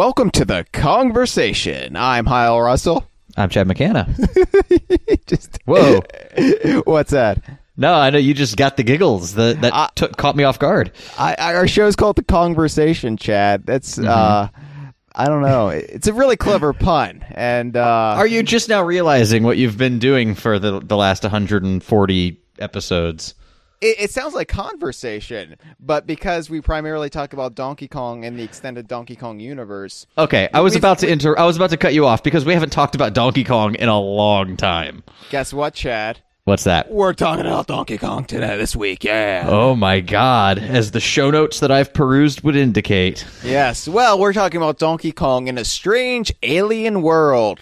welcome to the Kongversation. I'm Hyle Russell. I'm Chad McCanna. Just Whoa. what's that? No, I know you just got the giggles. The, that Uh, took, caught me off guard. I, I, our show's called the Kongversation, Chad. That's uh, I don't know. It's a really clever pun, and uh, Are you just now realizing what you've been doing for the the last 140 episodes? It, it sounds like conversation, but because we primarily talk about Donkey Kong and the extended Donkey Kong universe, Okay, I was about to inter. I was about to cut you off because we haven't talked about Donkey Kong in a long time. guess what, Chad? What's that? We're talking about Donkey Kong today, this week. Yeah. Oh my god! As the show notes that I've perused would indicate. Yes. Well, we're talking about Donkey Kong in a strange alien world.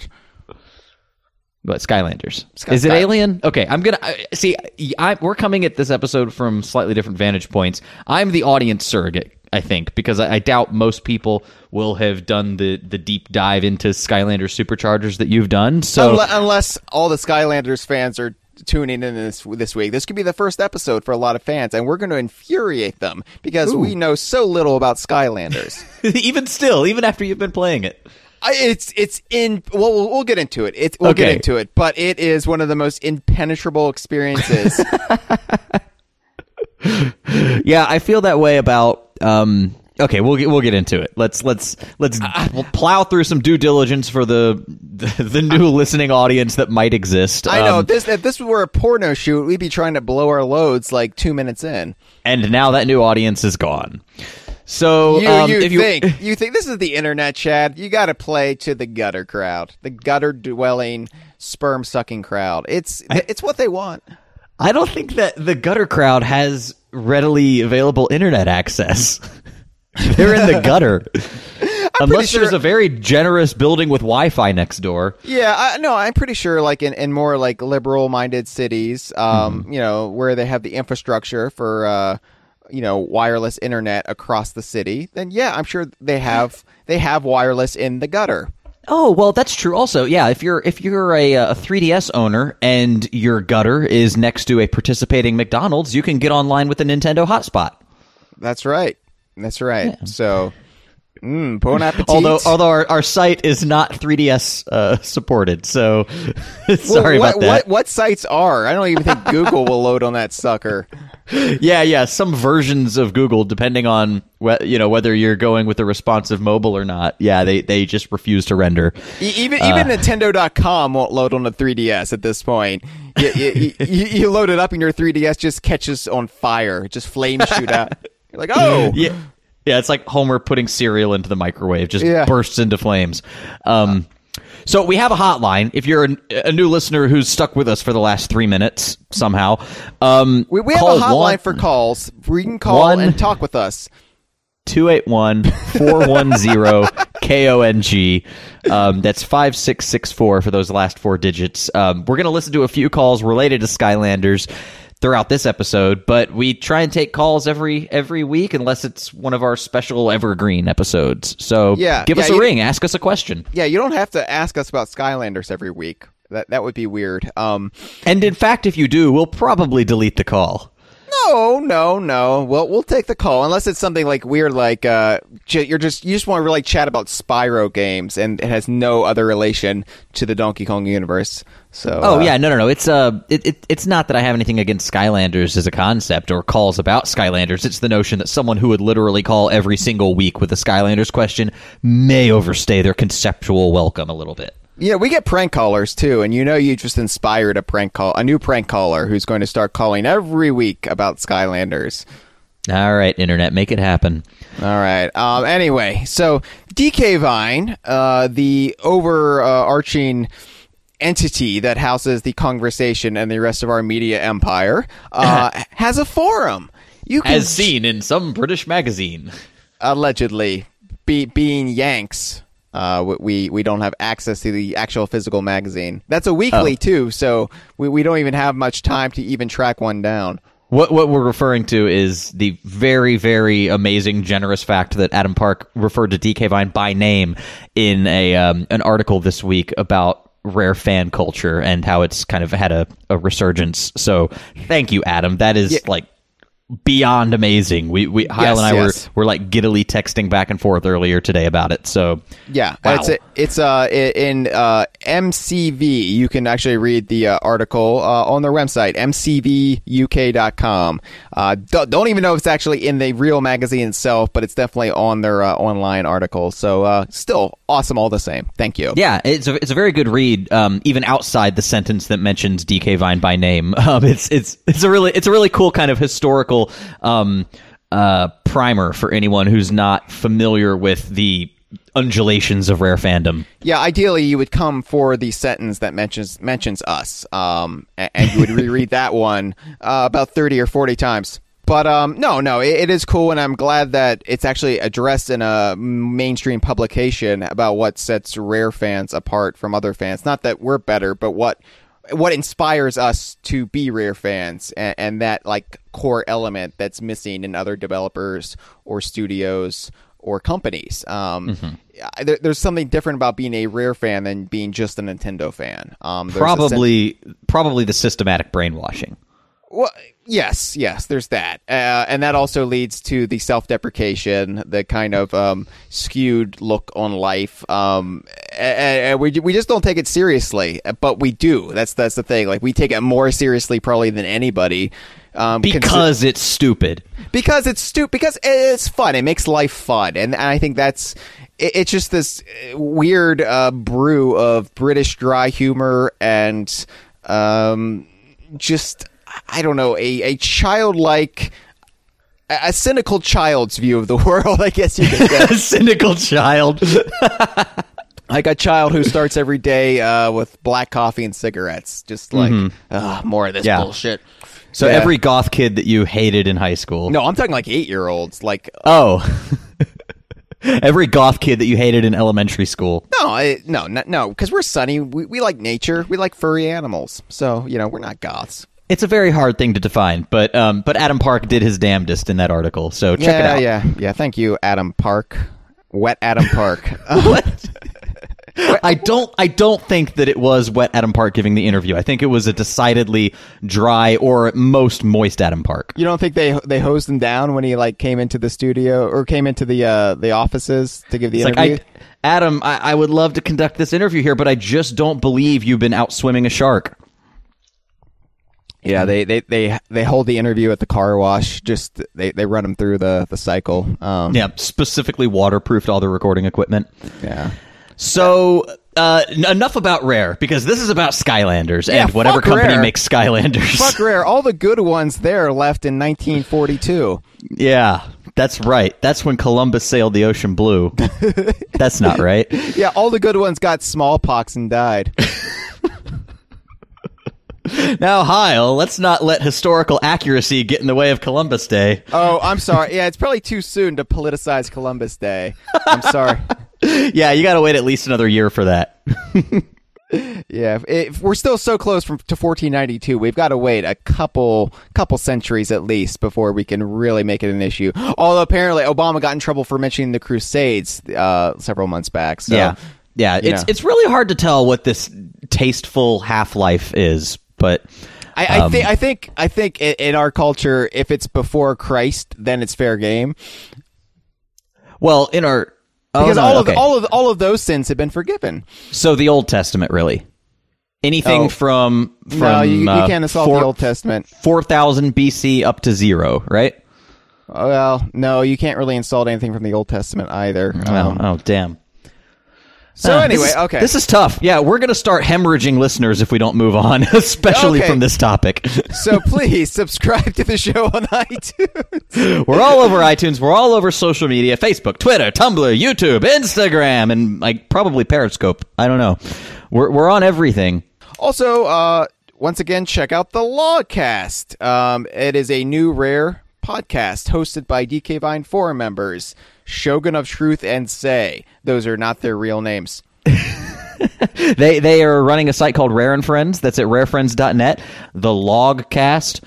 But Skylanders. Sky- Is it Sky- alien? Okay, I'm gonna I- see. I, we're coming at this episode from slightly different vantage points. I'm the audience surrogate, I think, because I, I doubt most people will have done the the deep dive into Skylanders Superchargers that you've done. So Unle- unless all the Skylanders fans are tuning in this this week, this could be the first episode for a lot of fans, and we're going to infuriate them because we know so little about Skylanders. even still, even after you've been playing it, it's it's in. Well, we'll, we'll get into it. It's we'll get into it, but it is one of the most impenetrable experiences. yeah, I feel that way about. Um, okay, we'll get we'll get into it. Let's let's let's we'll plow through some due diligence for the the, the new listening audience that might exist. I know Um, this. If this were a porno shoot, we'd be trying to blow our loads like two minutes in. and now that new audience is gone. So You, um, you if you think you think this is the internet, Chad? You got to play to the gutter crowd, the gutter dwelling, sperm sucking crowd. It's it's what they want. I don't think that the gutter crowd has readily available internet access. They're in the gutter. Unless sure- there's a very generous building with Wi-Fi next door. Yeah, I, no, I'm pretty sure, like in, in more like liberal-minded cities, um, Mm-hmm. you know, where they have the infrastructure for, uh, you know, wireless internet across the city, then yeah, I'm sure they have they have wireless in the gutter. Oh well, that's true. Also, yeah, if you're if you're a, uh, a 3DS owner and your gutter is next to a participating McDonald's, you can get online with a Nintendo hotspot. That's right. That's right. So, mm, bon appetit. Although although our, our site is not 3DS uh, supported, so Well, sorry what, about that. What, what sites are? I don't even think Google will load on that sucker. Yeah, yeah, some versions of Google, depending on whe- you know whether you're going with a responsive mobile or not. Yeah, they they just refuse to render. Even even Nintendo.com won't load on the 3DS at this point. You, you, you, you load it up and your 3DS just catches on fire, just flames shoot out. You're like, oh, Yeah, yeah, it's like Homer putting cereal into the microwave, just Yeah. bursts into flames. Um, so we have a hotline. If you're a, a new listener who's stuck with us for the last three minutes somehow, um, we, we have a hotline one- for calls. you can call One- and talk with us. 281-410-KONG. Um, that's 5664 for those last four digits. Um, we're going to listen to a few calls related to Skylanders throughout this episode, but we try and take calls every every week unless it's one of our special evergreen episodes. So Yeah, give yeah, us a ring, ask us a question. Yeah, you don't have to ask us about Skylanders every week. That that would be weird. Um, And in fact, if you do, we'll probably delete the call. no, no, no. Well, we'll take the call unless it's something like weird, like uh, you're just you just want to really chat about Spyro games, and it has no other relation to the Donkey Kong universe. So, Oh uh, yeah, no, no, no. It's uh, it, it, it's not that I have anything against Skylanders as a concept or calls about Skylanders. It's the notion that someone who would literally call every single week with a Skylanders question may overstay their conceptual welcome a little bit. Yeah, we get prank callers too, and you know you just inspired a prank call, a new prank caller who's going to start calling every week about Skylanders. All right, internet, make it happen. All right. Um. Anyway, so DK Vine, uh, the overarching entity that houses the Kongversation and the rest of our media empire, uh, has a forum. You can As seen in some British magazine. allegedly be, being Yanks. Uh, we- we don't have access to the actual physical magazine. That's a weekly Oh. too, so we, we don't even have much time to even track one down. What what we're referring to is the very very amazing generous fact that Adam Park referred to DK Vine by name in a um, an article this week about rare fan culture and how it's kind of had a, a resurgence. So thank you, Adam. That is Yeah. like beyond amazing. We we Yes, and I yes. were were like giddily texting back and forth earlier today about it. So Yeah, Wow. it's it's uh in uh, MCV. You can actually read the uh, article uh, on their website mcvuk.com. Uh, don't, don't even know if it's actually in the real magazine itself, but it's definitely on their uh, online article. So uh, still awesome all the same. Thank you. Yeah, it's a it's a very good read, um, even outside the sentence that mentions DK Vine by name. Um, it's it's it's a really it's a really cool kind of historical um, uh, primer for anyone who's not familiar with the undulations of rare fandom. Yeah, ideally you would come for the sentence that mentions mentions us, um, a- and you would reread that one uh, about thirty or forty times. But um, no, no, it, it is cool, and I'm glad that it's actually addressed in a mainstream publication about what sets rare fans apart from other fans. Not that we're better, but what what inspires us to be rare fans, and, and that like core element that's missing in other developers or studios or companies. Um, I- there, there's something different about being a rare fan than being just a Nintendo fan. Um, there's a sen- Probably probably the systematic brainwashing. well, yes, yes, there's that, uh, and that also leads to the self-deprecation, the kind of um, skewed look on life. Um, and, we we just don't take it seriously, but we do. That's that's the thing. Like we take it more seriously probably than anybody. Um, Because it's stupid. because it's stupid because it's fun it makes life fun and, and i think that's it, it's just this weird uh, brew of british dry humor and um, just i don't know a, a childlike a cynical child's view of the world i guess you could say A cynical child. like a child who starts every day uh, with black coffee and cigarettes just like "Ugh, more of this Yeah. bullshit So Yeah. every goth kid that you hated in high school. no i'm talking like eight year olds like Oh. every goth kid that you hated in elementary school. No, I, no, no, no, because we're sunny. We, we like nature. We like furry animals. So you know, we're not goths. It's a very hard thing to define, but um, but Adam Park did his damnedest in that article. So check yeah, it out. yeah, yeah. Thank you, Adam Park. Wet Adam Park. I don't I don't think that it was wet Adam Park giving the interview. I think it was a decidedly dry or at most moist Adam Park. you don't think they they hosed him down when he like came into the studio or came into the uh, the offices to give the It's like interview? I Adam, I, I would love to conduct this interview here, but I just don't believe you've been out swimming a shark. yeah, they, they they they hold the interview at the car wash. Just they, they run him through the the cycle. Um, Yeah, specifically waterproofed all the recording equipment. yeah. So uh, enough about Rare because this is about Skylanders Yeah, and whatever company Rare. makes Skylanders. Fuck rare. All the good ones there left in 1942. Yeah, that's right. That's when Columbus sailed the ocean blue. that's not right. Yeah, all the good ones got smallpox and died. Now, Hyle, let's not let historical accuracy get in the way of Columbus Day. Oh, I'm sorry. Yeah, it's probably too soon to politicize Columbus Day. I'm sorry. Yeah, you got to wait at least another year for that. Yeah, if, if we're still so close from, to 1492. We've got to wait a couple couple centuries at least before we can really make it an issue. Although apparently Obama got in trouble for mentioning the Crusades uh, several months back. So, yeah, yeah. It's know. it's really hard to tell what this tasteful half life is, but I, I, Um, think I think I think in, in our culture, if it's before Christ, then it's fair game well, in our oh, because no, all okay. of all of all of those sins have been forgiven. so the Old Testament really anything Oh. from from no, you, you uh, can't assault four- the Old Testament. 4000 BC up to zero, right? Well, no, you can't really insult anything from the Old Testament either. Oh, Um, oh, damn. So Uh, anyway, this is, okay. This is tough. Yeah, we're going to start hemorrhaging listeners if we don't move on, especially Okay. from this topic. so please subscribe to the show on iTunes. we're all over iTunes. We're all over social media Facebook, Twitter, Tumblr, YouTube, Instagram, and like probably Periscope. I don't know. We're, we're on everything. Also, uh, once again, check out the Lawcast. Um, it is a new rare podcast hosted by DK Vine forum members, Shogun of Truth and Say. Those are not their real names. They they are running a site called Rare and Friends. That's at rarefriends.net. The Logcast.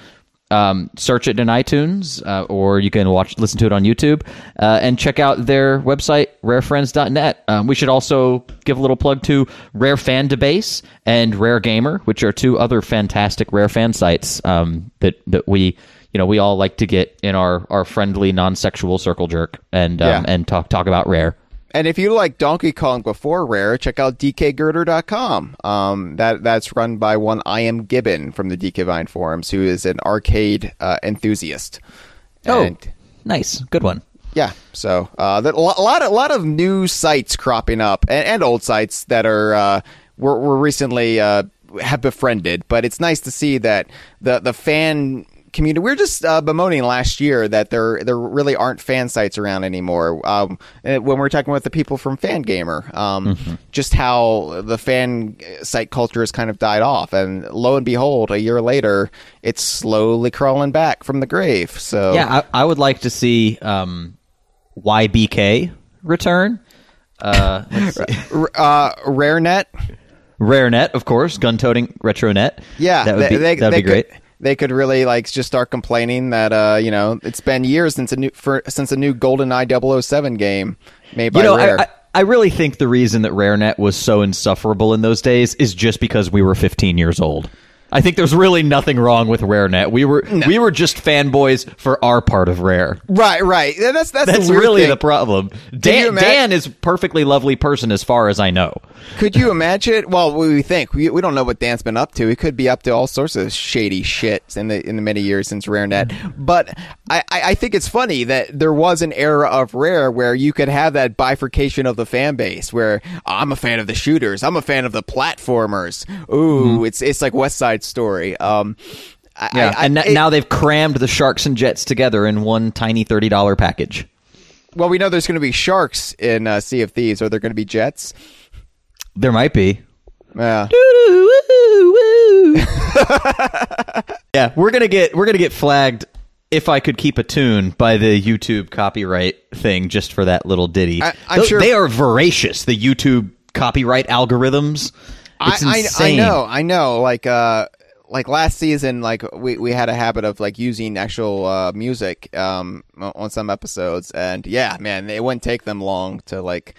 Um, search it in iTunes, uh, or you can watch, listen to it on YouTube, uh, and check out their website, rarefriends.net. Um, we should also give a little plug to Rare Fan Debase and Rare Gamer, which are two other fantastic Rare fan sites um, that that we you know we all like to get in our our friendly non-sexual circle jerk and um, Yeah. and talk talk about rare. And if you like Donkey Kong before Rare, check out dkgirder.com. Um, that that's run by one I am Gibbon from the DK Vine forums, who is an arcade uh, enthusiast. Oh, And, nice, good one. yeah. So uh, that, a lot, a lot, a lot of new sites cropping up, and, and old sites that are uh, were, were recently uh, have befriended. But it's nice to see that the the fan community. We were just uh, bemoaning last year that there there really aren't fan sites around anymore. Um, when we were talking with the people from Fangamer, um, just how the fan site culture has kind of died off, and lo and behold, a year later, it's slowly crawling back from the grave. So Yeah, I, I would like to see um, YBK return. Uh. Uh, RareNet. RareNet, of course, gun-toting RetroNet. Yeah, that would be they, that'd they be great. They could really like just start complaining that uh, you know it's been years since a new for, since a new GoldenEye 007 game made by you know, Rare. I, I, I really think the reason that RareNet was so insufferable in those days is just because we were 15 years old. I think there's really nothing wrong with RareNet. We were we were just fanboys for our part of Rare. right, right. That's that's, That's the really thing. the problem. Dan, imagine- Dan is a perfectly lovely person as far as I know. Could you imagine? It? Well, we think we, we don't know what Dan's been up to. He could be up to all sorts of shady shit in the in the many years since RareNet. But I, I, I think it's funny that there was an era of Rare where you could have that bifurcation of the fan base, where I'm a fan of the shooters, I'm a fan of the platformers. Ooh, mm-hmm. it's it's like West Side Story. Um, I- Yeah, I- and I- n- now they've crammed the Sharks and Jets together in one tiny thirty dollar package. well, we know there's going to be sharks in uh, Sea of Thieves. Are there going to be jets? There might be. Yeah. yeah, we're gonna get we're gonna get flagged if I could keep a tune by the YouTube copyright thing just for that little ditty. I- I'm Th- sure- they are voracious. The YouTube copyright algorithms. I, I, I know, I know. Like, uh, like last season, like we, we had a habit of like using actual uh, music um, on some episodes, and yeah, man, it wouldn't take them long to like.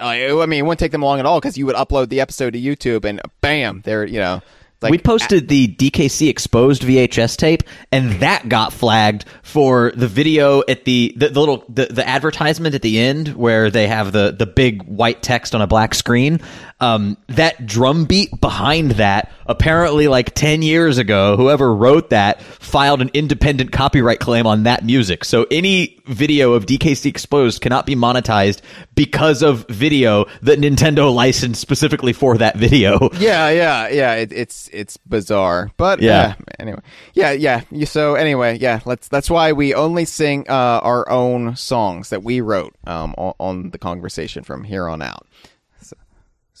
Uh, I mean, it wouldn't take them long at all because you would upload the episode to YouTube, and bam, there, you know, like we posted the DKC exposed VHS tape, and that got flagged for the video at the the, the little the, the advertisement at the end where they have the the big white text on a black screen. Um, that drum beat behind that, apparently, like ten years ago, whoever wrote that filed an independent copyright claim on that music. So any video of DKC exposed cannot be monetized because of video that Nintendo licensed specifically for that video. Yeah, yeah, yeah. It, it's it's bizarre, but Yeah. yeah. Anyway, yeah, yeah. You- So anyway, yeah. Let's. That's why we only sing uh, our own songs that we wrote um, on, on the Kongversation from here on out.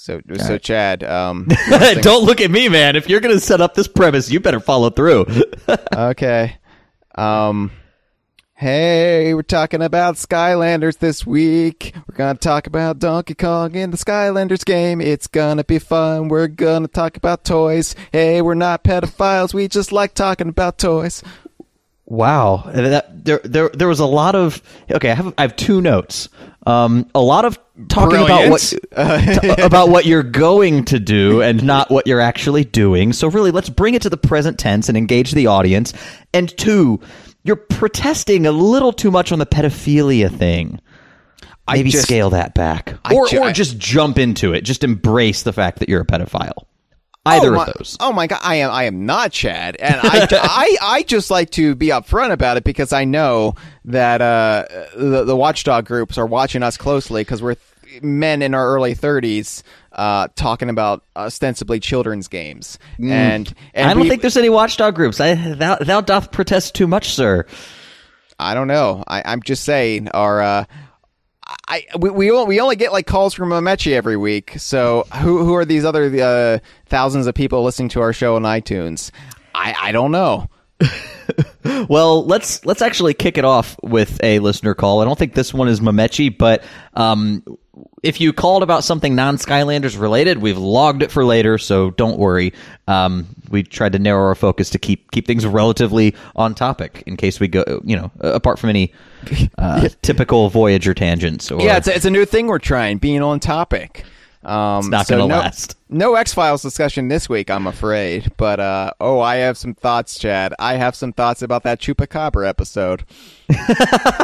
So, so, so Chad, um, Don't look at me, man. If you're going to set up this premise, you better follow through. okay. Um, hey, we're talking about Skylanders this week. We're gonna talk about Donkey Kong in the Skylanders game. It's gonna be fun. We're gonna talk about toys. Hey, we're not pedophiles. We just like talking about toys. wow. That, there, there, there was a lot of. Okay, I have, I have two notes. Um, a lot of talking about what t- about what you're going to do and not what you're actually doing. So really, let's bring it to the present tense and engage the audience. And two, you're protesting a little too much on the pedophilia thing. Maybe just- scale that back, or ju- or just jump into it. Just embrace the fact that you're a pedophile. Either oh my, of those. Oh my god, I am I am not Chad, and I, I I just like to be upfront about it because I know that uh, the the watchdog groups are watching us closely because we're men in our early thirties uh, talking about ostensibly children's games, and, and Mm. I don't we- think there's any watchdog groups. I, thou, thou doth protest too much, sir. I don't know. I, I'm just saying. Our uh, I we we only, we only get like calls from Amechi every week. So who who are these other uh, thousands of people listening to our show on iTunes? I I don't know. Well, let's let's actually kick it off with a listener call. I don't think this one is Mamechi, but um, if you called about something non-Skylanders related, we've logged it for later, so don't worry. Um, we tried to narrow our focus to keep keep things relatively on topic in case we go, you know, apart from any uh, typical Voyager tangents. Or, Yeah, it's a, it's a new thing we're trying, being on topic. Um, It's not so gonna no, last. No X Files discussion this week, I'm afraid. But uh, oh, I have some thoughts, Chad. I have some thoughts about that Chupacabra episode.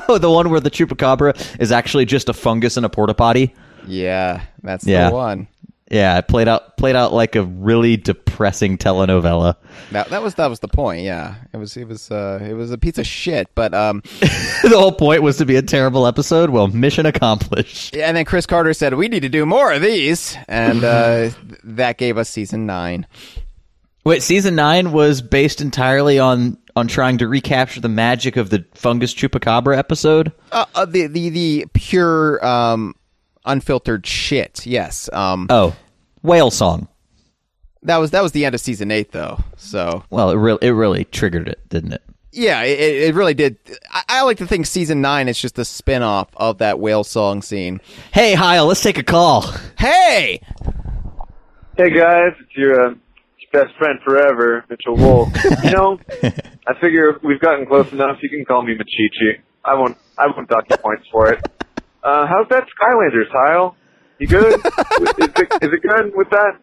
Oh, the one where the chupacabra is actually just a fungus in a porta potty. Yeah, that's Yeah. the one. Yeah, it played out played out like a really depressing telenovela. That that was that was the point. Yeah, it was it was uh, it was a piece of shit. But um, the whole point was to be a terrible episode. Well, mission accomplished. yeah, and then Chris Carter said we need to do more of these, and uh, that gave us season nine. Wait, season nine was based entirely on on trying to recapture the magic of the fungus chupacabra episode. Uh, uh, the the the pure um, unfiltered shit. Yes. Um, Oh, whale song. that was that was the end of season eight, though. So Well, it really it really triggered it, didn't it? yeah, it, it really did. I, I like to think season nine is just a spin off of that whale song scene. Hey, Hyle, let's take a call. Hey, Hey guys, it's your, uh, your best friend forever, Mitchell Wolf. you know, I figure we've gotten close enough. You can call me Machichi. I won't. I won't dock you points for it. Uh, how's that Skylanders, Hyle? You good? is, it, is it good with that?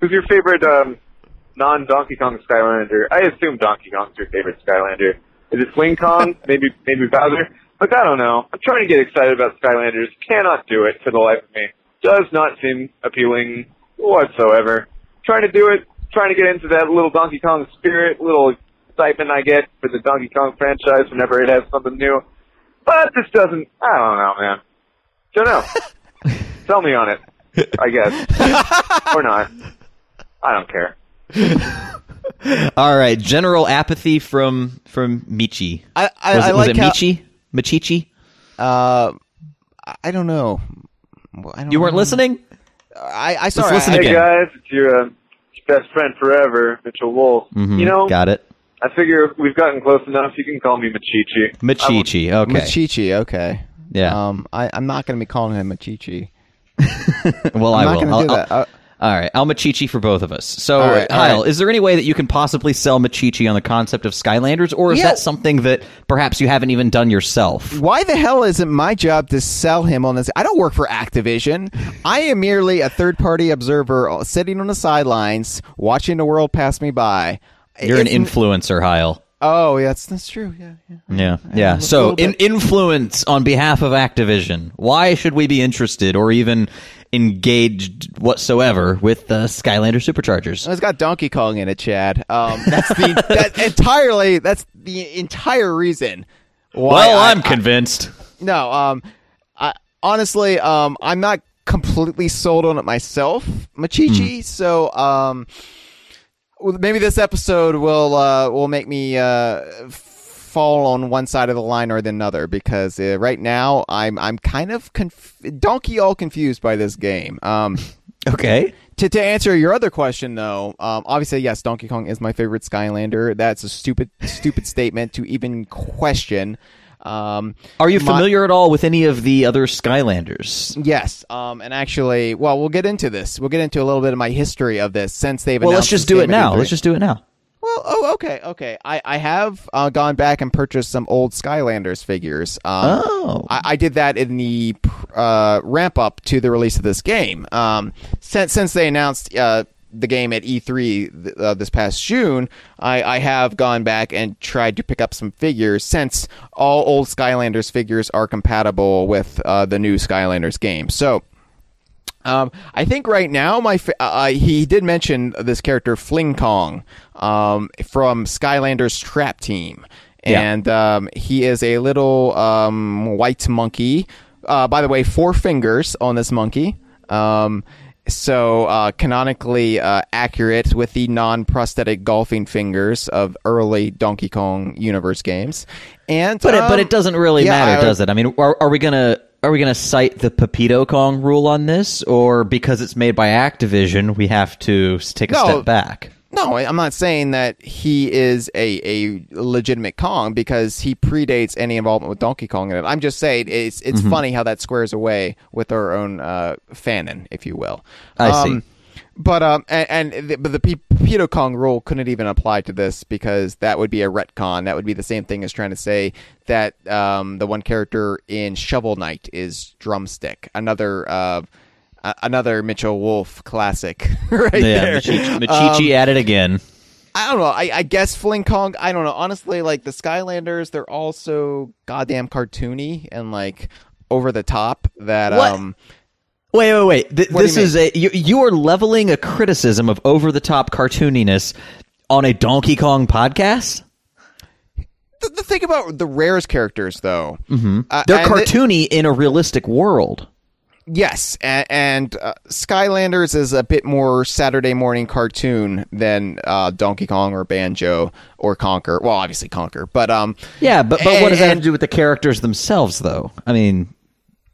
Who's your favorite um, non-Donkey Kong Skylander? I assume Donkey Kong's your favorite Skylander. Is it Swing Kong? maybe maybe Bowser? Look, I don't know. I'm trying to get excited about Skylanders. Cannot do it for the life of me. Does not seem appealing whatsoever. Trying to do it, trying to get into that little Donkey Kong spirit, little excitement I get for the Donkey Kong franchise whenever it has something new. But this doesn't, I don't know, man. Don't know. Sell me on it, I guess. or not. I don't care. All right, general apathy from from Michi. I I, was I it, was like it how, Michi? Machichi? Uh, I- I don't know. Well, I don't You weren't know. listening? I I sorry. listen I- Hey again. guys, it's your, uh, your best friend forever, Mitchell Wolf. Mhm, You know, got it. I figure we've gotten close enough. You can call me Machichi. Machichi. Okay. Machichi, okay. Yeah. Um, I, I'm not going to be calling him Machichi. well, I'm I not will. going to I'll- that. I'll- Uh, all right, I'll Machichi for both of us. So, All right, all Hyle, right. is there any way that you can possibly sell Machichi on the concept of Skylanders, or is Yeah. that something that perhaps you haven't even done yourself? why the hell isn't my job to sell him on this? I don't work for Activision. I am merely a third party observer sitting on the sidelines watching the world pass me by. You're an influencer, Hyle. Oh, yeah, that's, that's true. Yeah, yeah. Yeah, yeah. So, in influence on behalf of Activision, why should we be interested or even engaged whatsoever with uh, Skylander Superchargers? It's got Donkey Kong in it, Chad. Um, that's the that entirely. That's the entire reason. Why Well, I- I'm I- convinced. No, um, I, honestly, um, I'm not completely sold on it myself, Machichi. So, um, maybe this episode will uh, will make me uh, fall on one side of the line or the another because uh, right now I'm I'm kind of conf- donkey all confused by this game. Um, okay. to to answer your other question though, um, obviously yes, Donkey Kong is my favorite Skylander. That's a stupid stupid statement to even question. Um, Are you my- familiar at all with any of the other Skylanders? Yes, um, and actually, well, we'll get into this. We'll get into a little bit of my history of this since they've. Well, let's just do it now. Let's just do it now. Well, oh, okay, okay. I I have uh, gone back and purchased some old Skylanders figures. Um, Oh. I, I did that in the uh, ramp up to the release of this game. Um, since since they announced. Uh, the game at E3 th- uh, this past June, I, I have gone back and tried to pick up some figures since all old Skylanders figures are compatible with uh, the new Skylanders game. So, um, I think right now my fa- uh, he did mention this character Fling Kong um, from Skylanders Trap Team, Yeah. and um, he is a little um, white monkey. Uh, by the way, four fingers on this monkey. Um, so uh, canonically uh, accurate with the non-prosthetic golfing fingers of early Donkey Kong universe games, and But it, but um, it doesn't really yeah, matter, does it? I mean, are, are we gonna are we gonna cite the Pepito Kong rule on this, or because it's made by Activision, we have to take a No. step back? No, I'm not saying that he is a, a legitimate Kong because he predates any involvement with Donkey Kong in it. I'm just saying it's it's Mm-hmm. funny how that squares away with our own uh, fanon, if you will. I see. Um, But um, and, and the, but the P- Pedo Kong rule couldn't even apply to this because that would be a retcon. That would be the same thing as trying to say that um, the one character in Shovel Knight is Drumstick, another uh, another Mitchell Wolf classic right yeah, there. Machichi, Machichi Um, at it again. I don't know. I, I guess Fling Kong. I don't know. Honestly, like the Skylanders, they're also goddamn cartoony and like over the top. That What? um. Wait, wait, wait. Th- this is a you, you are leveling a criticism of over the top cartooniness on a Donkey Kong podcast. The, the thing about the Rares characters, though, mm-hmm. uh, They're cartoony in a realistic world. Yes, and, and uh, Skylanders is a bit more Saturday morning cartoon than uh, Donkey Kong or Banjo or Conker. Well, obviously Conker, but um, Yeah, but but what does that have to do with the characters themselves, though? I mean,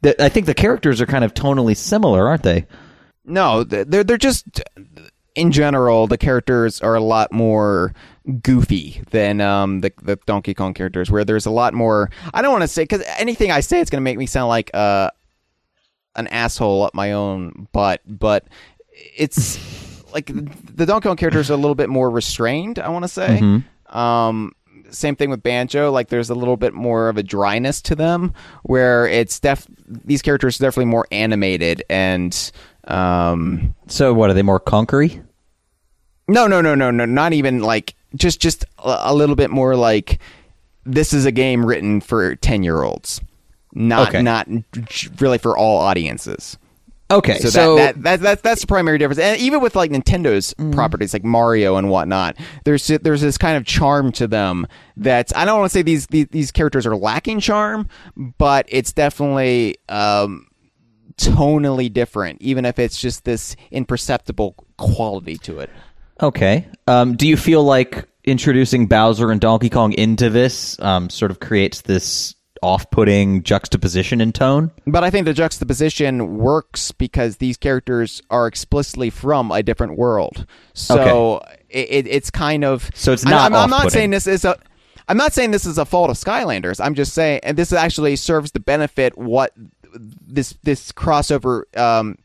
th- I think the characters are kind of tonally similar, aren't they? no, they're they're just in general the characters are a lot more goofy than um the the Donkey Kong characters, where there's a lot more. I don't want to say because anything I say is going to make me sound like uh an asshole up my own butt, but it's like the Donkey Kong characters are a little bit more restrained. I want to say. Um, same thing with Banjo. Like there's a little bit more of a dryness to them, where it's def these characters are definitely more animated and um. So what are they more conquery? No, no, no, no, no. Not even like just just a, a little bit more like this is a game written for ten year olds, not Okay. not really for all audiences. Okay, So, so, that, that, that, that that's the primary difference, and even with like Nintendo's properties like Mario and whatnot, there's there's this kind of charm to them that I don't want to say these, these these characters are lacking charm, but it's definitely um, tonally different, even if it's just this imperceptible quality to it. okay. Um, do you feel like introducing Bowser and Donkey Kong into this um, sort of creates this off-putting juxtaposition in tone? But I think the juxtaposition works because these characters are explicitly from a different world. So it, it, it's kind of So it's not I'm, I'm not saying this is a. I'm not saying this is a fault of Skylanders. I'm just saying, and this actually serves to benefit what this this crossover um,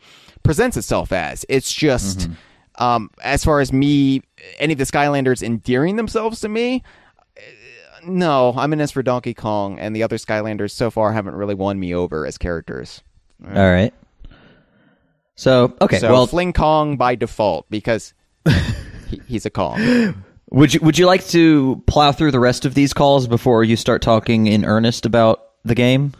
presents itself as. It's just, Mm-hmm. um, as far as me, any of the Skylanders endearing themselves to me, no, I'm in this for Donkey Kong, and the other Skylanders so far haven't really won me over as characters. All right. So okay, so well, Fling Kong by default because he, he's a Kong. would you would you like to plow through the rest of these calls before you start talking in earnest about the game?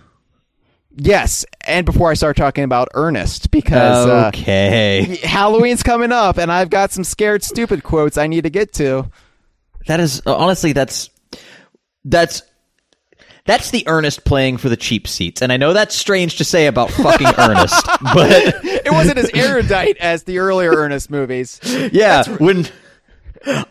Yes, and before I start talking about Ernest, because uh, Okay, Halloween's coming up, and I've got some scared stupid quotes I need to get to. that is honestly that's that's that's the Ernest playing for the cheap seats, and I know that's strange to say about fucking Ernest, but It wasn't as erudite as the earlier Ernest movies. yeah, when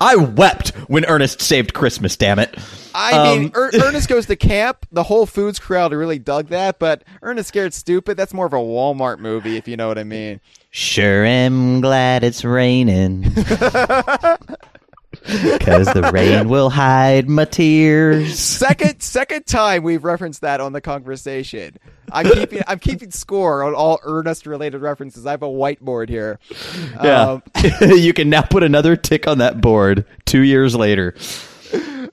I wept when Ernest saved Christmas, damn it. I mean, Um, er- Ernest goes to camp. The whole Foods crowd really dug that, but Ernest Scared Stupid, that's more of a Walmart movie, if you know what I mean. Sure am glad it's raining. Because the rain will hide my tears. Second, second time we've referenced that on the Kongversation. I'm keeping, I'm keeping score on all Ernest-related references. I have a whiteboard here. Yeah. Um, you can now put another tick on that board two years later.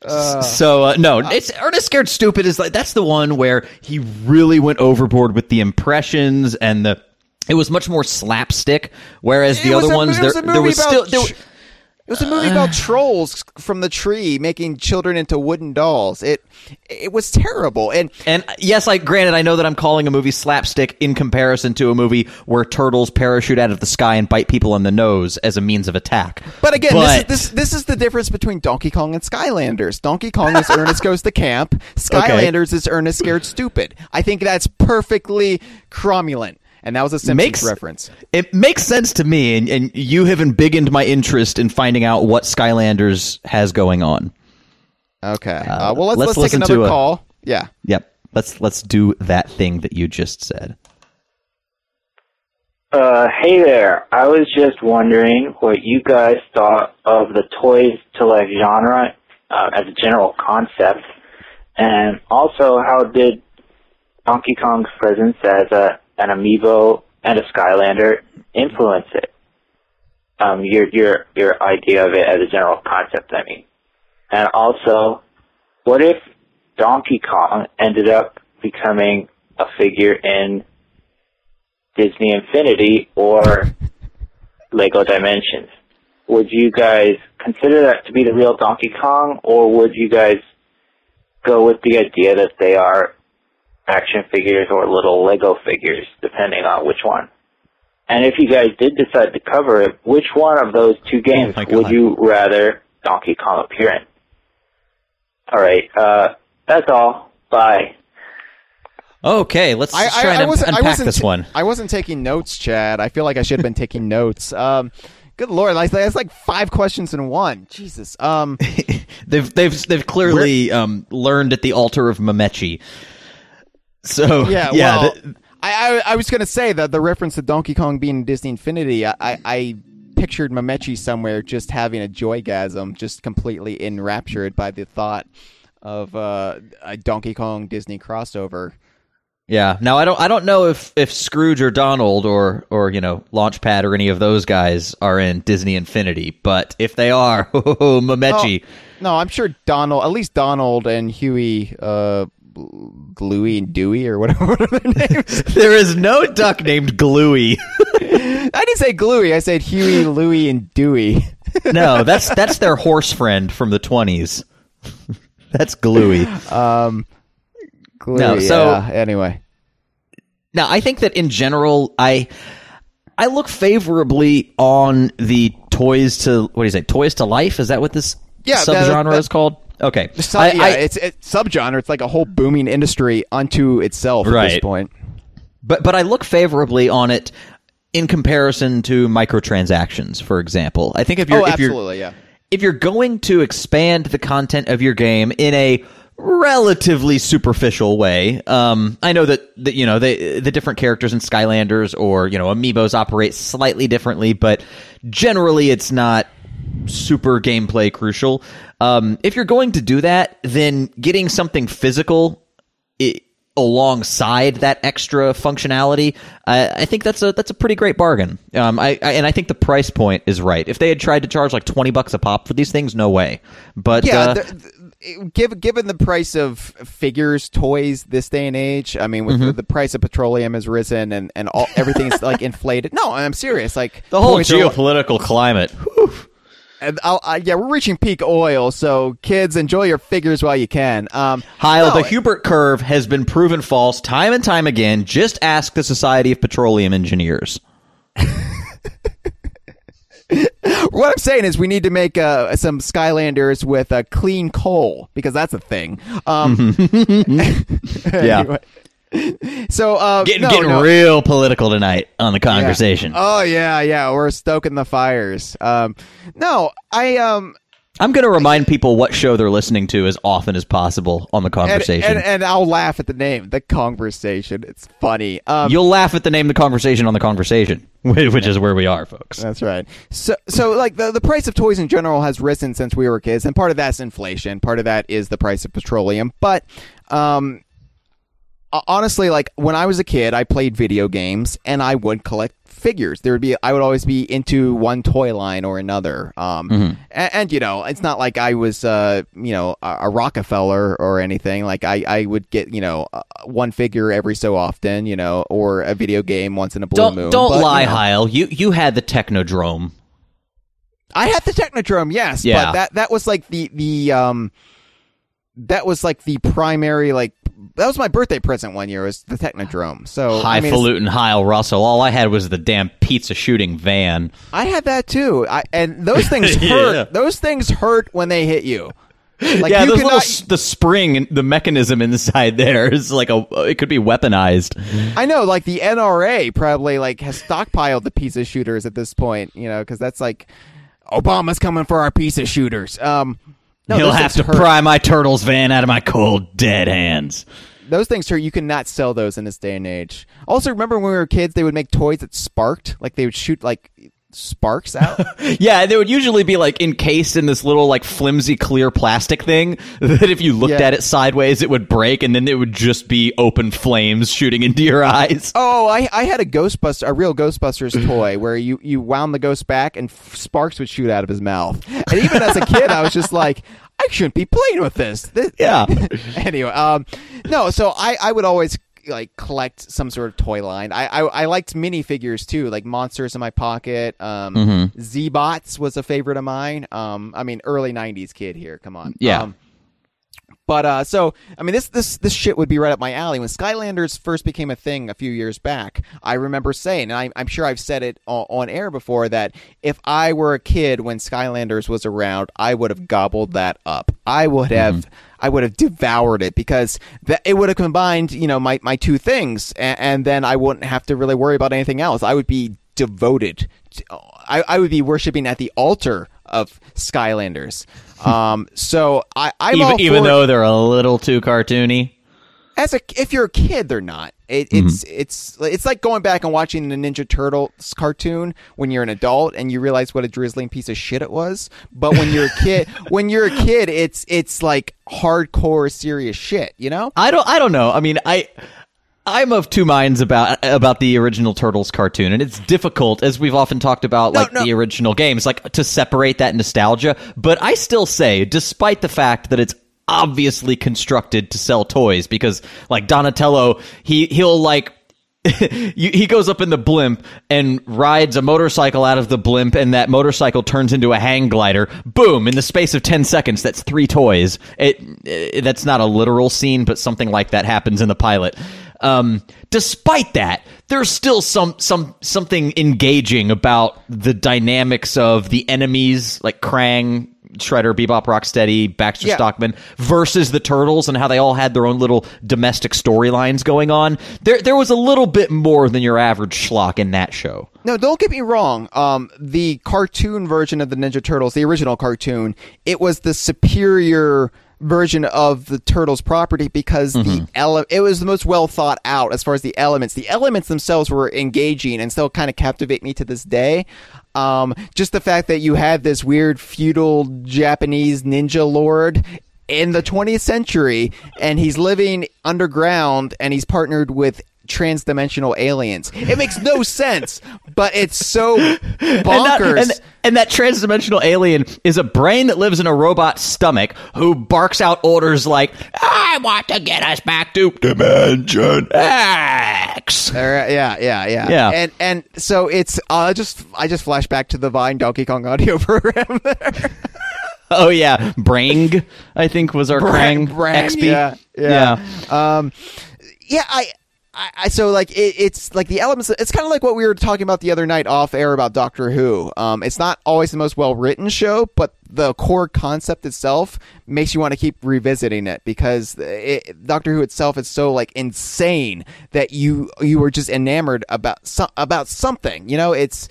so uh, no, it's Ernest Scared Stupid is like that's the one where he really went overboard with the impressions and the. It was much more slapstick, whereas the other a- ones was there there was still there, It was a movie about uh. trolls from the tree making children into wooden dolls. It it was terrible. And And yes, I granted I know that I'm calling a movie slapstick in comparison to a movie where turtles parachute out of the sky and bite people in the nose as a means of attack. but again, But- this is this this is the difference between Donkey Kong and Skylanders. Donkey Kong is Ernest goes to camp. Skylanders is Ernest scared stupid. I think that's perfectly cromulent. And that was a Simpsons Makes- reference. It makes sense to me, and, and you have embiggened my interest in finding out what Skylanders has going on. Okay. Uh, well, let's let's let's, listen take to another a- call. Yeah. Yep, let's let's do that thing that you just said. Uh, hey there. I was just wondering what you guys thought of the toys to life genre uh, as a general concept, and also how did Donkey Kong's presence as a an amiibo and a Skylander influence it? Um, your your your idea of it as a general concept, I mean, and also, what if Donkey Kong ended up becoming a figure in Disney Infinity or Lego Dimensions. Would you guys consider that to be the real Donkey Kong, or would you guys go with the idea that they are action figures or little Lego figures, depending on which one? And if you guys did decide to cover it, which one of those two games my would you rather Donkey Kong appear in? All right, uh, that's all. Bye. Okay, let's I, try I, and I wasn't, I unpack wasn't this ta- one. I wasn't taking notes, Chad. I feel like I should have been taking notes. Um, good lord, like that's like five questions in one. Jesus. Um, They've they've they've clearly um, learned at the altar of Mamechi. So yeah, yeah, well, th- I, I I was gonna say that the reference to Donkey Kong being in Disney Infinity, I, I, I pictured Mamechi somewhere just having a joygasm, just completely enraptured by the thought of uh, a Donkey Kong Disney crossover. yeah. Now I don't I don't know if if Scrooge or Donald or or you know Launchpad or any of those guys are in Disney Infinity, but if they are, oh, Mamechi. No, I'm sure Donald, at least Donald and Huey, uh, Louie and Dewey or whatever, what their names? There is no duck named Gluey. I didn't say Gluey. I said Huey, Louie, and Dewey. no, that's that's their horse friend from the twenties. that's Gluey. Um, Gluey, No, so- yeah, anyway. Now, I think that in general, I I look favorably on the toys to what do you say? Toys to life? Is that what this Yeah, that- subgenre that- is called? Okay, So, I- yeah, I- it's it's subgenre. It's like a whole booming industry unto itself at this Right. point. but but I look favorably on it in comparison to microtransactions, for example. I think if you're Oh, if you're absolutely, yeah. if you're going to expand the content of your game in a relatively superficial way, um, I know that, that you know they, the different characters in Skylanders or you know amiibos operate slightly differently, but generally it's not super gameplay crucial. Um, if you're going to do that, then getting something physical i alongside that extra functionality, I, I think that's a that's a pretty great bargain. Um, I, I and I think the price point is right. If they had tried to charge like twenty bucks a pop for these things, no way. But Yeah, uh, the, the, give, given the price of figures, toys this day and age, I mean, with Mm-hmm. the, the price of petroleum has risen and and all everything's like inflated. No, I'm serious. Like the whole geopolitical climate. I, yeah, we're reaching peak oil. So kids, enjoy your figures while you can. Um, Hyle, no, the Hubbert curve has been proven false time and time again. Just ask the Society of Petroleum Engineers. what I'm saying is we need to make uh, some Skylanders with uh, clean coal because that's a thing. Um, Yeah. anyway. So uh, Getting no, getting no. real political tonight on the Kongversation. Oh yeah, yeah, we're stoking the fires. Um, no, I um, I'm going to remind people what show they're listening to as often as possible on the Kongversation. and, and I'll laugh at the name, the Kongversation. It's funny. Um, You'll laugh at the name of the Kongversation on the Kongversation, which is where we are, folks. That's right. So, so like the the price of toys in general has risen since we were kids, and part of that's inflation. Part of that is the price of petroleum. But, um, honestly, like when I was a kid, I played video games, and I would collect figures. There would be, I would always be into one toy line or another. Um, and, and you know, it's not like I was, uh, you know, a, a Rockefeller or anything. Like I, I would get, you know, uh, one figure every so often, you know, or a video game once in a blue Don't moon. don't But, you lie, know. Hyle. You you had the Technodrome. I had the Technodrome, yes, Yeah. but that that was like the the um that was like the primary like that was my birthday present one year was the Technodrome. So I mean, Highfalutin Hyle Russell. All I had was the damn pizza shooting van. I had that too. I and those things Yeah. hurt. Those things hurt when they hit you. Like yeah, you could little the spring, the mechanism inside there is like a. It could be weaponized. I know, like the NRA probably like has stockpiled the pizza shooters at this point, you know, because that's like Obama's coming for our pizza shooters. Um, no, He'll have to hurt. pry my turtles van out of my cold dead hands. Those things hurt. You cannot sell those in this day and age. Also, remember when we were kids, they would make toys that sparked, like they would shoot like sparks out. Yeah, they would usually be like encased in this little like flimsy clear plastic thing that if you looked Yeah. at it sideways, it would break, and then it would just be open flames shooting into your eyes. oh, I, I had a Ghostbuster, a real Ghostbusters toy where you you wound the ghost back and f- sparks would shoot out of his mouth. And even as a kid, I was just like, I shouldn't be playing with this. This- Yeah. anyway, um, no. So I I would always like collect some sort of toy line. I I, I liked minifigures too, like Monsters in My Pocket. Um, Mm-hmm. Z-Bots was a favorite of mine. Um, I mean, early '90s kid here. Come on. Yeah. Um, but uh, so I mean, this this this shit would be right up my alley. When Skylanders first became a thing a few years back, I remember saying, and I, I'm sure I've said it on, on air before, that if I were a kid when Skylanders was around, I would have gobbled that up. I would have. I would have devoured it because that it would have combined, you know, my, my two things, and, and then I wouldn't have to really worry about anything else. I would be devoted. To, I, I would be worshiping at the altar of Skylanders. Um, so I, I'm even, even though they're a little too cartoony. as a if you're a kid, they're not. It, it's it's it's like going back and watching the Ninja Turtles cartoon when you're an adult and you realize what a drizzling piece of shit it was. But when you're a kid, when you're a kid, it's it's like hardcore serious shit. You know? I don't. I don't know. I mean, I. I'm of two minds about about the original Turtles cartoon, and it's difficult, as we've often talked about, like no. the original games, like to separate that nostalgia. But I still say, despite the fact that it's obviously constructed to sell toys, because like Donatello, he he'll like he goes up in the blimp and rides a motorcycle out of the blimp, and that motorcycle turns into a hang glider. Boom! In the space of ten seconds, that's three toys. It, it that's not a literal scene, but something like that happens in the pilot. Um, despite that, there's still some some something engaging about the dynamics of the enemies, like Krang, Shredder, Bebop, Rocksteady, Baxter Yeah. Stockman, versus the Turtles, and how they all had their own little domestic storylines going on. There, there was a little bit more than your average schlock in that show. No, don't get me wrong. Um, the cartoon version of the Ninja Turtles, the original cartoon, it was the superior version of the Turtles property because the ele- it was the most well thought out as far as the elements. The elements themselves were engaging and still kind of captivate me to this day. Um, just the fact that you had this weird feudal Japanese ninja lord in the 20th century and he's living underground and he's partnered with trans-dimensional aliens. It makes no sense, but it's so And that, bonkers. and, and that transdimensional alien is a brain that lives in a robot's stomach who barks out orders like, I want to get us back to Dimension X. Uh, yeah, yeah, yeah, Yeah. And and so it's uh, just I just flash back to the Vine Donkey Kong audio program. Oh, yeah. Brang, I think, was our Krang. Brang, XP. yeah, yeah. Um, yeah, I, I, I so like it, it's like the elements. It's kind of like what we were talking about the other night off air about Doctor Who. Um, it's not always the most well written show, but the core concept itself makes you want to keep revisiting it because it, Doctor Who itself is so like insane that you you were just enamored about some, about something. You know, it's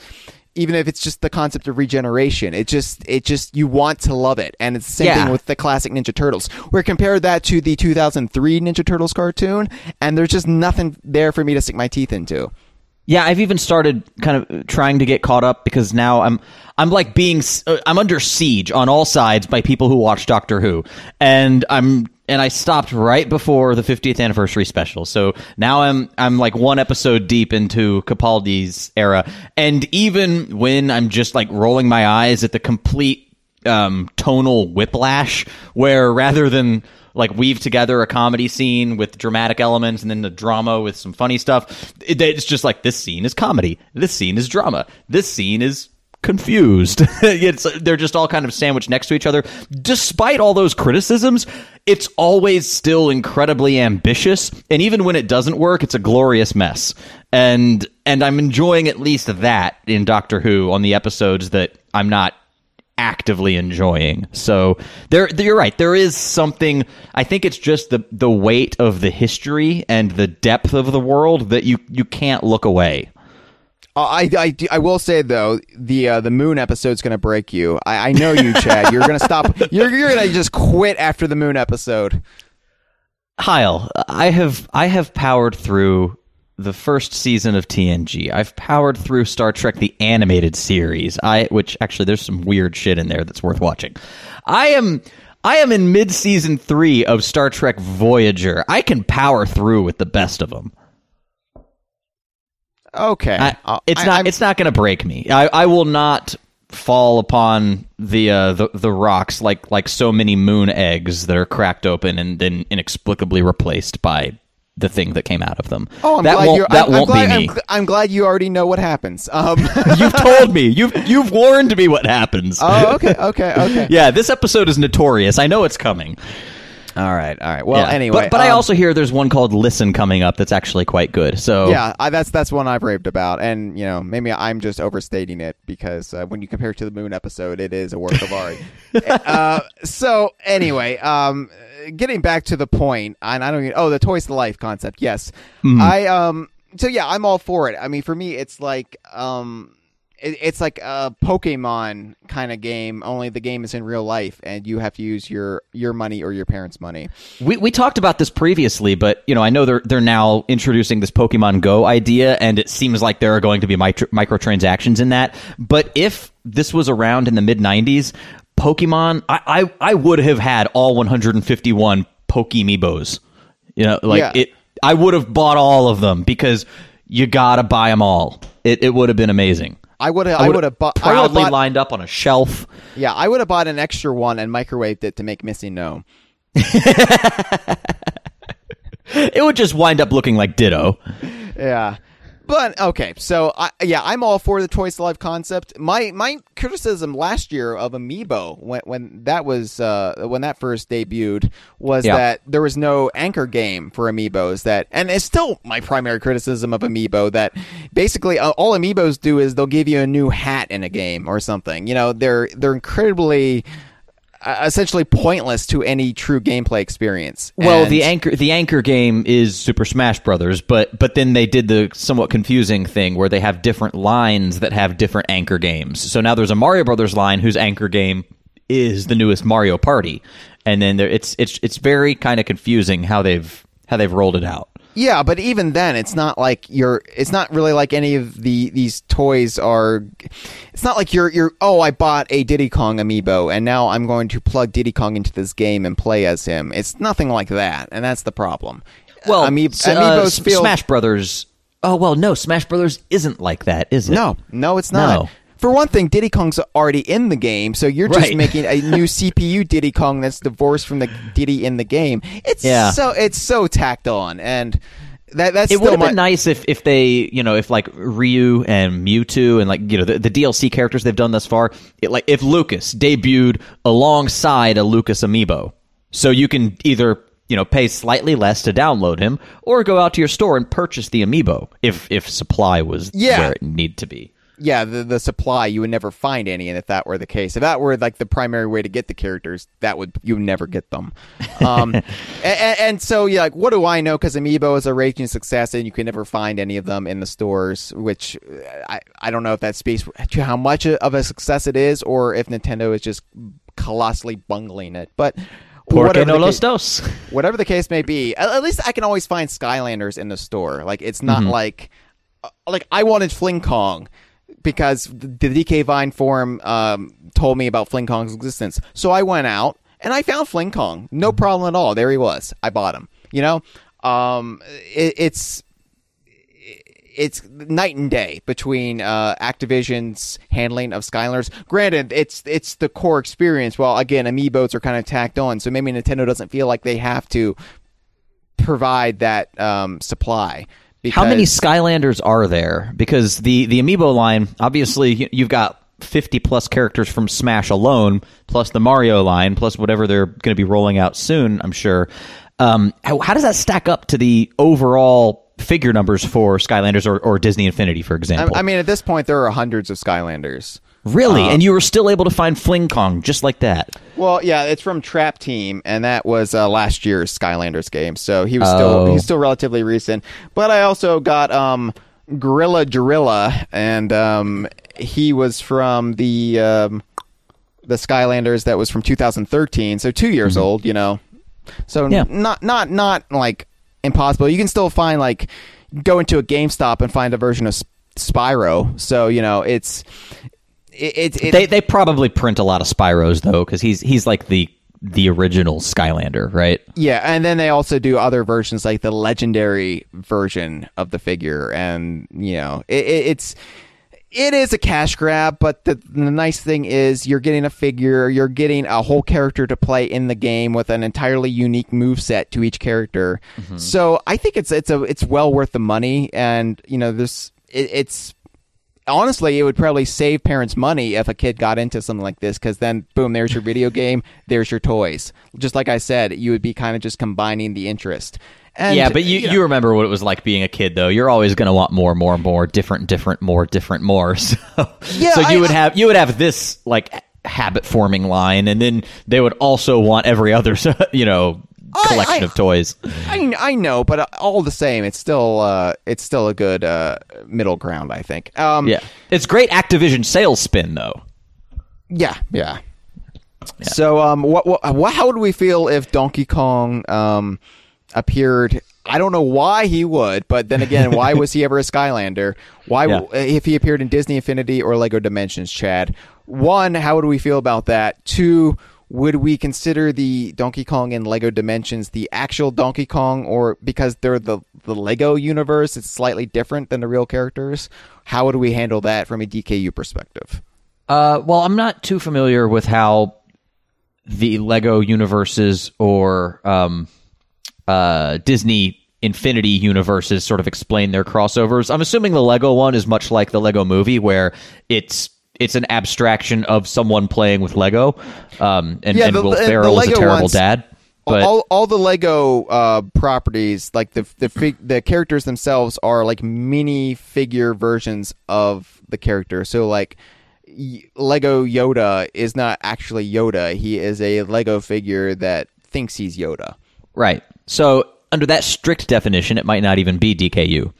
even if it's just the concept of regeneration it just it just you want to love it. And it's the same Yeah. thing with the classic ninja turtles. Where compare that to the 2003 ninja turtles cartoon and there's just nothing there for me to stick my teeth into. Yeah, I've even started kind of trying to get caught up because now I'm I'm like being uh, I'm under siege on all sides by people who watch Doctor Who, and I'm and I stopped right before the 50th anniversary special. So now I'm I'm like one episode deep into Capaldi's era, and even when I'm just like rolling my eyes at the complete um, tonal whiplash, where rather than like weave together a comedy scene with dramatic elements and then the drama with some funny stuff, it, it's just like this scene is comedy, this scene is drama, this scene is confused. they're just all kind of sandwiched next to each other. Despite all those criticisms, it's always still incredibly ambitious, and even when it doesn't work, it's a glorious mess. And and I'm enjoying at least that in Doctor Who on the episodes that I'm not actively enjoying. So there you're right. There is something I think it's just the the weight of the history and the depth of the world that you you can't look away. Uh, I, I, I will say though the uh, the moon episode's gonna break you. I, I know you, Chad. You're gonna stop. You're you're gonna just quit after the moon episode. Hyle, I have I have powered through the first season of TNG. I've powered through Star Trek the animated series. I which actually there's some weird shit in there that's worth watching. I am I am in mid season 3 of Star Trek Voyager. I can power through with the best of them. Okay, I, Uh, it's I- not I'm- it's not going to break me. I, I will not fall upon the, uh, the the rocks like like so many moon eggs that are cracked open and then inexplicably replaced by the thing that came out of them. Oh, I'm that glad won't you're, that I'm, won't I'm glad, be me. I'm, I'm glad you already know what happens. Um, you've told me. You've you've warned me what happens. oh, okay, okay, okay. yeah, this episode is notorious. I know it's coming. All right, all right. Well, Yeah. anyway, but, but I um, also hear there's one called Listen coming up that's actually quite good. So yeah, I, that's that's one I've raved about, and you know maybe I'm just overstating it because uh, when you compare it to the Moon episode, it is a work of art. uh, so anyway, um, getting back to the point, and I don't even, oh the toys to life concept. Yes, I um. So yeah, I'm all for it. I mean, for me, it's like um. It- It's like a Pokemon kind of game. Only the game is in real life, and you have to use your your money or your parents' money. We we talked about this previously, but you know I know they're they're now introducing this Pokemon Go idea, and it seems like there are going to be micro, microtransactions in that. But if this was around in the mid '90s, Pokemon, I, I I would have had all 151 Pokemiibos. You know, like Yeah. it. I would have bought all of them because you gotta buy them all. It it would have been amazing. I would have. I would have bought. Proudly bought, lined up on a shelf. Yeah, I would have bought an extra one and microwaved it to make MissingNo. It would just wind up looking like Ditto. Yeah. But okay, so I, yeah, I'm all for the Toys to Life concept. My my criticism last year of Amiibo when when that was uh, when that first debuted was Yeah. that there was no anchor game for Amiibos. That and it's still my primary criticism of Amiibo that basically uh, all Amiibos do is they'll give you a new hat in a game or something. You know, they're they're incredibly Uh, essentially pointless to any true gameplay experience. Well, And- the anchor the anchor game is Super Smash Brothers, but but then they did the somewhat confusing thing where they have different lines that have different anchor games. So now there's a Mario Brothers line whose anchor game is the newest Mario Party, and then there, it's it's it's very kind of confusing how they've how they've rolled it out. Yeah, but even then, it's not like you're. It's not really like any of the these toys are. It's not like you're. You're. Oh, I bought a Diddy Kong amiibo, and now I'm going to plug Diddy Kong into this game and play as him. It's nothing like that, and that's the problem. Well, s- uh, amiibos feel Smash Brothers. Oh well, no, Smash Brothers isn't like that, is it? no, no, it's not. No. For one thing, Diddy Kong's already in the game, so you're just Right. making a new CPU Diddy Kong that's divorced from the Diddy in the game. It's Yeah. so it's so tacked on, and that that's It would have my, been nice if, if they, you know, if like Ryu and Mewtwo and like, you know, the, the DLC characters they've done thus far, it, like if Lucas debuted alongside a Lucas amiibo. So you can either, you know, pay slightly less to download him or go out to your store and purchase the amiibo if if supply was Yeah. where it need to be. Yeah, the the supply you would never find any, and if that were the case, if that were like the primary way to get the characters, that would you would never get them. Um, and, and so yeah, like what do I know? Because Amiibo is a raging success, and you can never find any of them in the stores. Which I I don't know if that speaks to how much of a success it is, or if Nintendo is just colossally bungling it. But Porque whatever no the los case- dos. whatever the case may be, at, at least I can always find Skylanders in the store. Like it's not like uh, like I wanted Fling Kong because the the DK Vine forum um, told me about Fling Kong's existence. So I went out and I found Fling Kong. No problem at all. There he was. I bought him. You know, um, it, it's it's night and day between uh, Activision's handling of Skylanders. Granted, it's it's the core experience. Well, again, amiibos are kind of tacked on, so maybe Nintendo doesn't feel like they have to provide that um, supply. How many Skylanders are there? Because the the amiibo line, obviously, you- you've got fifty plus characters from Smash alone, plus the Mario line, plus whatever they're going to be rolling out soon. I'm sure. Um, how, how does that stack up to the overall figure numbers for Skylanders or, or Disney Infinity, for I, example? I mean, at this point, there are hundreds of Skylanders. Really, and you were still able to find Fling Kong just like that. Well, yeah, it's from Trap Team, and that was uh, last year's Skylanders game. So he was Oh. still he's still relatively recent. But I also got um, Grilla Drilla, and um, he was from the um, the Skylanders that was from 2013, so two years old. You know, so Mm-hmm. Yeah. not not not like impossible. You can still find like go into a GameStop and find a version of Spyro. So you know, it's it, it, it They they probably print a lot of Spyros though, because he's he's like the the original Skylander, right? Yeah, and then they also do other versions like the legendary version of the figure, and you know, it, it, it's It is a cash grab, but the, the nice thing is you're getting a figure, you're getting a whole character to play in the game with an entirely unique move set to each character. Mm-hmm. So I think it's it's a it's well worth the money, and you know this it, it's honestly it would probably save parents money if a kid got into something like this because then boom there's your video game there's your toys just like i said you would be kind of just combining the interest and, yeah, but you, know, you remember what it was like being a kid, though. You're always going to want more, more, more, different, different, more, different, more. So, Yeah, so you I- would have you would have this like habit forming line, and then they would also want every other you know collection I- of toys. I, I know, but uh, all the same, it's still uh, it's still a good uh, middle ground, I think. Um, Yeah, it's great Activision sales spin, though. yeah, yeah. So, um, what, what, what, how would we feel if Donkey Kong um, appeared? I don't know why he would, but then again, why was he ever a Skylander? Why, Yeah. if he appeared in Disney Infinity or Lego Dimensions, Chad? One, how would we feel about that? Two, would we consider the Donkey Kong in Lego Dimensions the actual Donkey Kong, or because they're the the Lego universe, it's slightly different than the real characters? How would we handle that from a DKU perspective? Uh, well, I'm not too familiar with how the Lego universes or um, uh, Disney Infinity universes sort of explain their crossovers. I'm assuming the Lego one is much like the Lego movie, where it's it's an abstraction of someone playing with Lego, um, and, Yeah, and the- Will Ferrell is a terrible ones- dad. But all, all the Lego uh, properties, like the the fig- the characters themselves, are like mini figure versions of the character. So like. Lego Yoda is not actually Yoda. He is a Lego figure that thinks he's Yoda. right, so under that strict definition, it might not even be DKU.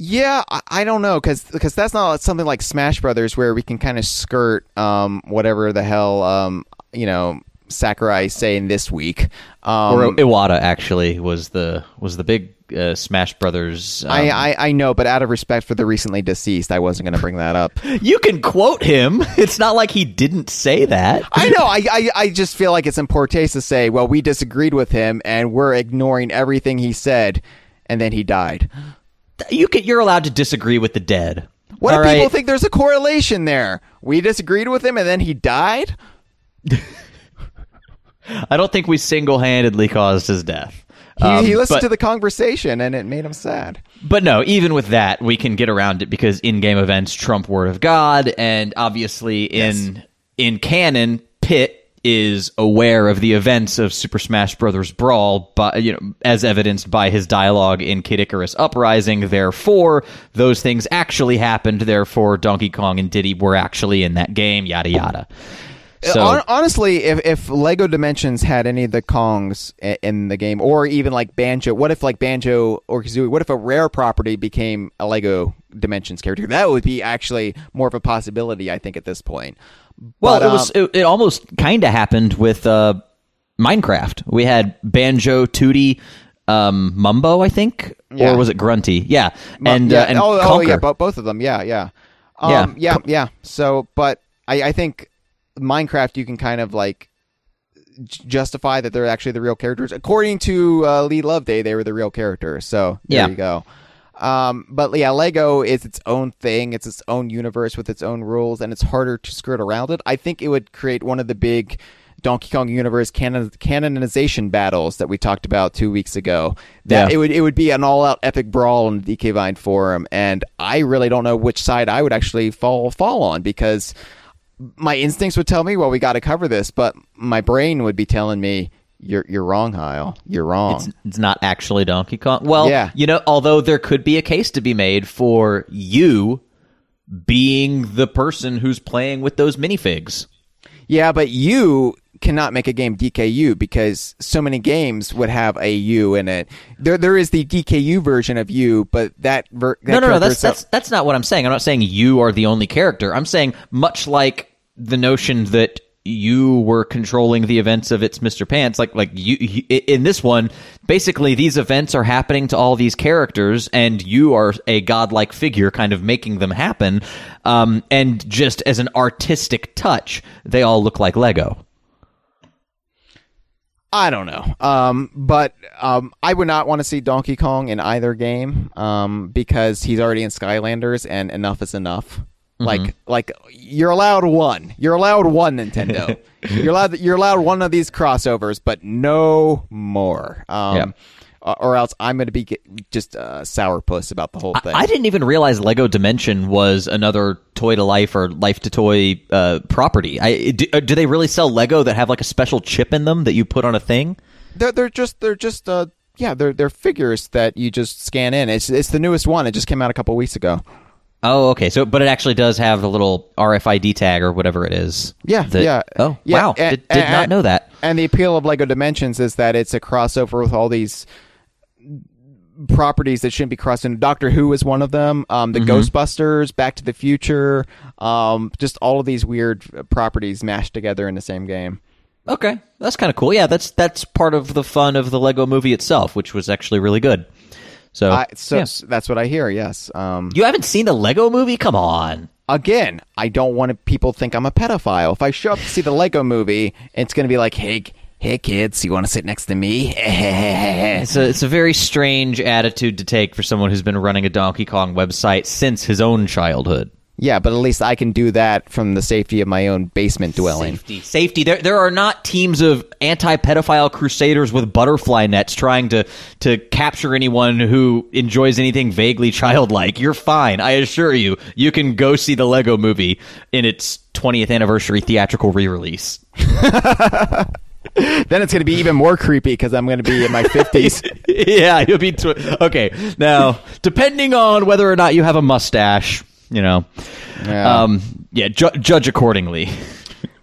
Yeah, I, I don't know because because that's not something like Smash Brothers where we can kind of skirt um, whatever the hell um, you know Sakurai saying this week. Um, Or Iwata actually was the was the big uh, Smash Brothers. um, I, I I know, but out of respect for the recently deceased, I wasn't going to bring that up. You can quote him. It's not like he didn't say that. I know. I, I I just feel like it's in poor taste to say, well, we disagreed with him and we're ignoring everything he said, and then he died. You can, you're allowed to disagree with the dead. What if people right? think there's a correlation there? We disagreed with him and then he died. I don't think we single-handedly caused his death. He, Um, he listened but, to the conversation and it made him sad. but no, even with that, we can get around it because in-game events trump Word of God, and obviously in in canon, Pitt is aware of the events of Super Smash Bros. Brawl, but you know, as evidenced by his dialogue in Kid Icarus Uprising. Therefore, those things actually happened. Therefore, Donkey Kong and Diddy were actually in that game. Yada yada. Uh, so honestly, if if Lego Dimensions had any of the Kongs in the game, or even like Banjo, what if like Banjo or Kazooie? What if a rare property became a Lego Dimensions character? That would be actually more of a possibility, I think, at this point. Well, But, it was um, it, it almost kind of happened with uh, Minecraft. We had Banjo, Tooty, um, Mumbo, I think, Yeah. or was it Grunty? Yeah, and yeah, uh, and oh, oh yeah, both of them, yeah, yeah, Yeah. um, yeah, yeah. So, but I, I think Minecraft, you can kind of like justify that they're actually the real characters. According to uh, Lee Loveday, they were the real characters. So there Yeah. you go. Um, but yeah, Lego is its own thing. It's its own universe with its own rules, and it's harder to skirt around it. I think it would create one of the big Donkey Kong universe canon- canonization battles that we talked about two weeks ago. That Yeah. it would it would be an all out epic brawl in the DK Vine forum, and I really don't know which side I would actually fall fall on because my instincts would tell me, well, we got to cover this, but my brain would be telling me, you're you're wrong, Hyle. You're wrong. It's, it's not actually Donkey Kong. Well, Yeah. you know, although there could be a case to be made for you being the person who's playing with those minifigs. Yeah, but you cannot make a game DKU because so many games would have a U in it. There, there is the DKU version of you, but that, ver- that no, no, no. That's that's that's not what I'm saying. I'm not saying you are the only character. I'm saying much like the notion that you were controlling the events of it's Mr. Pants. Like like you, in this one, basically these events are happening to all these characters, and you are a godlike figure, kind of making them happen. Um, and just as an artistic touch, they all look like Lego. I don't know. Um, but um, I would not want to see Donkey Kong in either game um, because he's already in Skylanders, and enough is enough. Like, like you're allowed one. You're allowed one Nintendo. you're allowed. You're allowed one of these crossovers, but no more. Um, Yeah. Or else I'm going to be just uh, sourpuss about the whole thing. I didn't even realize Lego Dimension was another toy to life or life to toy uh, property. I do, uh, do they really sell Lego that have like a special chip in them that you put on a thing? They're they're just they're just uh yeah they're they're figures that you just scan in. It's it's the newest one. It just came out a couple weeks ago. Oh, okay. So, but it actually does have the little RFID tag or whatever it is. Yeah, that- yeah. Oh, Yeah, wow. and- did, did not know that. And the appeal of Lego Dimensions is that it's a crossover with all these properties that shouldn't be crossed in. Doctor Who is one of them. Um, Mm-hmm. the Ghostbusters, Back to the Future, um, just all of these weird properties mashed together in the same game. Okay, that's kind of cool. Yeah, that's that's part of the fun of the Lego Movie itself, which was actually really good. So, I, so yeah. that's what I hear. Yes. Um, you haven't seen the Lego Movie? Come on. again, I don't want to, people think I'm a pedophile. If I show up to see the Lego Movie, it's going to be like, hey, hey, kids, you want to sit next to me? It's a it's a very strange attitude to take for someone who's been running a Donkey Kong website since his own childhood. Yeah, but at least I can do that from the safety of my own basement dwelling. Safety, safety. There, there are not teams of anti-pedophile crusaders with butterfly nets trying to to capture anyone who enjoys anything vaguely childlike. You're fine, I assure you. You can go see the Lego Movie in its 20th anniversary theatrical re-release. Then it's going to be even more creepy because I'm going to be in my 50s. yeah, you'll be tw- okay. Now, depending on whether or not you have a mustache, you know, Yeah. um, yeah, ju- judge accordingly.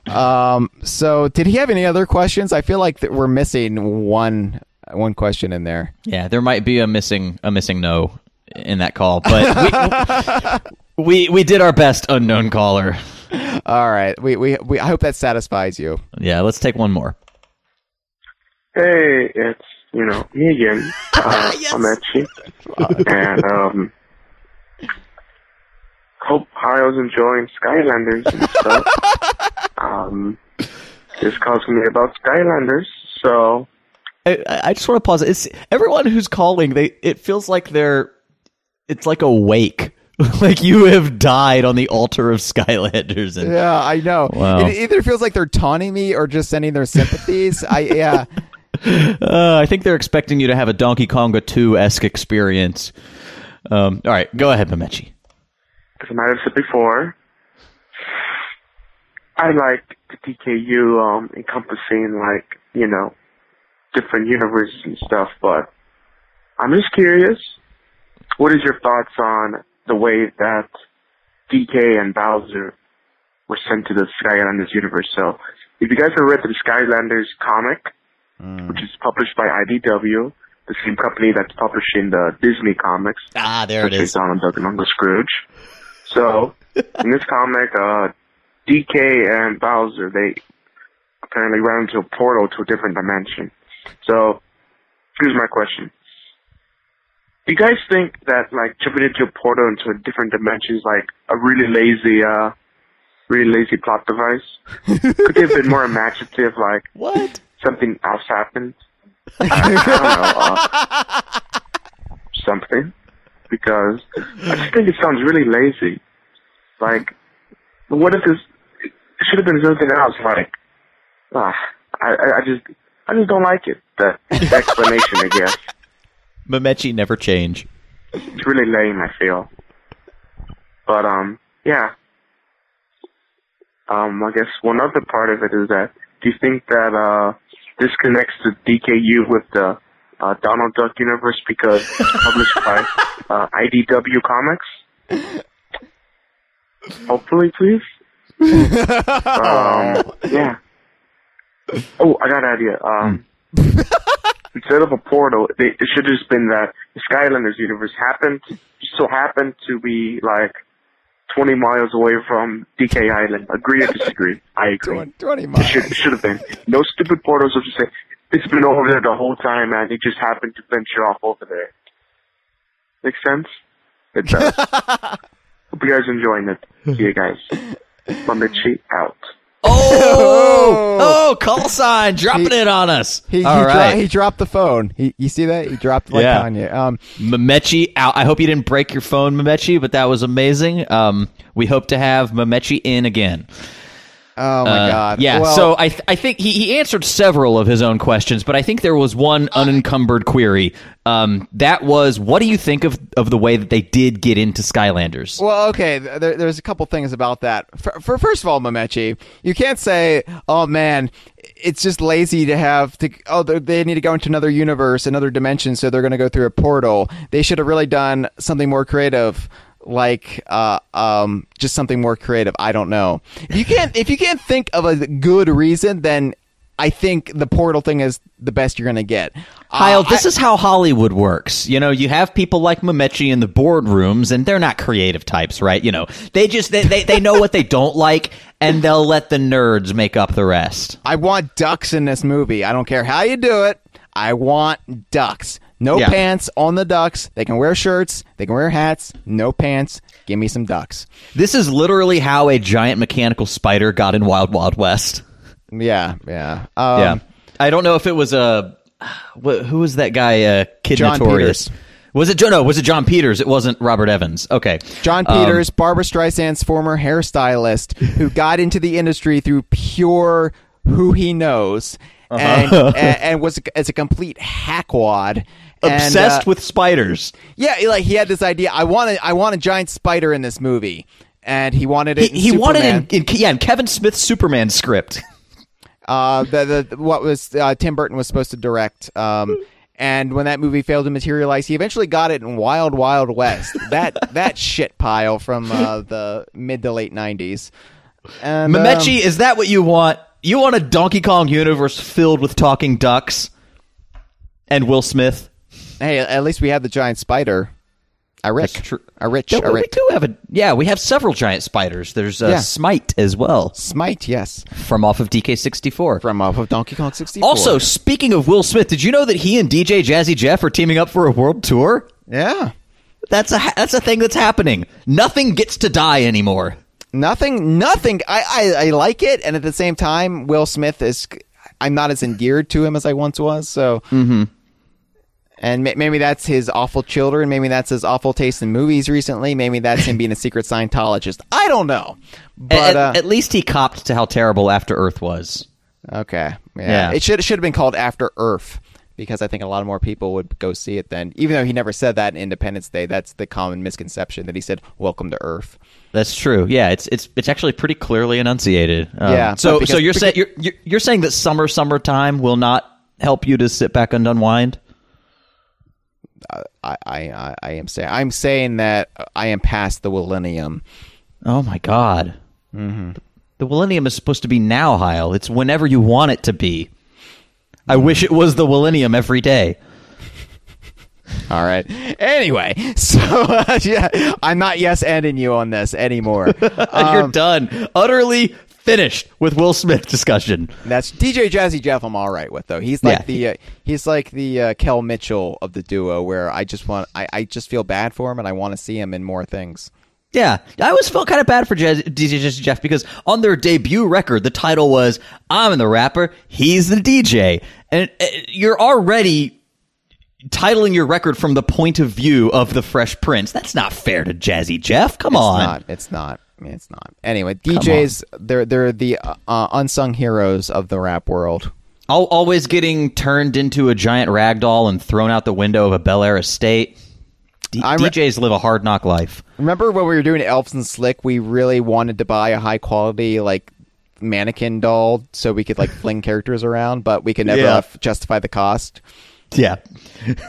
Um, so, did he have any other questions? I feel like that we're missing one one question in there. Yeah, there might be a missing a missing no in that call, but we we, we did our best, unknown caller. All right, we, we we I hope that satisfies you. Yeah, let's take one more. Hey, it's you know me again, uh, Amechi, and um, hope Hayo's enjoying Skylanders and stuff. um, this call's gonna about Skylanders, so I, I just want to pause. It's everyone who's calling. They it feels like they're it's like a wake. like you have died on the altar of Skylanders, and Yeah, I know. Wow. It either feels like they're taunting me or just sending their sympathies. I yeah. uh, I think they're expecting you to have a Donkey Konga 2 esque experience. Um, all right, go ahead, Mamechi. As I might have said before, I like the DKU um, encompassing like you know different universes and stuff, but I'm just curious. What is your thoughts on the way that DK and Bowser were sent to the Skylanders universe? So, if you guys have read the Skylanders comic, which is published by IDW, the same company that's publishing the Disney comics, Ah, there it is. Donald Duck and Uncle Scrooge. So, in this comic, uh, DK and Bowser, they apparently ran into a portal to a different dimension. So, here's my question. Do you guys think that, like, jumping into a portal into a different dimension is, like, a really lazy, uh, really lazy plot device? Could they have been more imaginative, like, What? something else happened? I, I don't know. Uh, something. Because I just think it sounds really lazy. Like, what if this? It should have been something else. Like, ah, I, I, just, I just don't like it. The, explanation, I guess, Mamechi never change. it's really lame. I feel. But um, yeah. Um, I guess one other part of it is that do you think that uh this connects to DKU with the uh, Donald Duck universe because it's published by uh, IDW Comics? Hopefully, please. um, yeah. Oh, I got an idea. Um, instead of a portal, they, it should have just been that the Skylanders universe happened, just so happened to be like 20 miles away from DK Island. Agree or disagree? I agree. 20, 20 It miles. should, it should have been. No stupid portals. Or just say, it's been over there the whole time, and it just happened to venture off over there. Make sense? It does. Hope you guys are enjoying it. See you guys. Mamichi out. Oh, oh, call sign, dropping it on us. He, he, All dro- right. he dropped the phone. He, you see that? He dropped it like Yeah. Kanye. Um, Mamechi out. I hope you didn't break your phone, Mamechi, but that was amazing. Um, we hope to have Mamechi in again. Oh my Uh, God. Yeah, Well, so I th- I think he, he answered several of his own questions, but I think there was one unencumbered query. Um, that was, what do you think of of the way that they did get into Skylanders? Well, okay. There, there's a couple things about that. For, for first of all, Mamechi, you can't say, "Oh man, it's just lazy to have to." Oh, they- they need to go into another universe, another dimension, so they're going to go through a portal. They should have really done something more creative, like uh, um, just something more creative. I don't know. If you can't, if you can't think of a good reason, then I think the portal thing is the best you're going to get. Hyle, Uh, this I- is how Hollywood works. You know, you have people like Mamechi in the boardrooms, and they're not creative types, right? You know, they just they, they, they know what they don't like, and they'll let the nerds make up the rest. I want ducks in this movie. I don't care how you do it. I want ducks. No Yeah. pants on the ducks. They can wear shirts. They can wear hats. No pants. Give me some ducks. This is literally how a giant mechanical spider got in Wild Wild West. Yeah, yeah. Um, yeah, I don't know if it was a wh- who was that guy? Uh, Kid Jon Notorious. Peters. Was it? Jo- No, was it Jon Peters? It wasn't Robert Evans. Okay, Jon Um, Peters, Barbra Streisand's former hairstylist, who got into the industry through pure who he knows, Uh-huh. and, and and was as a complete hackwad. And, obsessed uh, with spiders. Yeah, like he had this idea. I want a, I want a giant spider in this movie, and he wanted He, it. in he wanted in yeah in Kevin Smith's Superman script. Uh, the, the what was uh, Tim Burton was supposed to direct. Um, and when that movie failed to materialize, he eventually got it in Wild Wild West. that that shit pile from uh, the mid to late nineties. And um, is that what you want? You want a Donkey Kong universe filled with talking ducks and Will Smith? Hey, at least we have the giant spider. A true. a rich, Yeah, a we do have a yeah. We have several giant spiders. There's uh, Yeah. Smite as well Smite, yes, from off of DK64. from off of Donkey Kong sixty four. Also, speaking of Will Smith, did you know that he and DJ Jazzy Jeff are teaming up for a world tour? yeah, That's a that's a thing that's happening. Nothing gets to die anymore. Nothing, nothing. I, I, I like it, and at the same time, Will Smith is. I'm not as endeared to him as I once was. So, mm-hmm. And ma- maybe that's his awful children. Maybe that's his awful taste in movies recently. Maybe that's him being a secret Scientologist. I don't know. But at, uh, at least he copped to how terrible After Earth was. okay, yeah. Yeah. it should it should have been called After Earth because I think a lot more people would go see it then. Even though he never said that in Independence Day, that's the common misconception that he said "Welcome to Earth." That's true. Yeah, it's it's it's actually pretty clearly enunciated. Um, Yeah, So because- so you're saying you're, you're you're saying that summer summertime will not help you to sit back and unwind. I, I, I, am saying I'm saying that I am past the millennium. Oh my god. Mm-hmm. The millennium is supposed to be now, Hyle. It's whenever you want it to be. I wish it was the millennium every day. All right. Anyway, so uh, yeah, I'm not yes ending you on this anymore. you're Um, done. Utterly finished with Will Smith discussion. That's DJ Jazzy Jeff. I'm all right with though. He's like Yeah. the uh, he's like the uh, Kel Mitchell of the duo, where I just want I, I just feel bad for him and I want to see him in more things. Yeah, I always felt kind of bad for Jazz, DJ Jazzy Jeff because on their debut record, the title was "I'm the rapper, he's the DJ," and uh, you're already titling your record from the point of view of the Fresh Prince. That's not fair to Jazzy Jeff. Come It's on. not. It's not. I mean, it's not. Anyway, DJs they're they're the uh, uh, unsung heroes of the rap world. Al always getting turned into a giant rag doll and thrown out the window of a Bel Air estate. D- I'm re- DJs live a hard knock life. Remember when we were doing Elves and Slick? We really wanted to buy a high quality like mannequin doll so we could like fling characters around, but we could never Yeah. justify the cost. Yeah,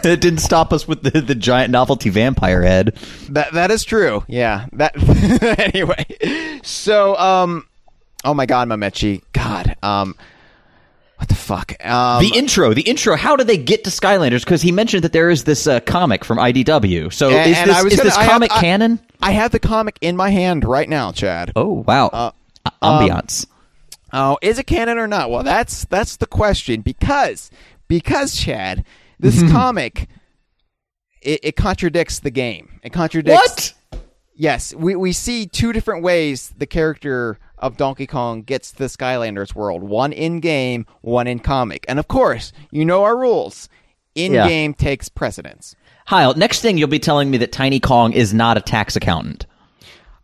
it didn't stop us with the, the giant novelty vampire head. That that is true. Yeah. That anyway. So um, oh my God, Mamechi. God. Um, what the fuck? Um, the intro, the intro. How did they get to Skylanders? Because he mentioned that there is this uh, comic from IDW. So and- is this is gonna- this I have- comic I- canon? I have the comic in my hand right now, Chad. Oh wow, Uh, ambiance. Oh, is it canon or not? Well, that's that's the question because because Chad, this comic it, it contradicts the game. It contradicts what? Yes, we, we see two different ways the character of Donkey Kong gets to the Skylanders world. One in game, one in comic. And of course, you know our rules. In game takes precedence. Heil, next thing you'll be telling me that Tiny Kong is not a tax accountant.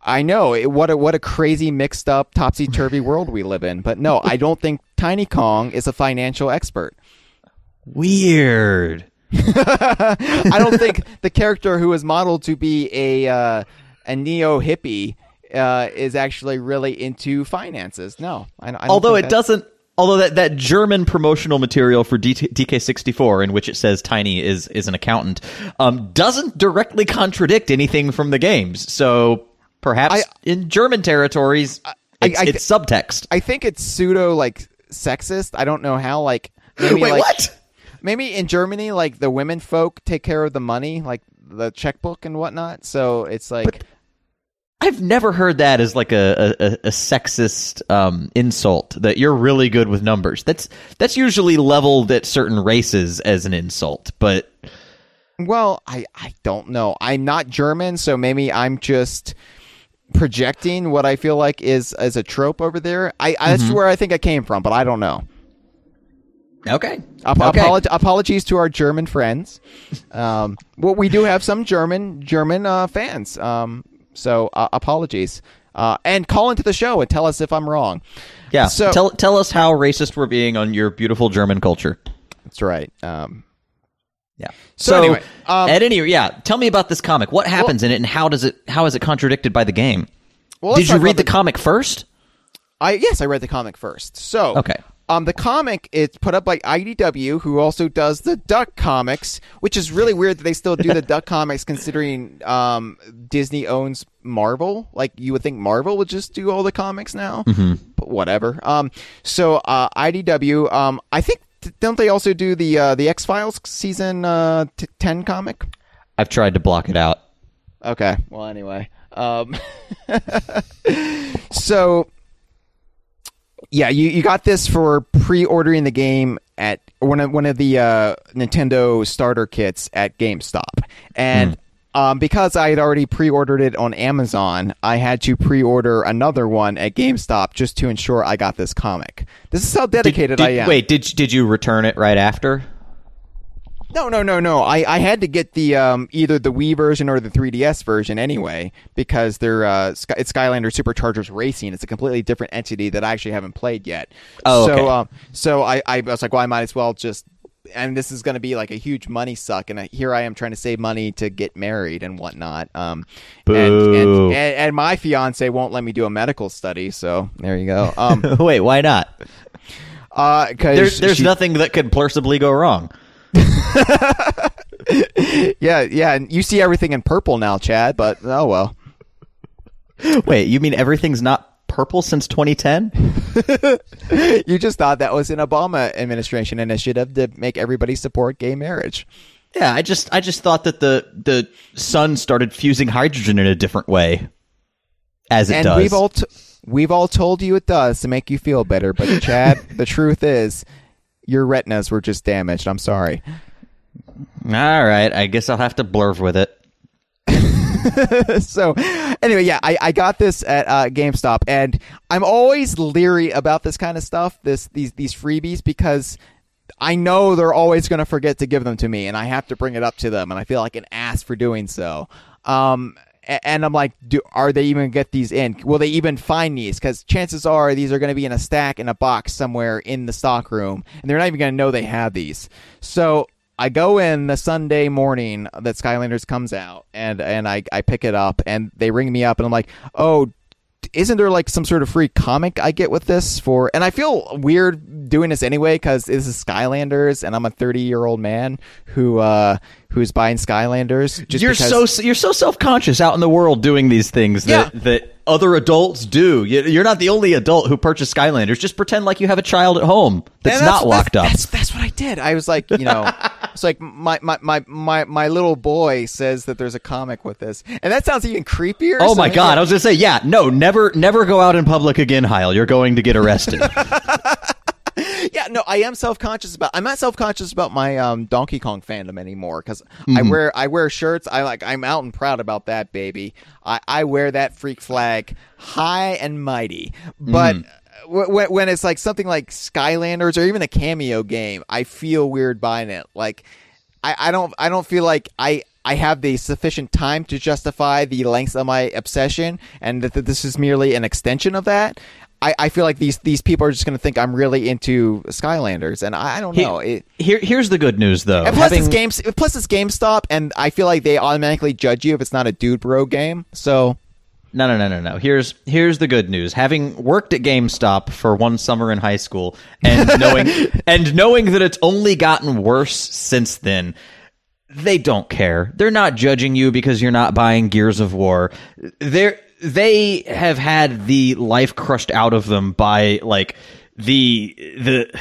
I know it, what a what a crazy mixed up topsy turvy world we live in. But no, I don't think Tiny Kong is a financial expert. Weird. I don't think the character who is modeled to be a uh, a neo hippie uh, is actually really into finances. No, I, I don't Although think it that- doesn't. Although that, that German promotional material for DK64, in which it says Tiny is is an accountant, um, doesn't directly contradict anything from the games. So perhaps I- in German territories, it's, I- it's subtext. I think it's pseudo like sexist. I don't know how. Like maybe Wait, like, what? Maybe in Germany, like the women folk take care of the money, like the checkbook and whatnot. So it's like. I've never heard that as like a, a, a sexist um, insult that you're really good with numbers. That's that's usually leveled at certain races as an insult, but Well, I, I don't know. I'm not German, so maybe I'm just projecting what I feel like is is a trope over there. I, I that's where I think I came from, but I don't know. Okay. Ap- Okay. apolog- apologies to our German friends. Um, well, we do have some German German uh, fans. Um, so uh, apologies. Uh, and call into the show and tell us if I'm wrong. Yeah. So- tell tell us how racist we're being on your beautiful German culture. That's right. Um, Yeah. So anyway, um, at any yeah, tell me about this comic. What happens in it, and how does it how is it contradicted by the game? well, Did you read about the comic first? I yes, I read the comic first. So Okay. Um, the comic it's put up by IDW, who also does the Duck comics, which is really weird that they still do the Duck comics, considering um, Disney owns Marvel. Like you would think Marvel would just do all the comics now, but whatever. Um, so uh, IDW, um, I think don't they also do the uh, the X Files season uh, t- ten comic? I've tried to block it out. Okay. Well, anyway. Um, so, yeah, you, you got this for pre-ordering the game at one of one of the uh, Nintendo starter kits at GameStop, and um, because I had already pre-ordered it on Amazon, I had to pre-order another one at GameStop just to ensure I got this comic. This is how dedicated Did- I am. Wait, did did you return it right after? No, no, no, no. I, I had to get the um, either the Wii version or the 3DS version anyway because they're uh, Sky, it's Skylander Superchargers Racing. It's a completely different entity that I actually haven't played yet. Oh, okay. so um, so I, I was like, well, I might as well just. And this is going to be like a huge money suck, and I, here I am trying to save money to get married and whatnot. Um, and, Boo. and, and and my fiance won't let me do a medical study, so there you go. Um, Wait, why not? uh, because There's there's nothing that could plausibly go wrong. yeah, yeah. And you see everything in purple now, Chad. But oh well. Wait, you mean everything's not purple since 2010? You just thought that was an Obama administration initiative to make everybody support gay marriage. Yeah, I just I just thought that the the sun started fusing hydrogen in a different way. As it and does. we've all t- we've all told you it does to make you feel better, but Chad, the truth is your retinas were just damaged. I'm sorry. All right, I guess I'll have to blurf with it. so anyway, yeah, I, I got this at uh, GameStop, and I'm always leery about this kind of stuff, this these these freebies, because I know they're always going to forget to give them to me, and I have to bring it up to them, and I feel like an ass for doing so. Um, and I'm like, do, are they even get these in? Will they even find these? Because chances are these are going to be in a stack in a box somewhere in the stock room, and they're not even going to know they have these. So I go in the Sunday morning that Skylanders comes out, and and I I pick it up, and they ring me up, and I'm like, oh. Isn't there like some sort of free comic I get with this for? And I feel weird doing this anyway because this is Skylanders, and I'm a 30 year old man who uh who's buying Skylanders. Just you're because, so you're so self conscious out in the world doing these things that Yeah. that other adults do. You- You're not the only adult who purchased Skylanders. Just pretend like you have a child at home that's, And not locked up. That's, that's what I did. I was like, you know, it's like my, my, my, my, my little boy says that there's a comic with this, and that sounds even creepier. Oh my god! I was gonna say, yeah, no, never, never go out in public again, Hyle. You're going to get arrested. yeah, no, I am self conscious about. I'm not self conscious about my um, Donkey Kong fandom anymore because I wear I wear shirts. I like I'm out and proud about that baby. I, I wear that freak flag high and mighty. But w- when when it's like something like Skylanders or even a cameo game, I feel weird buying it. Like I, I don't I don't feel like I. I have the sufficient time to justify the length of my obsession, and that that this is merely an extension of that. I, I feel like these these people are just going to think I'm really into Skylanders, and I, I don't know. It, Here, here's the good news, though. and plus, Having- it's games. Plus, it's GameStop, and I feel like they automatically judge you if it's not a dude bro game. So No, no, no, no, no. Here's here's the good news. Having worked at GameStop for one summer in high school and knowing and knowing that it's only gotten worse since then, they don't care. They're not judging you because you're not buying Gears of War. They're they have had the life crushed out of them by like the the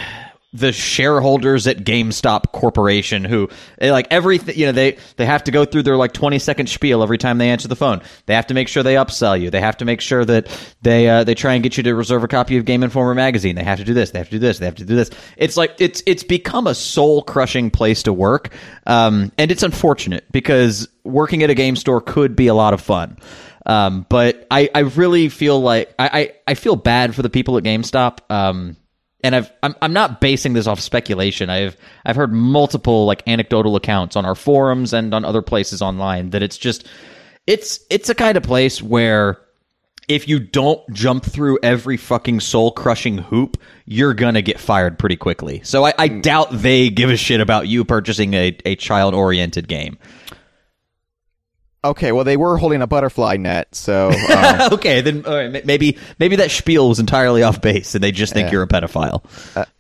the shareholders at GameStop Corporation who like everything you know they they have to go through their like 20 second spiel every time they answer the phone. They have to make sure they upsell you. They have to make sure that they uh, they try and get you to reserve a copy of Game Informer magazine. They have to do this, they have to do this, they have to do this. It's like it's it's become a soul crushing place to work. Um, and it's unfortunate because working at a game store could be a lot of fun. Um, but I, I really feel like I, I, I feel bad for the people at GameStop. Um, and I've I'm, I'm not basing this off speculation. I've I've heard multiple like anecdotal accounts on our forums and on other places online that it's just it's it's a kind of place where if you don't jump through every fucking soul crushing hoop, you're gonna get fired pretty quickly. So I, I doubt they give a shit about you purchasing a, a child oriented game. Okay, well they were holding a butterfly net, so um, okay, then all right, maybe maybe that spiel was entirely off base, and they just think you're a pedophile.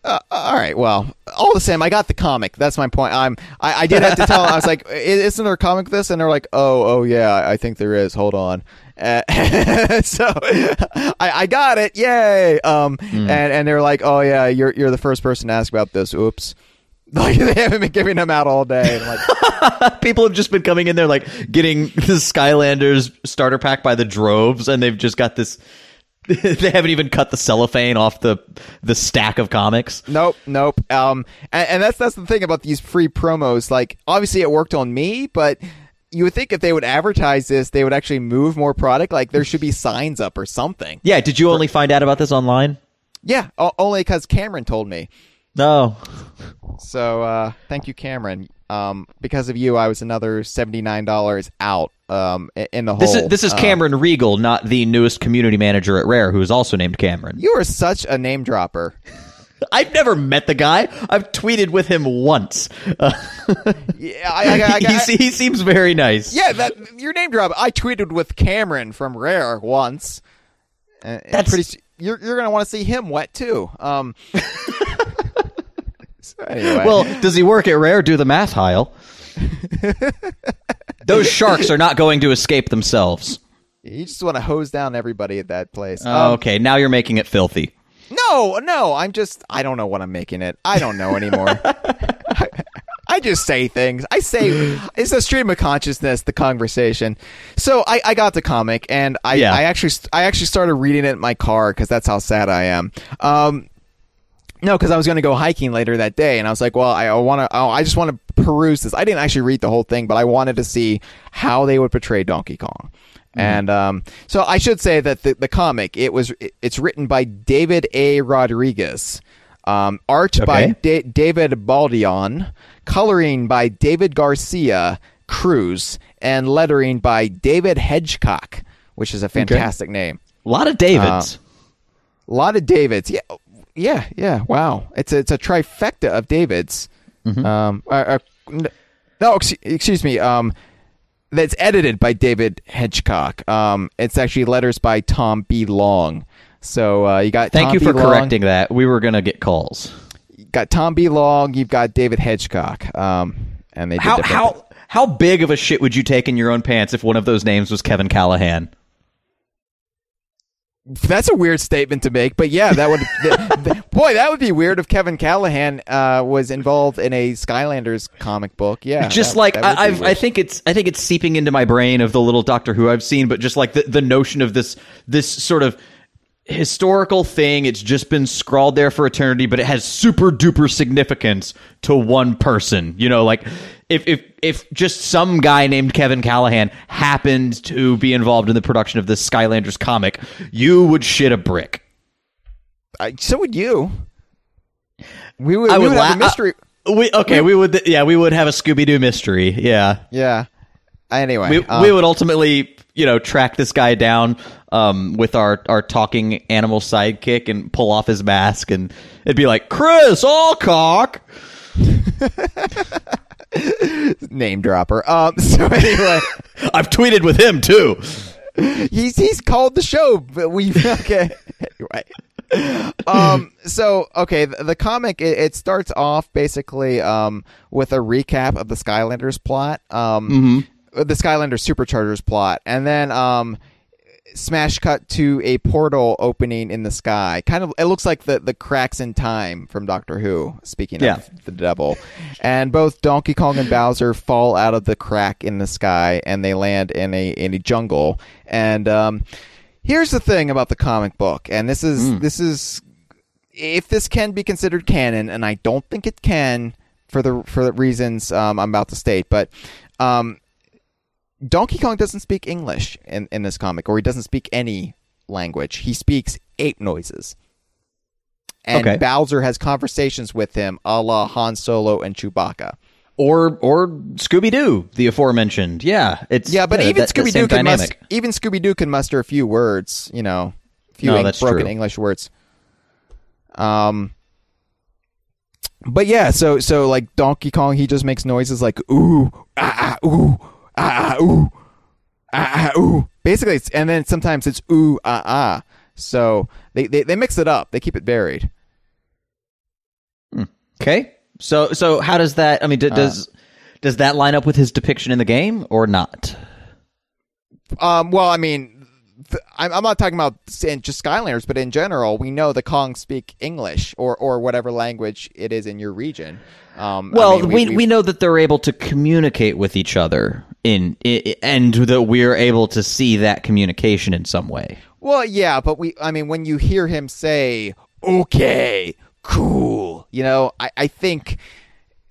uh, all right. Well, all the same, I got the comic. That's my point. I'm I, I did have to tell. them, I was like, "Isn't there a comic this?" And they're like, "Oh, oh yeah, I think there is. Hold on." Uh, so I, I got it. Yay! Um, and and they're like, "Oh yeah, you're you're the first person to ask about this." Oops. Like they haven't been giving them out all day. And like, People have just been coming in there like getting the Skylanders starter pack by the droves, and they've just got this. they haven't even cut the cellophane off the the stack of comics. Nope, nope. Um, and, and that's that's the thing about these free promos. Like, obviously, it worked on me, but you would think if they would advertise this, they would actually move more product. Like, there should be signs up or something. Yeah, did you only find out about this online? Yeah, o- only because Cameron told me. No. So, uh, thank you, Cameron. Um, because of you, I was another seventy nine dollars out. Um, in the hole. This is this is Uh, Cameron Regal, not the newest community manager at Rare, who is also named Cameron. you are such a name dropper. I've never met the guy. I've tweeted with him once. Uh, Yeah, I, I, I, I, he, he seems very nice. yeah. That your name drop. I tweeted with Cameron from Rare once. Uh, That's- pretty. You're you're gonna want to see him wet too. Um. anyway, Well, does he work at Rare? Do the math, Hyle. Those sharks are not going to escape themselves. you just want to hose down everybody at that place. Um, okay, now you're making it filthy. No, no. I'm just. I don't know what I'm making it. I don't know anymore. I just say things. I say it's a stream of consciousness, the Kongversation. So I, I got the comic, and I, Yeah. I actually I actually started reading it in my car because that's how sad I am. Um, no, because I was going to go hiking later that day, and I was like, well, I, want to. Oh, I just want to peruse this. I didn't actually read the whole thing, but I wanted to see how they would portray Donkey Kong. And um, so I should say that the, the comic it was it- it's written by David A. Rodriguez, um, art by Okay. da- David Baldeón, coloring by David Garcia Cruz, and lettering by David Hedgecock, which is a fantastic name. A lot of Davids. A lot of Davids. Yeah, yeah, yeah. Wow, it's a, it's a trifecta of Davids. Um, uh, uh, no, excuse, excuse me. Um, that's edited by David Hedgecock. Um, it's actually letters by Tom B. Long. So uh, you got Thank Tom you B. for Long, correcting that. We were going to get calls. you got Tom B. Long. You've got David Hedgecock. Um, and they did How different- how how big of a shit would you take in your own pants if one of those names was Kevin Callahan? That's a weird statement to make, but yeah, that would. th- th- boy, that would be weird if Kevin Callahan uh, was involved in a Skylanders comic book. Yeah, just that- like that I, I've, I think it's I think it's seeping into my brain of the little Doctor Who I've seen, but just like the, the notion of this this sort of historical thing. It's just been scrawled there for eternity, but it has super duper significance to one person. You know, like if if if just some guy named Kevin Callahan happened to be involved in the production of this Skylanders comic, you would shit a brick. I, so would you. We would, I we would would have a mystery. We okay, we would yeah, we would have a Scooby Doo mystery. Yeah. yeah. Anyway, we, um, we would ultimately you know track this guy down um, with our, our talking animal sidekick and pull off his mask and it'd be like chris allcock name dropper. Um. So anyway, i've tweeted with him too he's he's called the show, but we okay. anyway. Um. So okay, the, the comic it, it starts off basically um with a recap of the Skylanders plot. Um. The Skylanders Superchargers plot, and then um. Smash cut to a portal opening in the sky. Kind of, it looks like the, the cracks in time from Doctor Who. Speaking Yeah. of the devil, and both Donkey Kong and Bowser fall out of the crack in the sky, and they land in a in a jungle. And um, here's the thing about the comic book, and this is this is if this can be considered canon, and I don't think it can for the for the reasons um, I'm about to state, but um, Donkey Kong doesn't speak English in, in this comic, or he doesn't speak any language. He speaks ape noises. And Okay. Bowser has conversations with him, a la Han Solo and Chewbacca. or or scooby-doo the aforementioned yeah it's Yeah, but even that- that Scooby Doo can muster, even Scooby Doo can muster a few words, you know, a few No, broken true. English words. Um, but yeah, so so like Donkey Kong, he just makes noises like ooh ah ah ooh ah ah ooh ah ah ooh. Basically, it's, and then sometimes it's ooh ah ah. So they, they they mix it up. They keep it varied. okay so so how does that i mean d- Uh. does does that line up with his depiction in the game or not Um, well, I mean, th- I'm, I'm not talking about just Skylanders, but in general, we know the Kong speak English or, or whatever language it is in your region. Um, I Well, mean, we, we know that they're able to communicate with each other in, i and that we're able to see that communication in some way. well, yeah, but we, I mean, when you hear him say, "Okay, cool," you know, I, I think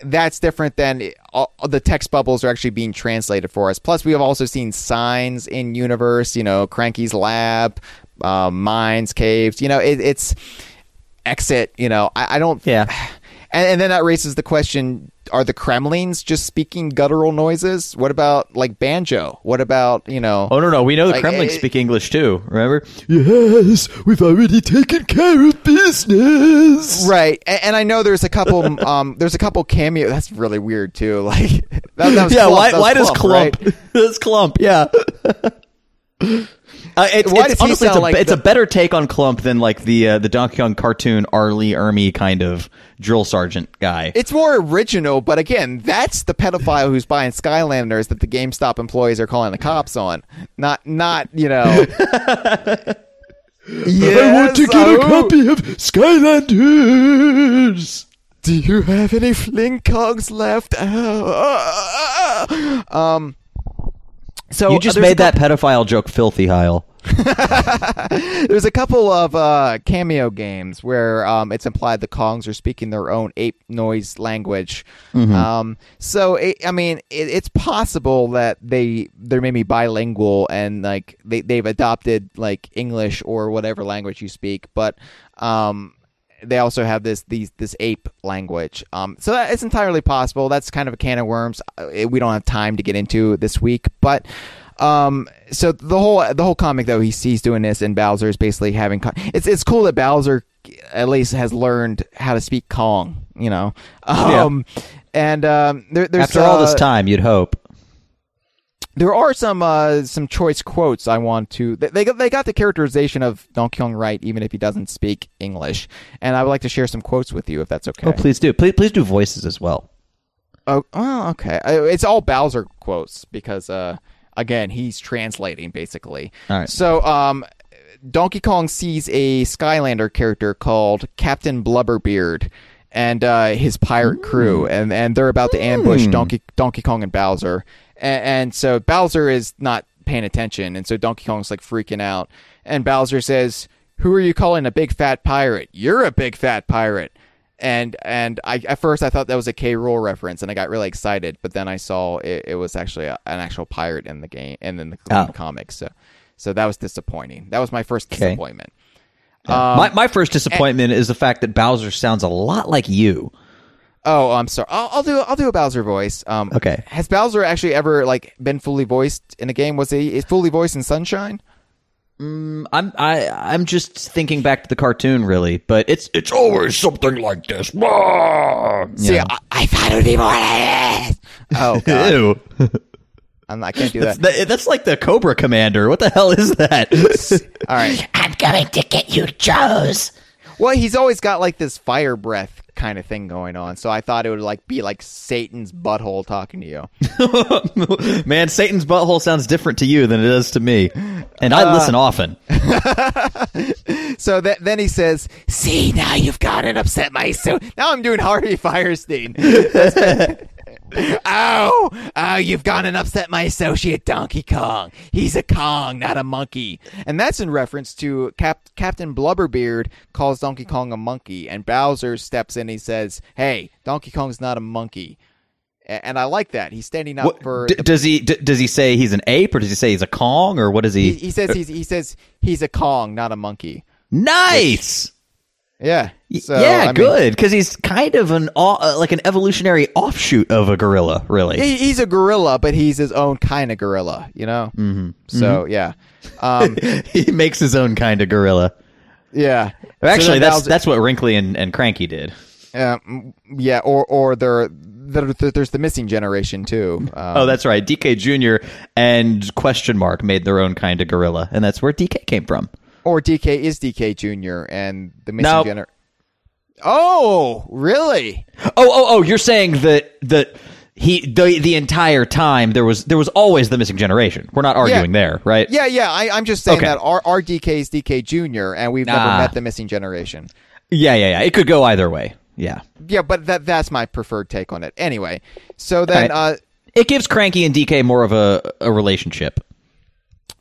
that's different than it- all, the text bubbles are actually being translated for us. Plus, we have also seen signs in universe. You know, Cranky's lab, uh, mines, caves. You know, it, it's exit. You know, I, I don't. Yeah. And, and then that raises the question: Are the Kremlings just speaking guttural noises? What about like banjo? What about you know? Oh no, no, we know the Like, Kremlin eh, speak English too. Remember? Yes, we've already taken care of business. Right, and, and I know there's a couple. um, there's a couple cameo. That's really weird too. Like that, that was yeah. Klump, Why? that was Why does Klump, clump? right? That's clump. Yeah. Uh, it's, Why it's- does he honestly, it's, a, like it's the- a better take on Klump than like the uh, the Donkey Kong cartoon R. Lee Ermey kind of drill sergeant guy. It's more original, but again, that's the pedophile who's buying Skylanders that the GameStop employees are calling the cops on. Not, not you know. yes, I want to Yes, get a oh. copy of Skylanders. Do you have any fling cogs left? um. So you just made that pedophile joke filthy, Hyle. There's a couple of uh, cameo games where um, it's implied the Kongs are speaking their own ape noise language. Um, so it, I mean, it, it's possible that they they're maybe bilingual and like they they've adopted like English or whatever language you speak, but um, they also have this these this ape language. Um, so that, it's entirely possible. That's kind of a can of worms. Uh, We don't have time to get into this week, but um, so the whole the whole comic though he's he's doing this, and Bowser is basically having. Con- it's it's cool that Bowser at least has learned how to speak Kong. You know, um, and um, there, there's After all this uh, time, you'd hope. There are some uh, some choice quotes I want to. They they got, they got the characterization of Donkey Kong right, even if he doesn't speak English, and I would like to share some quotes with you if that's okay. Oh, please do. Please, please do voices as well. Oh, well, okay. It's all Bowser quotes because, uh, again, he's translating basically. All right. So, um, Donkey Kong sees a Skylander character called Captain Blubberbeard and uh, his pirate crew, and, and they're about to ambush Donkey Donkey Kong and Bowser, and, and so Bowser is not paying attention, and so Donkey Kong's like freaking out, and Bowser says, "Who are you calling a big fat pirate? You're a big fat pirate." And and I at first I thought that was a K. Rool reference, and I got really excited. But then I saw it, it was actually a, an actual pirate in the game and in the, Oh. comics. So so that was disappointing. That was my first Okay. disappointment. my um, my first disappointment is the fact that Bowser sounds a lot like you. Oh, I'm sorry. I'll, I'll do I'll do a Bowser voice. Um, Okay. Has Bowser actually ever like been fully voiced in a game? Was he is fully voiced in Sunshine? I'm I I'm just thinking back to the cartoon, really, but it's It's always something like this. Ah! See, Yeah. I, I thought it would be more like. Oh God, ew. I'm, I can't do That's, that. that- that's like the Cobra Commander. What the hell is that? All right. I'm going to get you, Joes. Well, he's always got like this fire breath kind of thing going on, so I thought it would like be like Satan's butthole talking to you. Man, Satan's butthole sounds different to you than it does to me, and I listen uh, often. So that, then he says, "See, now you've got and upset my so." Now I'm doing Harvey Fierstein. oh, oh, you've gone and upset my associate Donkey Kong. He's a Kong, not a monkey. And that's in reference to Cap- Captain Blubberbeard calls Donkey Kong a monkey, and Bowser steps in. And He says, "Hey, Donkey Kong's not a monkey." A- And I like that. He's standing up What- for. d- the- does he d- does he say he's an ape or does he say he's a Kong or what is he, he? he says he's, he says he's a Kong, not a monkey. nice. Yeah. So, yeah, I good because he's kind of an uh, like an evolutionary offshoot of a gorilla, really. He, he's a gorilla, but he's his own kind of gorilla, you know. Mm-hmm. So yeah, um, he makes his own kind of gorilla. yeah. Actually, So that's that's what Wrinkly and, and Cranky did. um, yeah, or or there, there, there's the missing generation too. Um, Oh, that's right. DK Jr. and Question Mark made their own kind of gorilla, and that's where DK came from. Or DK is DK Junior, and the missing Nope. gener. Oh, really? Oh, oh, oh! You're saying that that he the the entire time there was there was always the missing generation. We're not arguing there, right? Yeah, yeah. I, I'm just saying Okay. that our, our DK is DK Junior, and we've never Ah. met the missing generation. yeah, yeah, yeah. It could go either way. Yeah, Yeah, but that that's my preferred take on it. Anyway, so then, Alright. uh, it gives Cranky and DK more of a a relationship.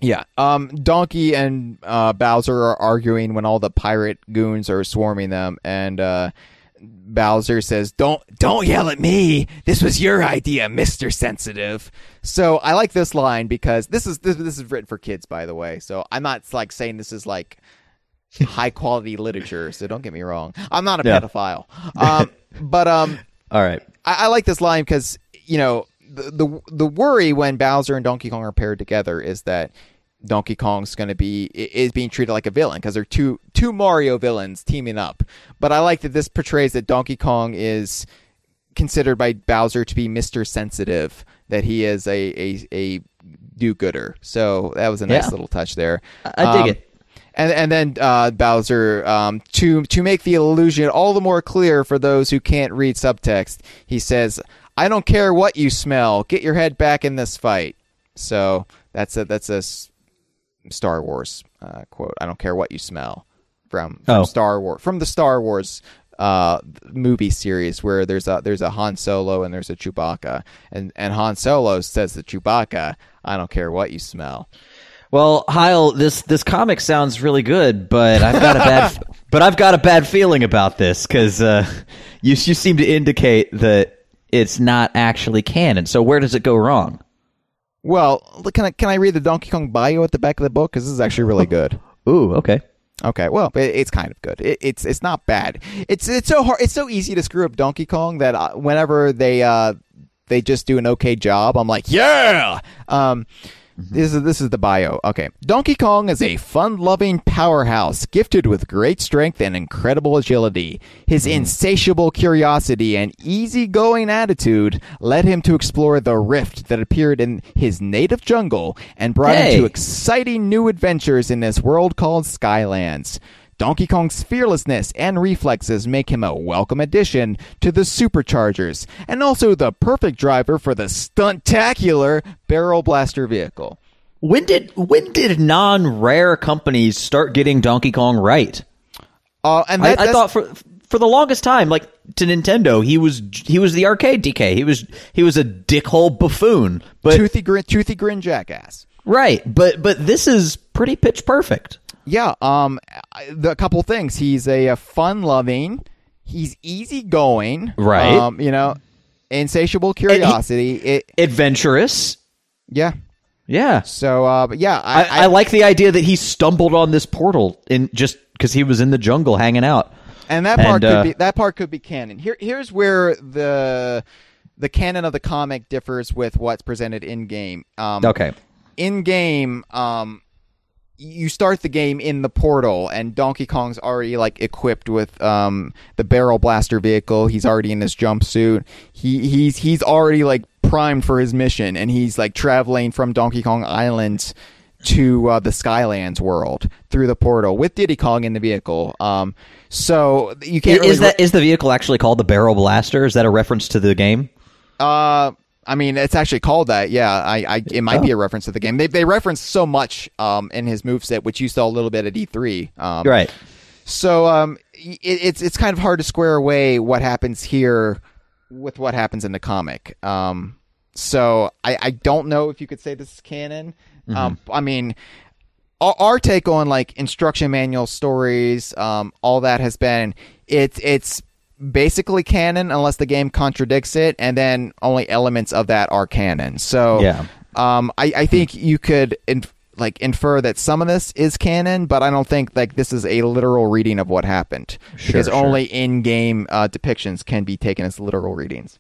Yeah. Um, Donkey and uh, Bowser are arguing when all the pirate goons are swarming them, and uh, Bowser says, "Don't don't yell at me. This was your idea, Mister Sensitive." So I like this line because this is this, this is written for kids, by the way. So I'm not like saying this is like high quality literature. So don't get me wrong. I'm not a Yeah. pedophile. Um, but um, All right. I, I like this line because you know the, the the worry when Bowser and Donkey Kong are paired together is that Donkey Kong's going to be is being treated like a villain because they're two two Mario villains teaming up. But I like that this portrays that Donkey Kong is considered by Bowser to be Mister Sensitive, that he is a a, a do-gooder. So that was a nice Yeah. little touch there. I dig Um, it. and and then uh, Bowser um, to to make the illusion all the more clear for those who can't read subtext, he says, "I don't care what you smell. Get your head back in this fight." So that's a that's a Star Wars uh, quote. I don't care what you smell from, from Oh. Star Wars from the Star Wars uh, movie series where there's a there's a Han Solo and there's a Chewbacca and and Han Solo says to Chewbacca, "I don't care what you smell." Well, Hyle, this this comic sounds really good, but I've got a bad but I've got a bad feeling about this because uh, you you seem to indicate that it's not actually canon. So where does it go wrong? Well, can I can I read the Donkey Kong bio at the back of the book because this is actually really good. Ooh, okay. Okay, well, it, it's kind of good. It, it's it's not bad. It's it's so hard. It's so easy to screw up Donkey Kong that uh, whenever they uh they just do an okay job, I'm like, yeah. Um, Mm-hmm. this is this is the bio. Okay, Donkey Kong is a fun-loving powerhouse, gifted with great strength and incredible agility. His mm-hmm. insatiable curiosity and easygoing attitude led him to explore the rift that appeared in his native jungle and brought him to exciting new adventures in this world called Skylands. Donkey Kong's fearlessness and reflexes make him a welcome addition to the Superchargers, and also the perfect driver for the stuntacular Barrel Blaster vehicle. When did when did non rare companies start getting Donkey Kong right? Uh, and I, that, I that's- thought for for the longest time, like to Nintendo, he was he was the arcade DK. He was he was a dickhole buffoon. But toothy grin, toothy grin jackass. right, but but this is pretty pitch perfect. Yeah, um, the couple things. He's a, a fun-loving. He's easygoing. Right. Um, you know, insatiable curiosity. it, Adventurous. yeah. Yeah. So, uh, but yeah, I, I, I, like the idea that he stumbled on this portal in just because he was in the jungle hanging out. and that part and, uh, could be that part could be canon. Here, here's where the the canon of the comic differs with what's presented in game. Um, Okay. in game, um, you start the game in the portal, and Donkey Kong's already like equipped with um, the barrel blaster vehicle. He's already in his jumpsuit. He he's he's already like primed for his mission, and he's like traveling from Donkey Kong Island to uh, the Skylands world through the portal with Diddy Kong in the vehicle. Um, so you can't Is, really that is the vehicle actually called the Barrel Blaster? Is that a reference to the game? Uh, I mean, it's actually called that. Yeah, I, I it might Oh. be a reference to the game. They they reference so much um in his moveset, which you saw a little bit at E3. Um, Right. So um, it, it's it's kind of hard to square away what happens here with what happens in the comic. Um, so I I don't know if you could say this is canon. Um, I mean. Our, our take on like instruction manual stories, um, all that has been it's it's basically canon unless the game contradicts it, and then only elements of that are canon. So Yeah. um, I, I think you could in, like infer that some of this is canon, but I don't think like this is a literal reading of what happened because sure. only in-game uh, depictions can be taken as literal readings.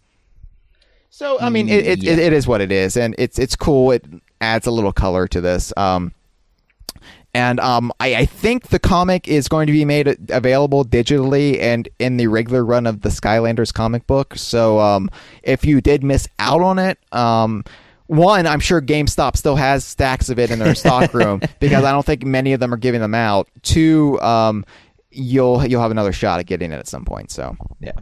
So I mean, it, it, it, it is what it is, and it's it's cool. It adds a little color to this. Um, and um, I, I think the comic is going to be made available digitally and in the regular run of the Skylanders comic book. So um, if you did miss out on it, um, one, I'm sure GameStop still has stacks of it in their stock room because I don't think many of them are giving them out. Two, um, you'll you'll have another shot at getting it at some point. So Yeah.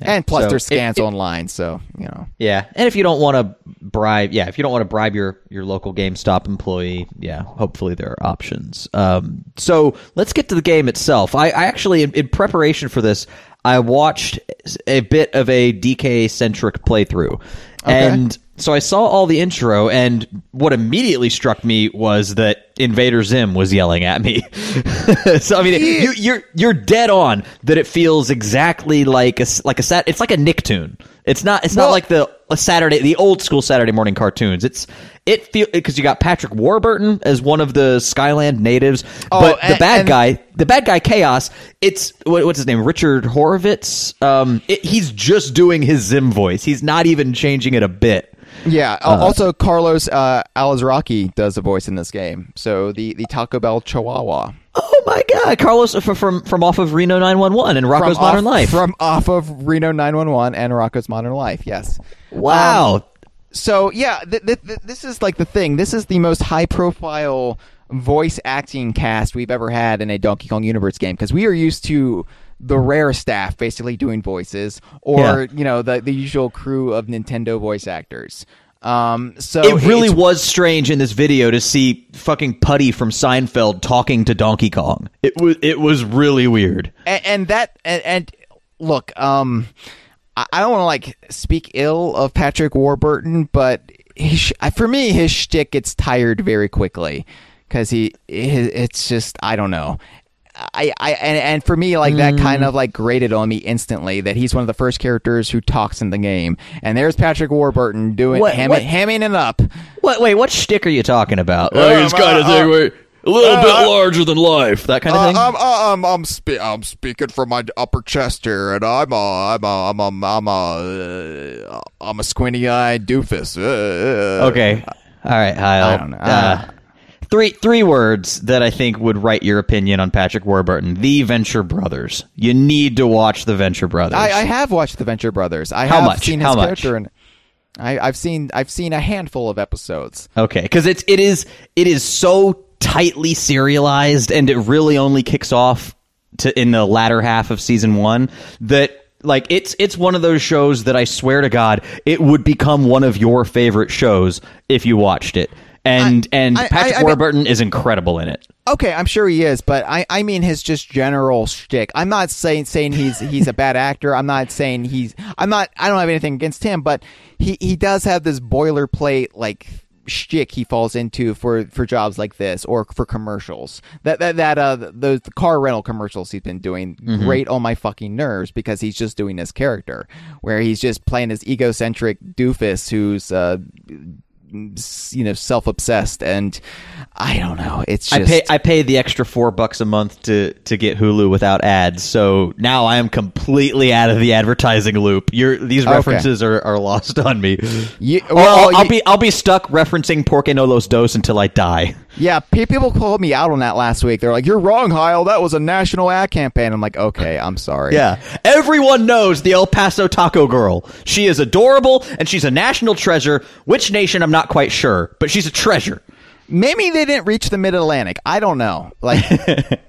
And plus So there's scans it- online, so you know. Yeah, and if you don't want to bribe, yeah, if you don't want to bribe your your local GameStop employee, yeah, hopefully there are options. Um, so let's get to the game itself. I, I actually, in, in preparation for this, I watched a bit of a DK centric playthrough, and so I saw all the intro, and what immediately struck me was that Invader Zim was yelling at me. so I mean, you, you're you're dead on that. It feels exactly like a like a sat. It's like a Nicktoon. It's not. It's not like the a Saturday, the old school Saturday morning cartoons. It's it feel because you got Patrick Warburton as one of the Skyland natives, Oh, but the bad and- guy, the bad guy Kaos. It's what, what's his name, Richard Horvitz. Um, it, he's just doing his Zim voice. He's not even changing it a bit. Yeah. Uh-huh. also, Carlos uh, Alazraqui does a voice in this game. So the, the Taco Bell Chihuahua Oh my God, Carlos from from, from off of Reno 911 and Rocko's Modern Life. from off of Reno 911 and Rocko's Modern Life. Yes. wow. Um, so yeah, th- th- th- this is like the thing. This is the most high profile voice acting cast we've ever had in a Donkey Kong Universe game because we are used to the rare staff basically doing voices or Yeah. you know the the usual crew of Nintendo voice actors. Um, so it really was strange in this video to see fucking Putty from Seinfeld talking to Donkey Kong. It was it was really weird. and, and that and, and look um i, I don't want to like speak ill of patrick warburton but sh- for me his shtick gets tired very quickly because he it- it's just i don't know I, I and, and for me like that kind of mm. like grated on me instantly that he's one of the first characters who talks in the game and there's Patrick Warburton doing What- ham- what- hamming it up What? Wait, what shtick are you talking about? Uh, Like, um, it's kind of uh, thing um, where a little uh, bit uh, larger than life, that kind of uh, thing. I'm I'm I'm, spe- I'm speaking from my upper chest here, and I'm a I'm a I'm a I'm a uh, I'm a squinty eyed doofus. Uh, okay, all right, Kyle. I don't know. Three three words that I think would write your opinion on Patrick Warburton: the Venture Brothers. You need to watch the Venture Brothers. I, I have watched the Venture Brothers. I How have much? seen his How much? character, and I I've seen I've seen a handful of episodes. Okay, because it's it is it is so tightly serialized, and it really only kicks off to in the latter half of season one that like it's it's one of those shows that I swear to God it would become one of your favorite shows if you watched it. And and I- I- Patrick I mean- Warburton is incredible in it. Okay, I'm sure he is, but I, I mean his just general shtick. I'm not saying saying he's he's a bad actor. I'm not saying he's I'm not I don't have anything against him, but he he does have this boilerplate like shtick he falls into for for jobs like this or for commercials. That that that uh those car rental commercials he's been doing great on my fucking nerves because he's just doing this character where he's just playing this egocentric doofus who's uh you know self-obsessed and I don't know. It's I pay I pay the extra four bucks a month to to get Hulu without ads, so now I am completely out of the advertising loop. You're, these Okay. references are, are lost on me. You- well, I'll, I'll you- be I'll be stuck referencing Porque no los dos until I die. Yeah, people called me out on that last week. They're like, "You're wrong, Hyle. That was a national ad campaign." I'm like, "Okay, I'm sorry." Yeah, everyone knows the El Paso Taco Girl. She is adorable and she's a national treasure. Which nation I'm not quite sure, but she's a treasure. Maybe they didn't reach the Mid Atlantic. I don't know. Like, I,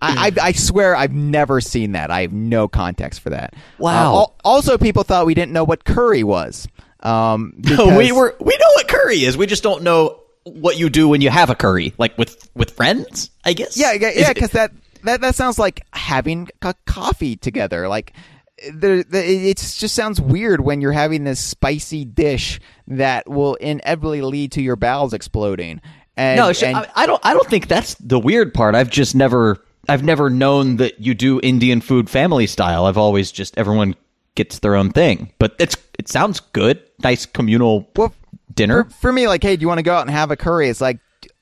I, I swear I've never seen that. I have no context for that. Wow. Uh, al- also, people thought we didn't know what curry was. Um, we were we know what curry is. We just don't know what you do when you have a curry, like with with friends. I guess. Yeah, yeah, yeah. Because that, that that sounds like having a coffee together. Like, there, it just sounds weird when you're having this spicy dish that will inevitably lead to your bowels exploding. And, no, and- I, I don't. I don't think that's the weird part. I've just never. I've never known that you do Indian food family style. I've always just everyone gets their own thing. But it's it sounds good. Nice communal Well, dinner. for, for me, like, hey, do you want to go out and have a curry? It's like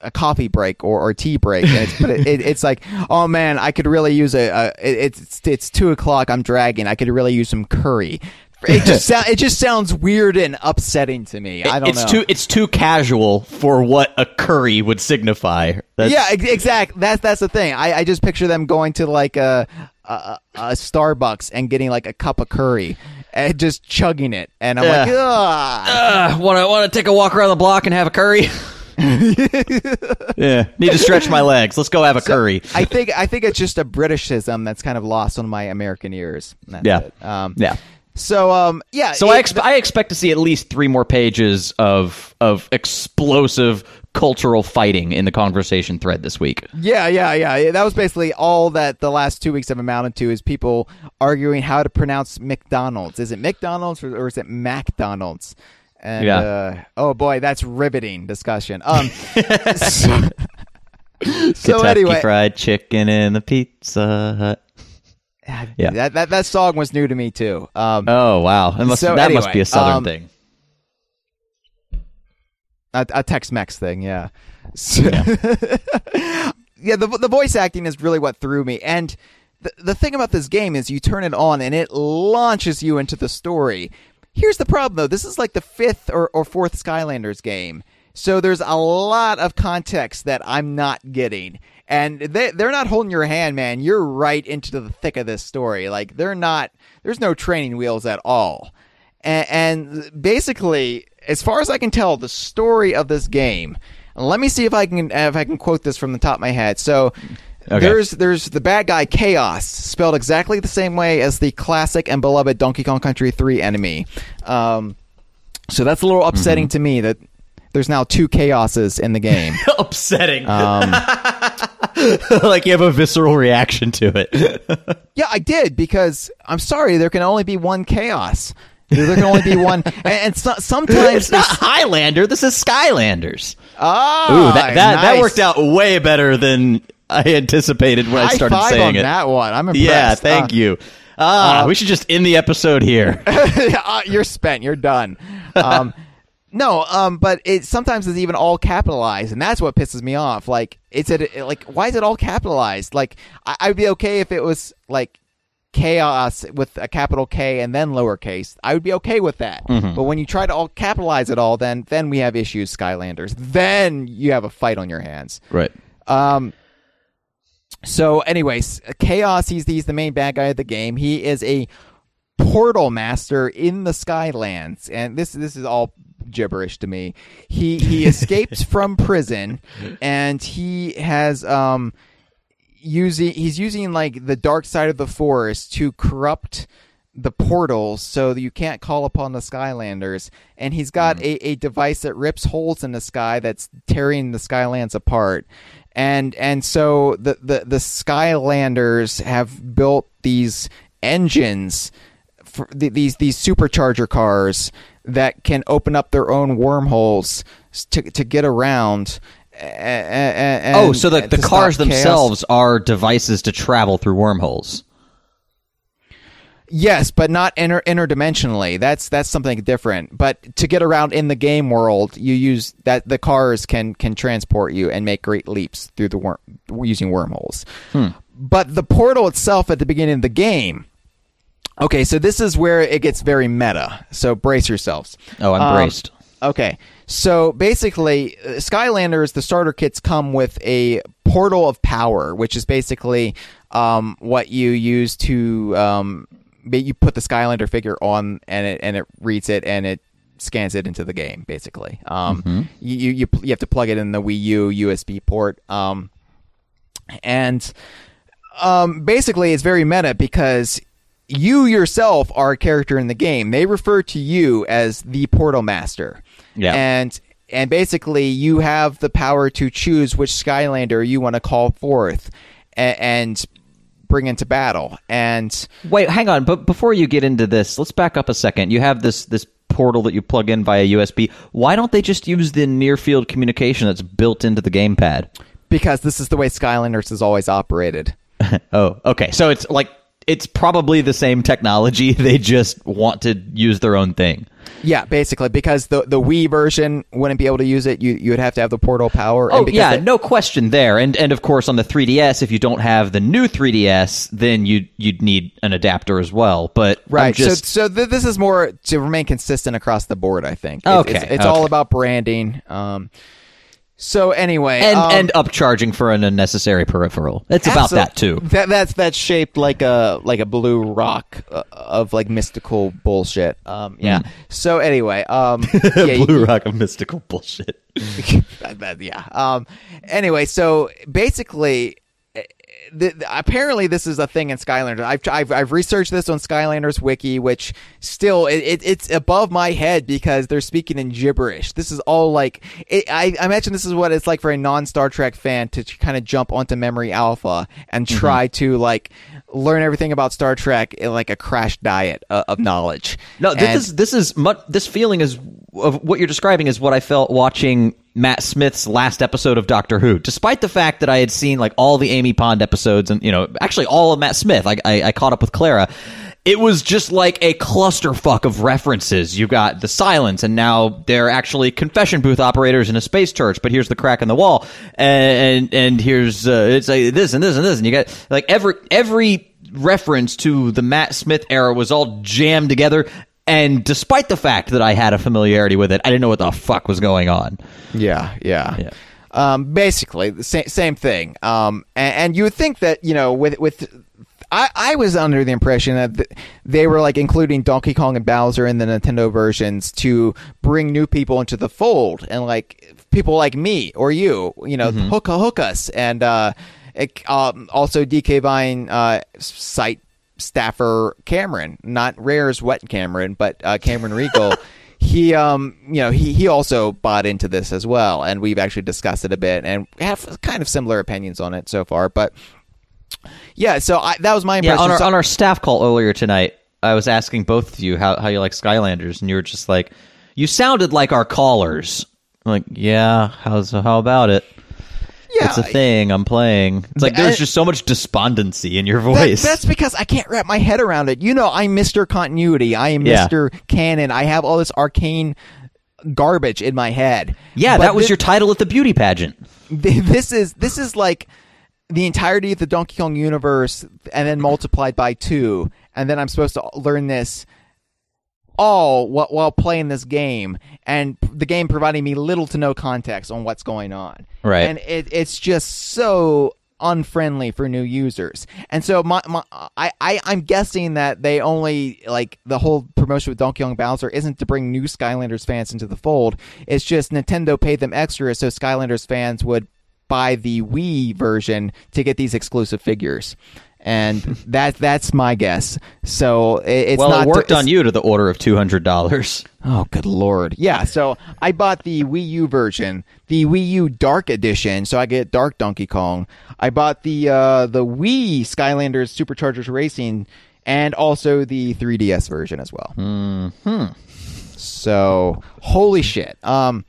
a coffee break or, or tea break. And it's, but it, it, it's like, oh man, I could really use a. a it, it's it's two o'clock. I'm dragging. I could really use some curry. It just sound, it just sounds weird and upsetting to me. I don't it's know. too it's too casual for what a curry would signify. That's, yeah, ex- exact. That's that's the thing. I, I just picture them going to like a, a a Starbucks and getting like a cup of curry and just chugging it, and I'm like, Yeah. Ugh. Uh, want to want to take a walk around the block and have a curry. yeah, need to stretch my legs. Let's go have a curry. I think I think it's just a Britishism that's kind of lost on my American ears. Yeah. Um, Yeah. So um yeah. So it- I, I expect to see at least three more pages of of explosive cultural fighting in the conversation thread this week. Yeah, yeah, yeah. That was basically all that the last two weeks have amounted to is people arguing how to pronounce McDonald's. Is it McDonald's or, or is it McDonald's? And Yeah. uh, oh boy, that's riveting discussion. Um, so, so anyway, Fried Chicken and the Pizza Hut. Yeah. that, that that song was new to me too. Um, Oh wow, that must So that must be a southern um, thing. a, a Tex-Mex thing, yeah. So- yeah, the the voice acting is really what threw me. And the the thing about this game is you turn it on and it launches you into the story. Here's the problem though. This is like the fifth or, or fourth Skylanders game. So there's a lot of context that I'm not getting. And they they're not holding your hand, man. You're right into the thick of this story. Like they're not there's no training wheels at all. And, and basically, as far as I can tell, the story of this game. Let me see if I can if I can quote this from the top of my head. So Okay. there's there's the bad guy Kaos, spelled exactly the same way as the classic and beloved Donkey Kong Country 3 enemy. Um, so that's a little upsetting to me that there's now two chaoses in the game. Upsetting. Um, like you have a visceral reaction to it. yeah, I did because I'm sorry, there can only be one chaos. There can only be one, and, and so, sometimes it's not Highlander. This is Skylanders. Ooh, that that, that worked out way better than I anticipated when I started five saying on it. that one. I'm impressed. yeah, thank Uh, you. Ah, uh, we should just end the episode here. uh, you're spent. You're done. Um, no, um, but it sometimes it's even all capitalized, and that's what pisses me off. Like, it's a, like, why is it all capitalized? Like, I, I'd be okay if it was like Kaos with a capital K and then lowercase. I would be okay with that. But when you try to all capitalize it all, then then we have issues, Skylanders. Then you have a fight on your hands. right. Um. So, anyways, Kaos. He's he's the main bad guy of the game. He is a portal master in the Skylands, and this this is all gibberish to me. He he escapes from prison, and he has um using he's using like the dark side of the forest to corrupt the portals so you can't call upon the Skylanders. And he's got mm-hmm. a, a device that rips holes in the sky that's tearing the Skylands apart. And and so the, the, the Skylanders have built these engines for th- these these supercharger cars that can open up their own wormholes to to get around. a- a- a- oh, so the, the cars chaos. themselves are devices to travel through wormholes. Yes, but not inter- interdimensionally. That's that's something different. But to get around in the game world, you use that the cars can can transport you and make great leaps through the worm using wormholes. But the portal itself at the beginning of the game. Okay, so this is where it gets very meta. So brace yourselves. Oh, I'm Um, braced. Okay. So basically, uh, Skylanders, the starter kits come with a portal of power, which is basically um, what you use to um, you put the Skylander figure on, and it and it reads it and it scans it into the game. Basically, um, you, you you you have to plug it in the Wii U USB port, um, and um, basically it's very meta because you yourself are a character in the game. They refer to you as the Portal Master. Yeah. And and basically you have the power to choose which Skylander you want to call forth and, and bring into battle. And Wait, hang on. But before you get into this, let's back up a second. You have this this portal that you plug in via USB. Why don't they just use the near field communication that's built into the gamepad? because this is the way Skylanders has always operated. Oh, okay. So it's like it's probably the same technology. They just want to use their own thing. Yeah, basically, because the the Wii version wouldn't be able to use it. You you would have to have the portal power. Oh yeah, no question there. And and of course on the 3DS, if you don't have the new 3DS, then you you'd need an adapter as well. But I'm Right. just so so th- this is more to remain consistent across the board. I think. It's- Okay, It's, it's all about branding. Um. So anyway, and um, and upcharging for an unnecessary peripheral. It's about that too. That that's that's shaped like a like a blue rock uh, of like mystical bullshit. Um. Yeah. So anyway. Um. yeah, Blue Rock of mystical bullshit. yeah. Um. Anyway, so basically, the, the- apparently this is a thing in Skylanders. I've, I've I've researched this on Skylanders wiki, which still it, it, it's above my head because they're speaking in gibberish. This is all like it, I I imagine this is what it's like for a non Star Trek fan to kind of jump onto Memory Alpha and Mm-hmm. try to like learn everything about Star Trek in like a crash diet uh, of knowledge. No, this And- is this is much, this feeling is of what you're describing is what I felt watching Matt Smith's last episode of Doctor Who. Despite the fact that I had seen like all the Amy Pond episodes and you know actually all of Matt Smith, I, I, I caught up with Clara. It was just like a clusterfuck of references. You got the silence, and now they're actually confession booth operators in a space church. But here's the crack in the wall, and and, and here's uh, it's like this and this and this, and you got like every every reference to the Matt Smith era was all jammed together. And despite the fact that I had a familiarity with it, I didn't know what the fuck was going on. Yeah, yeah. Yeah. Um, basically, the same same thing. Um, and, and you would think that you know with with. I, I was under the impression that th- they were like including Donkey Kong and Bowser in the Nintendo versions to bring new people into the fold and like people like me or you, you know, hook hook us and uh, it, um, also DK Vine uh, site staffer Cameron, not Rare's wet Cameron, but uh, Cameron Regal. he um you know he he also bought into this as well and we've actually discussed it a bit and have kind of similar opinions on it so far but yeah so I, that was my Yeah, impression on our, So- on our staff call earlier tonight, I was asking both of you how, how you like Skylanders, and you were just like, you sounded like our callers. I'm like, yeah, how's how about it? Yeah it's a thing I'm playing. It's like there's I- just so much despondency in your that- voice. that's because I can't wrap my head around it. You know, I'm Mr. Continuity. I am Yeah. Mr. Canon. I have all this arcane garbage in my head. yeah, But that was thi- your title at the beauty pageant. this is this is like the entirety of the Donkey Kong universe, and then multiplied by two, and then I'm supposed to learn this all while, while playing this game, and the game providing me little to no context on what's going on. Right. and it, it's just so unfriendly for new users. And so my, my I, I I'm guessing that they only like the whole promotion with Donkey Kong Bowser isn't to bring new Skylanders fans into the fold. It's just Nintendo paid them extra so Skylanders fans would buy the Wii version to get these exclusive figures. And that that's my guess. So it, it's well, not it worked it's- on you to the order of two hundred dollars. Oh, good lord. Yeah, so I bought the Wii U version, the Wii U Dark Edition, so I get Dark Donkey Kong. I bought the uh, the Wii Skylanders Superchargers Racing and also the 3DS version as well. Mm-hmm. So, holy shit. Um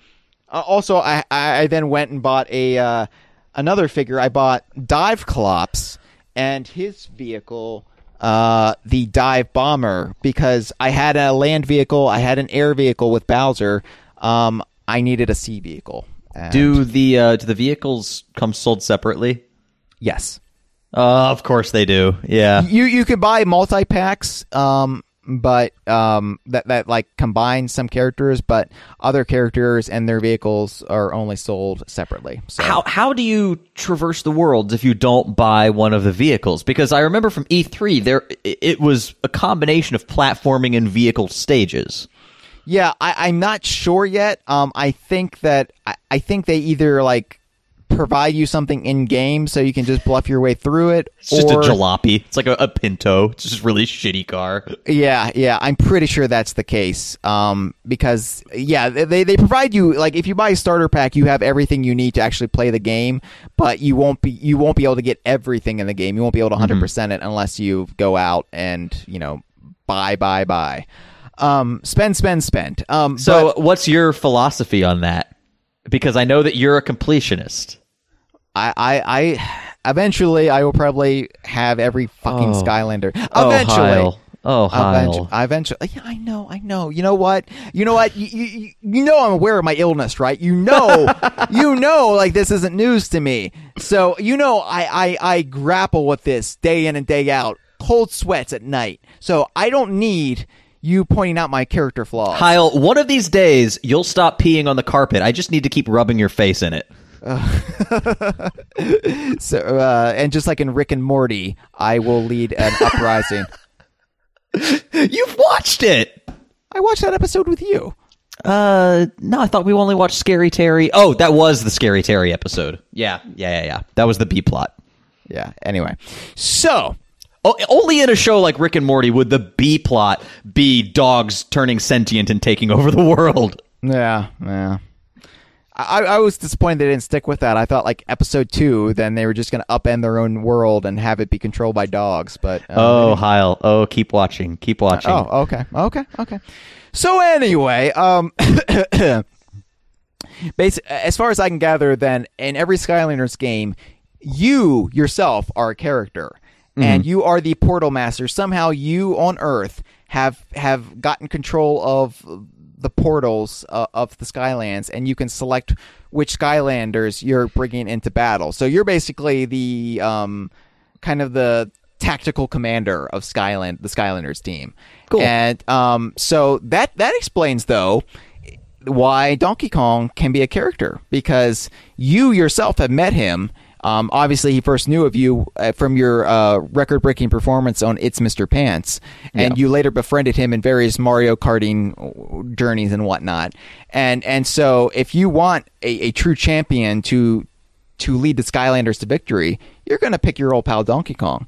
Uh, also, I, I I then went and bought a uh, another figure. I bought Dive-Clops and his vehicle, uh, the Dive Bomber, because I had a land vehicle, I had an air vehicle with Bowser. Um, I needed a sea vehicle. And- Do the uh, do the vehicles come sold separately? yes. Uh, of course they do. Yeah. You you could buy multi packs, um, but um, that that like combines some characters, but other characters and their vehicles are only sold separately. So How how do you traverse the worlds if you don't buy one of the vehicles? Because I remember from E3 there it it was a combination of platforming and vehicle stages. Yeah, I, I'm not sure yet. Um, I think that I, I think they either like provide you something in game so you can just bluff your way through it, It's just a jalopy. It's like a, a Pinto. It's just a really shitty car. yeah, yeah, I'm pretty sure that's the case. Um, because yeah, they they provide you like if you buy a starter pack, you have everything you need to actually play the game, but you won't be you won't be able to get everything in the game. You won't be able to 100 percent it unless you go out and you know buy buy buy. Um, spend spend spend. Um, So, but- what's your philosophy on that? Because I know that you're a completionist. I, I, I eventually I will probably have every fucking Oh. Skylander. Oh, Eventually. Hyle. Oh, Eventually, eventually, yeah, I know, I know. You know what? You know what? You, you, you know I'm aware of my illness, right? You know, you know, like this isn't news to me. So you know, I, I, I grapple with this day in and day out, cold sweats at night. So I don't need you pointing out my character flaws. Hyle, one of these days you'll stop peeing on the carpet. I just need to keep rubbing your face in it. So, uh, and just like in Rick and Morty, I will lead an uprising. You've watched it. I watched that episode with you. Uh, no, I thought we only watched Scary Terry. Oh, that was the Scary Terry episode. Yeah, yeah, yeah, yeah. That was the B plot. Yeah. Anyway, so only in a show like Rick and Morty would the B plot be dogs turning sentient and taking over the world. yeah, yeah. I, I was disappointed they didn't stick with that. I thought like episode two, then they were just going to upend their own world and have it be controlled by dogs. But uh, Oh, Hyle. Oh, keep watching. Keep watching. oh, okay, okay, okay. So anyway, um, basi- as far as I can gather, then in every Skylanders game, you yourself are a character, and you are the portal master. Somehow, you on Earth have have gotten control of the portals uh, of the Skylands, and you can select which Skylanders you're bringing into battle. So you're basically the um, kind of the tactical commander of Skyland, the Skylanders team. Cool. And um, so that that explains though why Donkey Kong can be a character because you yourself have met him. Um, obviously, he first knew of you uh, from your uh, record-breaking performance on "It's Mr. Pants," and you later befriended him in various Mario Karting uh, journeys and whatnot. And and so, if you want a, a true champion to to lead the Skylanders to victory, you're going to pick your old pal Donkey Kong.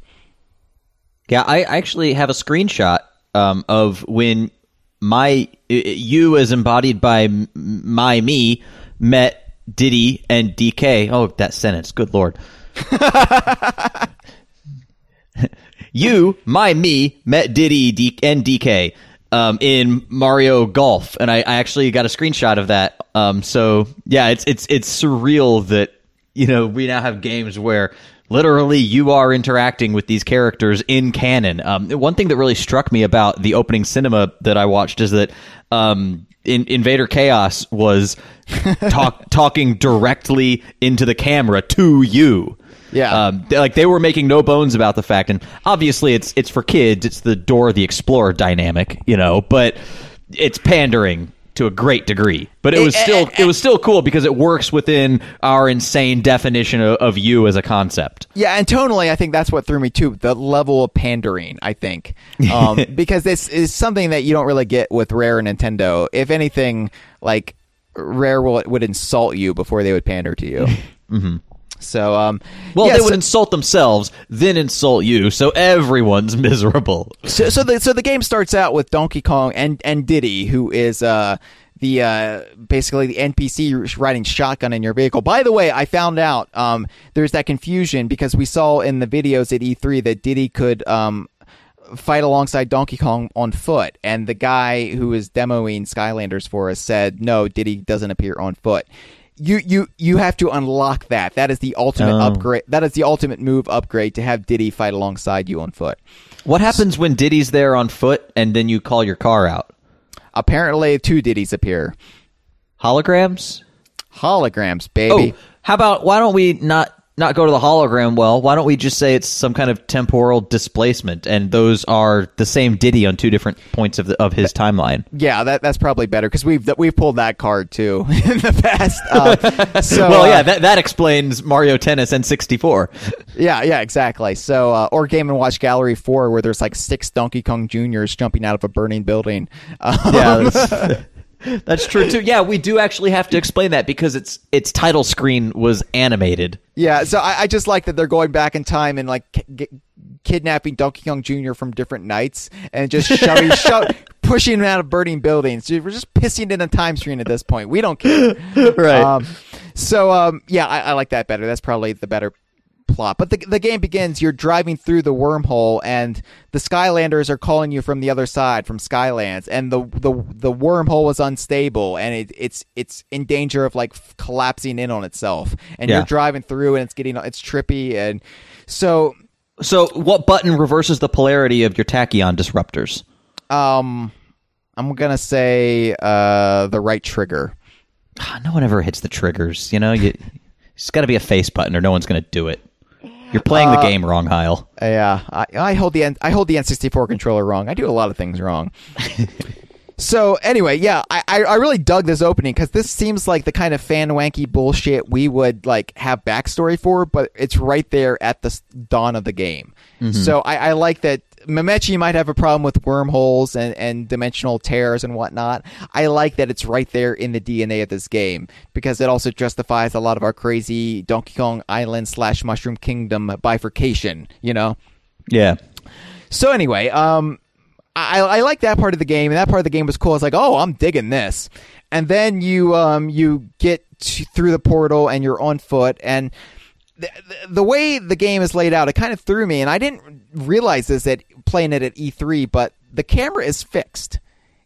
Yeah, I actually have a screenshot um, of when my you as embodied by my me met Diddy and DK. Oh, that sentence. Good lord. you, my me, met Diddy D- and DK um, in Mario Golf, and I, I actually got a screenshot of that. Um, so yeah, it's it's it's surreal that you know we now have games where literally you are interacting with these characters in canon. Um, one thing that really struck me about the opening cinema that I watched is that um, in, Invader Kaos was talk, talking directly into the camera to you. Yeah. Um, they- like they were making no bones about the fact, and obviously it's it's for kids. It's the Dora the Explorer dynamic, you know, but it's pandering to a great degree. But it was still it was still cool because it works within our insane definition of, of you as a concept. Yeah, and tonally, I think that's what threw me too. The level of pandering, I think, um, because this is something that you don't really get with Rare and Nintendo. If anything, like Rare will, would insult you before they would pander to you. mm-hmm. So, um, Well, yeah, they would so- insult themselves, then insult you, so everyone's miserable. so, so the so the game starts out with Donkey Kong and and Diddy, who is uh the uh basically the NPC riding shotgun in your vehicle. By the way, I found out um there's that confusion because we saw in the videos at E3 that Diddy could um fight alongside Donkey Kong on foot. And the guy who is demoing Skylanders for us said, no, Diddy doesn't appear on foot. You, you you have to unlock that. That is the ultimate Oh. upgrade. That is the ultimate move upgrade to have Diddy fight alongside you on foot. What happens when Diddy's there on foot and then you call your car out? Apparently, two Diddies appear. Holograms? Holograms, baby. Oh, how about why don't we not not go to the hologram well? Why don't we just say it's some kind of temporal displacement and those are the same Diddy on two different points of the, of his timeline? Yeah, that that's probably better because we've we've pulled that card too in the past. Uh, so well, uh, yeah, that that explains Mario Tennis and 64. yeah, yeah, exactly. So uh, or Game and Watch Gallery Four, where there's like six Donkey Kong Juniors jumping out of a burning building. Um, Yeah, that's, true too. Yeah, we do actually have to explain that because its its title screen was animated. Yeah, so I, I just like that they're going back in time and like ki- ki- kidnapping Donkey Kong Jr. from different nights and just shoving, sho- pushing him out of burning buildings. Dude, We're just pissing in the time screen at this point. We don't care. Right. Um, so um, yeah, I, I like that better. That's probably the better plot. But the the game begins. You're driving through the wormhole, and the Skylanders are calling you from the other side, from Skylands, and the the the wormhole is unstable, and it, it's it's in danger of like collapsing in on itself. And Yeah. you're driving through, and it's getting it's trippy, and so So, what button reverses the polarity of your tachyon disruptors? um, I'm gonna say uh the right trigger. Ah, No one ever hits the triggers. You know, you it's got to be a face button, or no one's going to do it. You're playing the uh, game wrong, Hyle. Yeah, I, I hold the N, I hold the N64 controller wrong. I do a lot of things wrong. so anyway, yeah, I, I really dug this opening because this seems like the kind of fan wanky bullshit we would like have backstory for, but it's right there at the s- dawn of the game. Mm-hmm. So I, I like that. Memechi might have a problem with wormholes and, and dimensional tears and whatnot. I like that it's right there in the DNA of this game because it also justifies a lot of our crazy Donkey Kong Island slash Mushroom Kingdom bifurcation. You know. Yeah. So anyway, um, I, I like that part of the game, and that part of the game was cool. It's like, oh, I'm digging this, and then you um you get to, through the portal and you're on foot, and the, the, way the game is laid out, it kind of threw me, and I didn't realize this at playing it at E3, but the camera is fixed.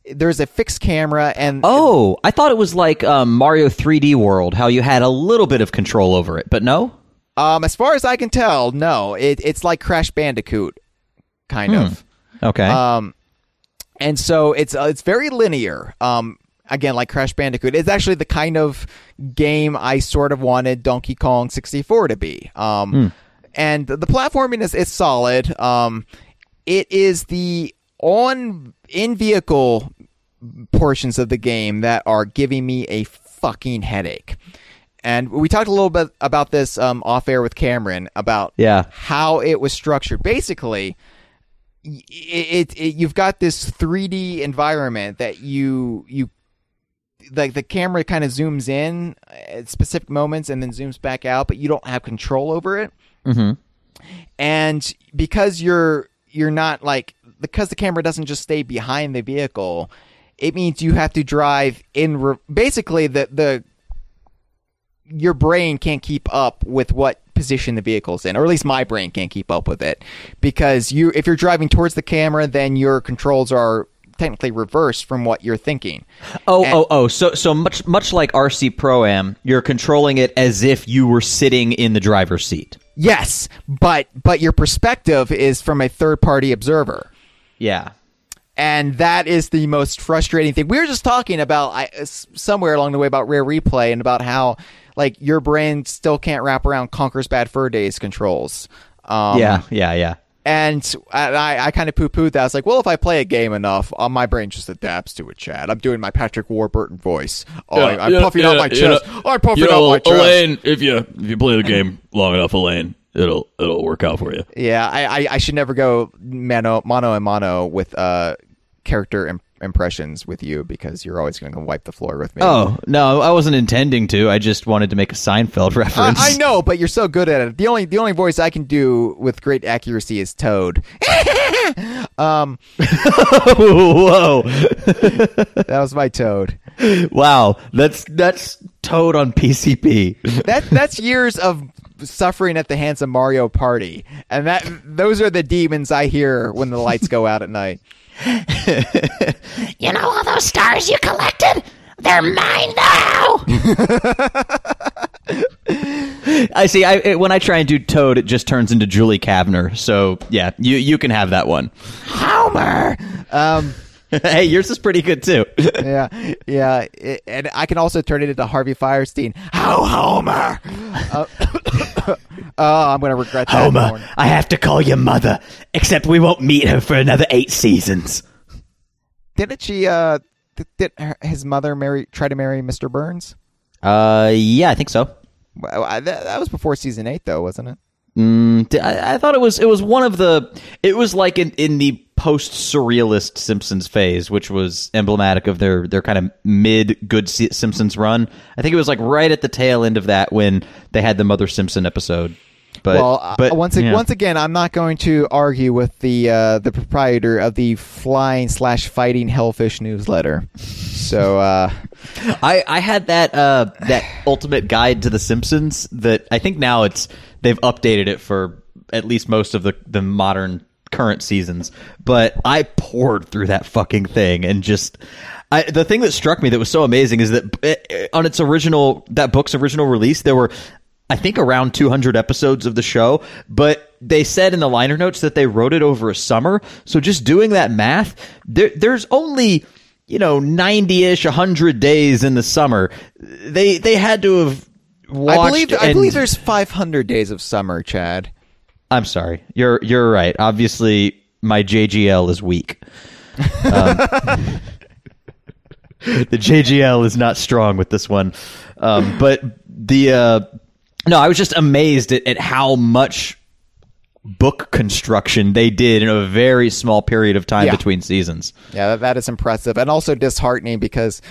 There's a fixed camera, and Oh, I thought it was like um, Mario 3D World, how you had a little bit of control over it, but no. um, as far as I can tell, no, it, it's like Crash Bandicoot, kind of. Okay. Um, and so it's uh, it's very linear. Um, again, like Crash Bandicoot, it's actually the kind of game I sort of wanted Donkey Kong 64 to be. Um, and the platforming is is solid. Um, it is the on in vehicle portions of the game that are giving me a fucking headache. And we talked a little bit about this um, off air with Cameron about Yeah. how it was structured. Basically, y- it, it, you've got this 3D environment that you you like the camera kind of zooms in at specific moments and then zooms back out, but you don't have control over it. Mhm. And because you're you're not like because the camera doesn't just stay behind the vehicle, it means you have to drive in. Re- basically, the the your brain can't keep up with what position the vehicle's in, or at least my brain can't keep up with it, because you if you're driving towards the camera, then your controls are technically reversed from what you're thinking. Oh, And- oh, oh. So, so much, much like RC Pro Am, you're controlling it as if you were sitting in the driver's seat. Yes, but but your perspective is from a third party observer. Yeah. and that is the most frustrating thing. We were just talking about I, s- somewhere along the way about rare replay and about how like your brain still can't wrap around Conker's Bad Fur Days controls. Um, yeah. Yeah. Yeah. And I, I kind of poo pooed that. I was like, well, if I play a game enough, uh, my brain just adapts to it, Chad. I'm doing my Patrick Warburton voice. Oh, I, I'm Yeah, puffing yeah, out my chest. I'm puffing out my chest. Elaine, if you if you play the game long enough, Elaine, it'll it'll work out for you. Yeah, I, I, I should never go mano, mono and mono with uh, character im- impressions with you because you're always going to wipe the floor with me. Oh no, I wasn't intending to. I just wanted to make a Seinfeld reference. I, I know, but you're so good at it. The only the only voice I can do with great accuracy is Toad. um, Whoa! that was my Toad. wow, that's that's Toad on PCP. That that's years of suffering at the hands of Mario Party, and that those are the demons I hear when the lights go out at night. You know all those stars you collected? They're mine now! I see. I it, when I try and do Toad, it just turns into Julie Kavner. So yeah, you you can have that one. Homer. Um, hey, yours is pretty good too. yeah, yeah, it- and I can also turn it into Harvey Fierstein. How Homer? Uh, oh, I'm gonna regret that. the. I have to call your mother. Except we won't meet her for another eight seasons. Didn't she? Uh, th- did her- his mother marry try to marry Mr. Burns? uh, yeah, I think so. Well, I, that, that was before season eight, though, wasn't it? Mm, d- I, I thought it was it was one of the it was like in, in the post surrealist Simpsons phase, which was emblematic of their their kind of mid good Simpsons run. I think it was like right at the tail end of that when they had the Mother Simpson episode. But well, uh, but once yeah. once again, I'm not going to argue with the uh, the proprietor of the flying slash fighting hellfish newsletter. So uh, I, I had that uh, that ultimate guide to the Simpsons that I think now it's they've updated it for at least most of the the modern current seasons. But I poured through that fucking thing and just I, the thing that struck me that was so amazing is that eh, on its original that book's original release there were I think around 200 episodes of the show, but they said in the liner notes that they wrote it over a summer. So just doing that math, there, there's only you know 90ish 100 days in the summer. They they had to have watched. I believe I believe there's 500 days of summer, Chad. I'm sorry. You're you're right. Obviously, my JGL is weak. Um, the JGL is not strong with this one. Um, but the uh, no, I was just amazed at, at how much book construction they did in a very small period of time Yeah. between seasons. Yeah, that, that is impressive and also disheartening because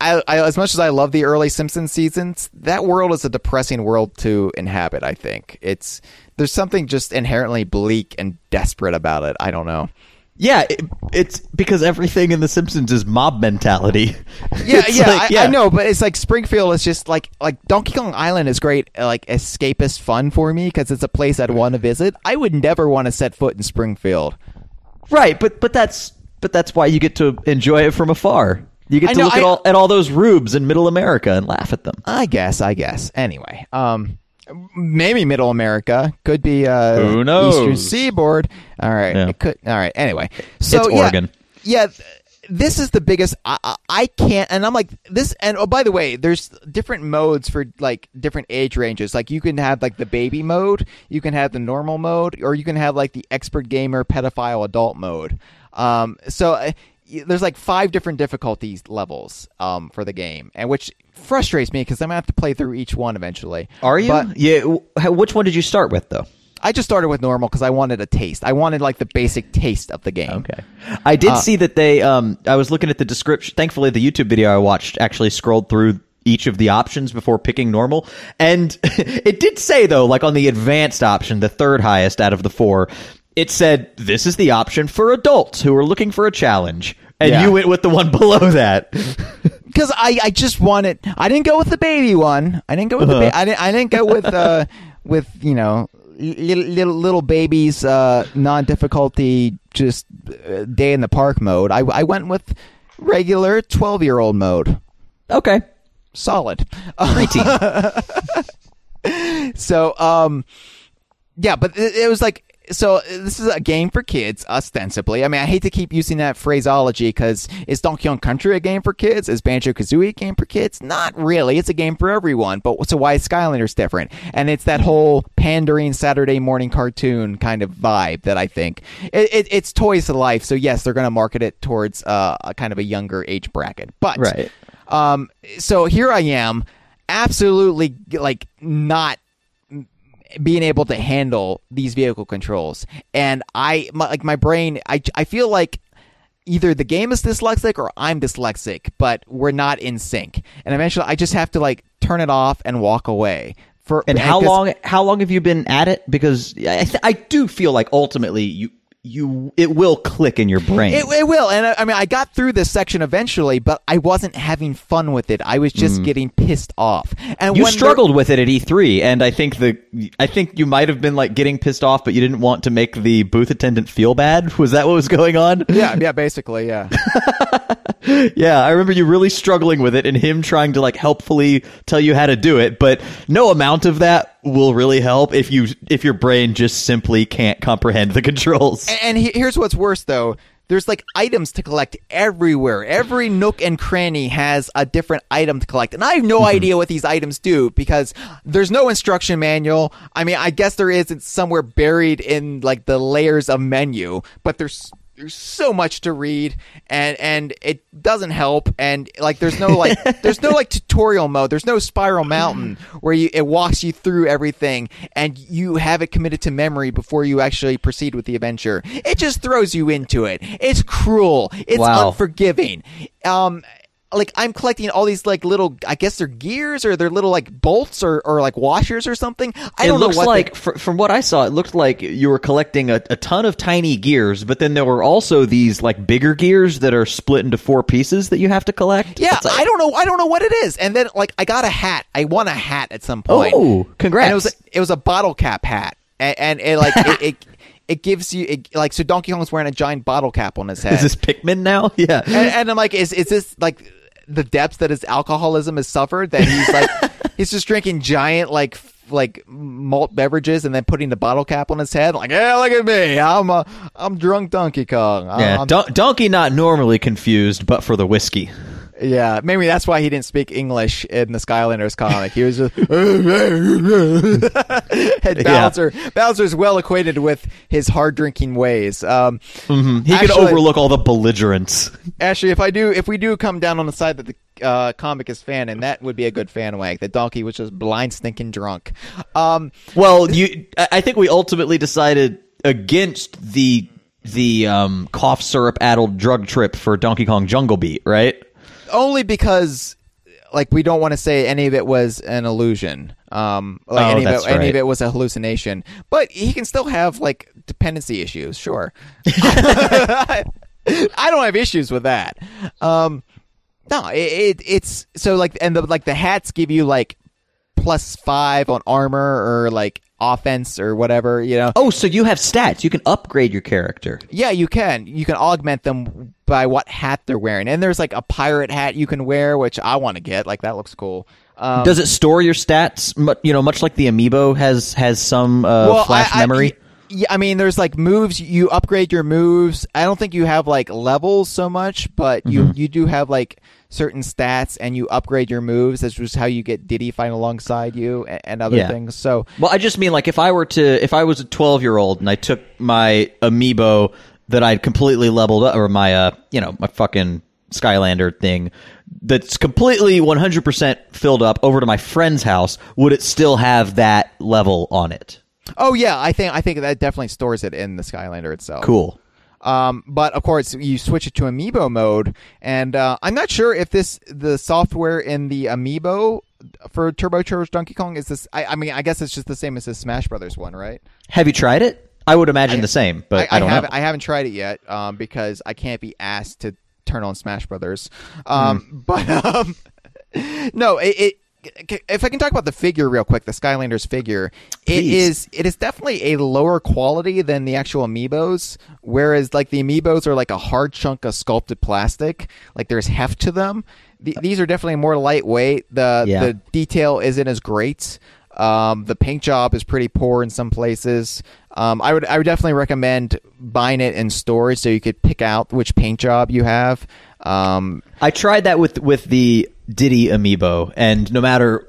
I, I, as much as I love the early Simpsons seasons, that world is a depressing world to inhabit. I think it's there's something just inherently bleak and desperate about it. I don't know. Yeah, it, it's because everything in The Simpsons is mob mentality. Yeah, yeah, like- I, I know, but it's like Springfield is just like like Donkey Kong Island is great, like escapist fun for me because it's a place I'd want to visit. I would never want to set foot in Springfield. Right, but but that's but that's why you get to enjoy it from afar. You get I to know, look at all at all those rubes in Middle America and laugh at them. I guess, I guess. Anyway, um, maybe Middle America could be uh, Who knows? Eastern Seaboard. All right, Yeah. it could. All right. Anyway, so It's Oregon. Yeah. th- This is the biggest. I, I, I can't, and I'm like this. And oh, by the way, there's different modes for like different age ranges. Like you can have like the baby mode, you can have the normal mode, or you can have like the expert gamer, pedophile, adult mode. Um, so uh, there's like five different difficulties levels um, for the game, and which frustrates me because I'm gonna have to play through each one eventually. Are you? But yeah. Which one did you start with though? I just started with normal because I wanted a taste. I wanted like the basic taste of the game. Okay. I did Uh, see that they. Um, I was looking at the description. Thankfully, the YouTube video I watched actually scrolled through each of the options before picking normal, and it did say though, like on the advanced option, the third highest out of the four, it said this is the option for adults who are looking for a challenge, and Yeah. you went with the one below that. because I, I just wanted I didn't go with the baby one. I didn't go with the ba- I didn't I didn't go with uh with you know little little, little babies uh non difficulty just uh, day in the park mode. I I went with regular twelve year old mode. okay. Solid. Preteen. so um yeah but it, it was like so this is a game for kids ostensibly. I mean i hate to keep using that phraseology because is donkey kong country a game for kids? Is banjo kazooie a game for kids? Not really. It's a game for everyone but so why is skylanders different? And it's that whole pandering saturday morning cartoon kind of vibe that i think it, it, it's toys to life. So yes they're going to market it towards uh, a kind of a younger age bracket. But Right. um so here i am absolutely like not being able to handle these vehicle controls and i my, like my brain I, I feel like either the game is dyslexic or i'm dyslexic but we're not in sync and eventually i just have to like turn it off and walk away for And how long? How long have you been at it? Because I, th- I do feel like ultimately you you it will click in your brain. It, it will, and I, I mean, I got through this section eventually, but I wasn't having fun with it. I was just getting pissed off. And Mm. you struggled with it at E3, and I think the I think you might have been like getting pissed off, but you didn't want to make the booth attendant feel bad. Was that what was going on? yeah, yeah, basically, yeah. Yeah, I remember you really struggling with it, and him trying to like helpfully tell you how to do it. But no amount of that will really help if you if your brain just simply can't comprehend the controls. And, and here's what's worse, though. There's like items to collect everywhere. Every nook and cranny has a different item to collect. And I have no mm-hmm. idea what these items do because there's no instruction manual. I mean, I guess there is. It's somewhere buried in like the layers of menu, but there's there's so much to read and and it doesn't help and like there's no like there's no like tutorial mode. There's no spiral mountain where you it walks you through everything and you have it committed to memory before you actually proceed with the adventure. It just throws you into it. It's cruel. It's Wow. unforgiving. Um like I'm collecting all these like little I guess they're gears or they're little like bolts or, or like washers or something I it don't looks know what they- like, fr- from what I saw, it looked like you were collecting a, a ton of tiny gears, but then there were also these like bigger gears that are split into four pieces that you have to collect. Yeah, like- I don't know. I don't know what it is. And then like I got a hat. I won a hat at some point. Oh, congrats. And it was a, it was a bottle cap hat, and, and it like it, it it gives you it, like so. Donkey Kong's wearing a giant bottle cap on his head. Is this Pikmin now? Yeah. and, and I'm like, is is this like the depths that his alcoholism has suffered? That he's like he's just drinking giant like like malt beverages and then putting the bottle cap on his head. Like, yeah, look at me. I'm a I'm drunk Donkey Kong. I'm- yeah. Don- Donkey not normally confused, but for the whiskey. Yeah, maybe that's why he didn't speak English in the Skylanders comic. He was just and Bowser. Bowser's well acquainted with his hard drinking ways. Um, He could overlook all the belligerence. Actually, if I do, if we do come down on the side that the uh, comic is fan, and that would be a good fan wag. The donkey was just blind, stinking drunk. Um, Well, you, I I think we ultimately decided against the the um, cough syrup addled drug trip for Donkey Kong Jungle Beat, right? Only because. Like we don't want to say any of it was an illusion, um, like Oh, any of it, that's any of it was a hallucination. But he can still have like dependency issues, sure. I don't have issues with that. Um, no, it, it it's so like and the like the hats give you like plus five on armor or like offense or whatever, you know. Oh, so you have stats. You can upgrade your character. Yeah, you can. You can augment them by what hat they're wearing. And there's like a pirate hat you can wear, which I want to get. Like that looks cool. Um, Does it store your stats? You know, much like the amiibo has has some uh, flash I- I- memory. yeah, I mean, there's like moves. You upgrade your moves. I don't think you have like levels so much, but you Mm-hmm. you do have like certain stats, and you upgrade your moves. That's just how you get Diddy fighting alongside you and, and other Yeah. things. So Well, I just mean like if I were to if I was a 12 year old and I took my amiibo that I'd completely leveled up or my uh you know my fucking Skylander thing that's completely 100% filled up over to my friend's house, would it still have that level on it? Oh yeah, I think I think that definitely stores it in the Skylander itself. Cool. Um, but of course, you switch it to Amiibo mode, and uh, I'm not sure if this the software in the Amiibo for Turbocharged Donkey Kong is this. I, I mean, I guess it's just the same as the Smash Brothers one, right? Have you tried it? I would imagine the same, but I, don't haven't, know. I haven't tried it yet um, because I can't be asked to turn on Smash Brothers. Um, Hmm. But um, no, it, it. If I can talk about the figure real quick, the Skylanders figure, it Please. is it is definitely a lower quality than the actual amiibos. Whereas like the amiibos are like a hard chunk of sculpted plastic, like there's heft to them. The, these are definitely more lightweight. The Yeah. the detail isn't as great. Um, the paint job is pretty poor in some places. Um, I would I would definitely recommend buying it in stores so you could pick out which paint job you have. Um, I tried that with with the Diddy amiibo, and no matter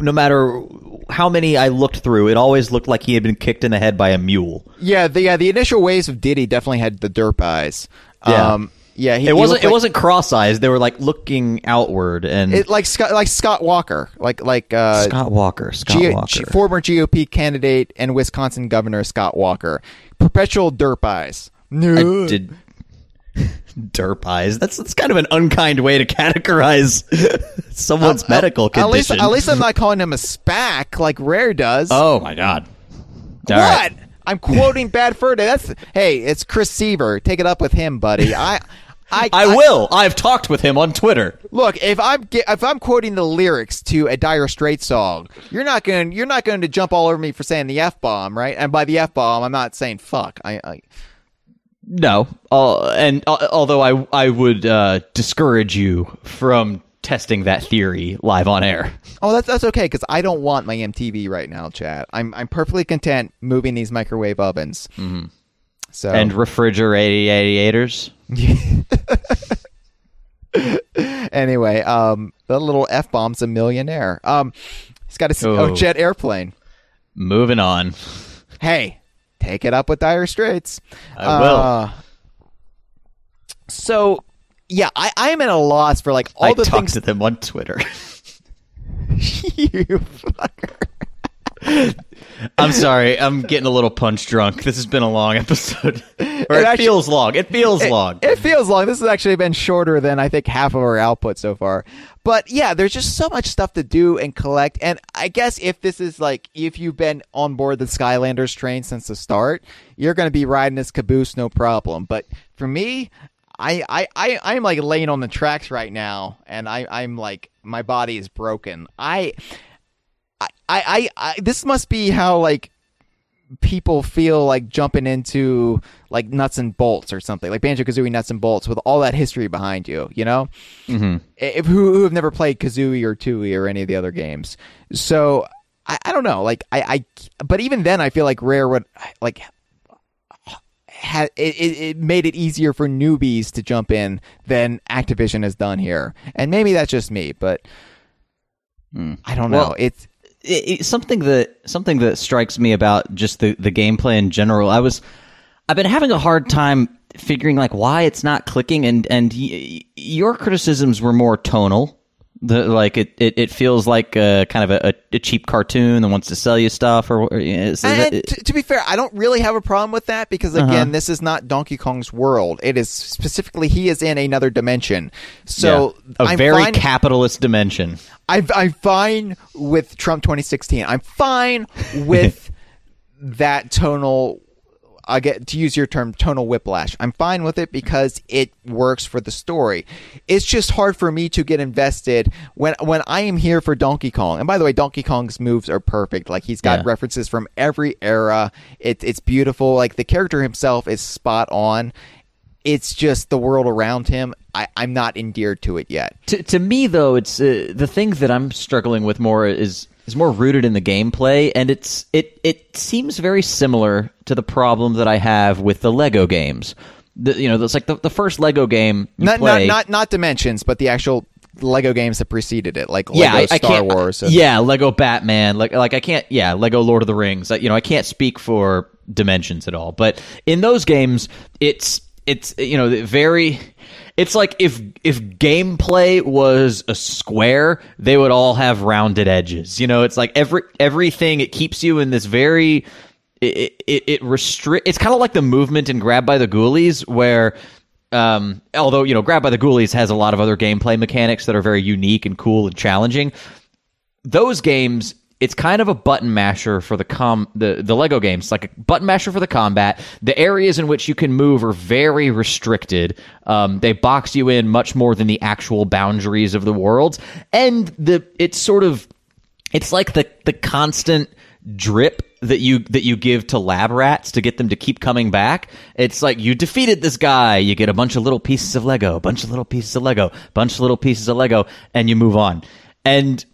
no matter how many I looked through, it always looked like he had been kicked in the head by a mule. yeah, the yeah the initial waves of Diddy definitely had the derp eyes. Yeah. Um, yeah, he, It wasn't looked it wasn't cross eyes. They were like looking outward and it like Scott like Scott Walker, like like uh, Scott Walker, Scott G- Walker. G- former GOP candidate and Wisconsin Governor Scott Walker, perpetual derp eyes. I did derp eyes. That's that's kind of an unkind way to categorize someone's medical At least, condition. at least I'm not calling him a spac like Rare does. oh my god! All what? right. I'm quoting Bad Fur Day. That's hey, it's Chris Seavor. Take it up with him, buddy. I. I, I will. I've talked with him on Twitter. Look, if I'm if I'm quoting the lyrics to a Dire Straits song, you're not going you're not going to jump all over me for saying the f bomb, right? And by the f bomb, I'm not saying fuck. I, I No, uh, and uh, although I I would uh, discourage you from testing that theory live on air. oh, that's that's okay because I don't want my MTV right now, Chad. I'm I'm perfectly content moving these microwave ovens. Mm-hmm. So And refrigerators. anyway, um, the little f bomb's a millionaire. Um, he's got a Oh. oh, jet airplane. Moving on. Hey, take it up with Dire Straits. I will. Uh, so, yeah, I, I am at a loss for like all I the talked things. to them on Twitter. you fucker. I'm sorry. I'm getting a little punch drunk. This has been a long episode. or it, actually- feels long. It feels long. It feels long. This has actually been shorter than I think half of our output so far. But yeah, there's just so much stuff to do and collect. And I guess if this is like, if you've been on board the Skylanders train since the start, you're going to be riding this caboose no problem. But for me, I, I, I, I'm like laying on the tracks right now, and I, I'm like, my body is broken. I, I, I, I, this must be how like people feel like jumping into like nuts and bolts or something like Banjo Kazooie nuts and bolts with all that history behind you, you know? Mm-hmm. If who, who have never played Kazooie or Tooie or any of the other games, so I, I don't know. Like I, I, but even then, I feel like Rare would like had it, it, it made it easier for newbies to jump in than Activision has done here, and maybe that's just me, but I don't know. It's it, it- something that something that strikes me about just the the gameplay in general. I was I've been having a hard time figuring like why it's not clicking, and and y- your criticisms were more tonal. The like it it, it feels like a, kind of a, a cheap cartoon that wants to sell you stuff or, or yeah, so And, that- and to, to be fair, I don't really have a problem with that because uh-huh. again, this is not Donkey Kong's world. It is specifically he is in another dimension. So yeah, a I'm very fine, capitalist dimension. I'm, I'm fine with Trump 2016. I'm fine with that tonal. I get to use your term tonal whiplash. I'm fine with it because it works for the story. It's just hard for me to get invested when when I am here for Donkey Kong. And by the way, Donkey Kong's moves are perfect. Like he's got Yeah. references from every era. It, it's beautiful. Like the character himself is spot on. It's just the world around him. I, I'm not endeared to it yet. to, to me though it's uh, the thing that i'm struggling with more is is more rooted in the gameplay and it's it it seems very similar to the problem that i have with the lego games the, you know it's like the, the first lego game you not, play not not not dimensions, but the actual Lego games that preceded it, like yeah, Lego I, I Star Wars. and- Yeah, Lego Batman. Like, like I can't. Yeah, Lego Lord of the Rings. You know, I can't speak for dimensions at all. But in those games, it's it's you know very. It's like if if gameplay was a square, they would all have rounded edges. You know, it's like every everything. It keeps you in this very. It it, it restrict. It's kind of like the movement in Grab by the Ghoulies, where um, although you know grab by the ghoulies has a lot of other gameplay mechanics that are very unique and cool and challenging those games it's kind of a button masher for the com the, the lego games like a button masher for the combat the areas in which you can move are very restricted um, they box you in much more than the actual boundaries of the world and the it's sort of it's like the the constant drip that you that you give to lab rats to get them to keep coming back. It's like you defeated this guy, you get a bunch of little pieces of Lego, a bunch of little pieces of Lego, bunch of little pieces of Lego, and you move on. And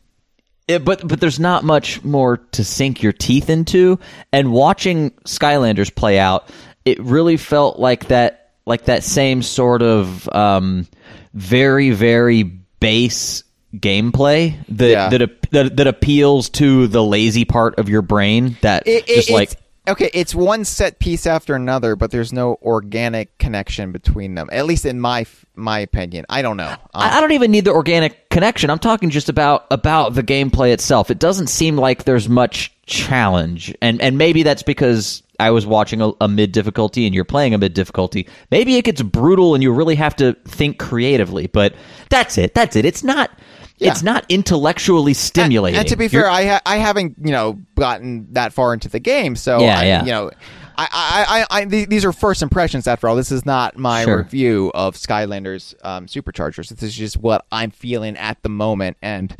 it, but but there's not much more to sink your teeth into. And watching Skylanders play out, it really felt like that like that same sort of um, very very base gameplay that Yeah. that, that that appeals to the lazy part of your brain that It, it- just like okay, it's one set piece after another, but there's no organic connection between them. At least in my my opinion. I don't know. Um, I don't even need the organic connection. I'm talking just about about the gameplay itself. It doesn't seem like there's much challenge, and and maybe that's because I was watching a, a mid difficulty and you're playing a mid difficulty. Maybe it gets brutal and you really have to think creatively. But that's it. That's it. It's not. It's not intellectually stimulating. And to be You're- fair, I ha- I haven't you know gotten that far into the game, so Yeah, I, yeah. you know, I, I, I, I, these are first impressions. After all, this is not my Sure. review of Skylanders um, Superchargers. This is just what I'm feeling at the moment, and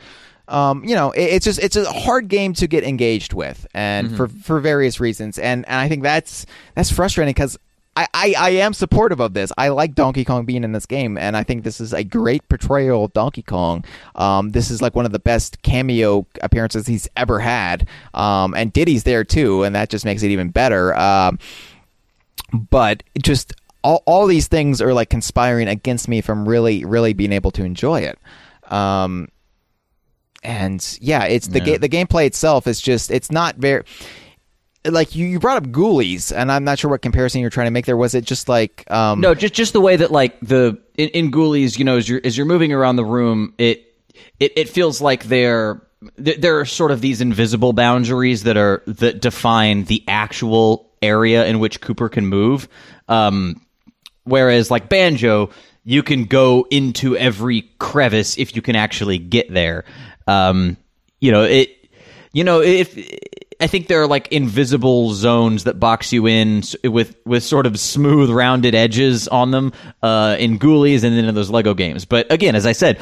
um, you know, it, it's just it's a hard game to get engaged with, and for for various reasons, and and I think that's that's frustrating because. I, I, I am supportive of this. I like Donkey Kong being in this game, and I think this is a great portrayal of Donkey Kong. Um, this is like one of the best cameo appearances he's ever had, um, and Diddy's there too, and that just makes it even better. Um, but just all, all these things are like conspiring against me from really really being able to enjoy it um and yeah it's the ga- the gameplay itself is just it's not very like you, you brought up ghoulies and i'm not sure what comparison you're trying to make there was it just like um No, just just the way that like the in, in Ghoulies, you know, as you're as you're moving around the room, it it, it feels like they're th- there are sort of these invisible boundaries that are that define the actual area in which Cooper can move. Um, whereas like Banjo, you can go into every crevice if you can actually get there. Um, you know it. You know if. I think there are like invisible zones that box you in with with sort of smooth, rounded edges on them uh, in Ghoulies and then in those Lego games. But again, as I said,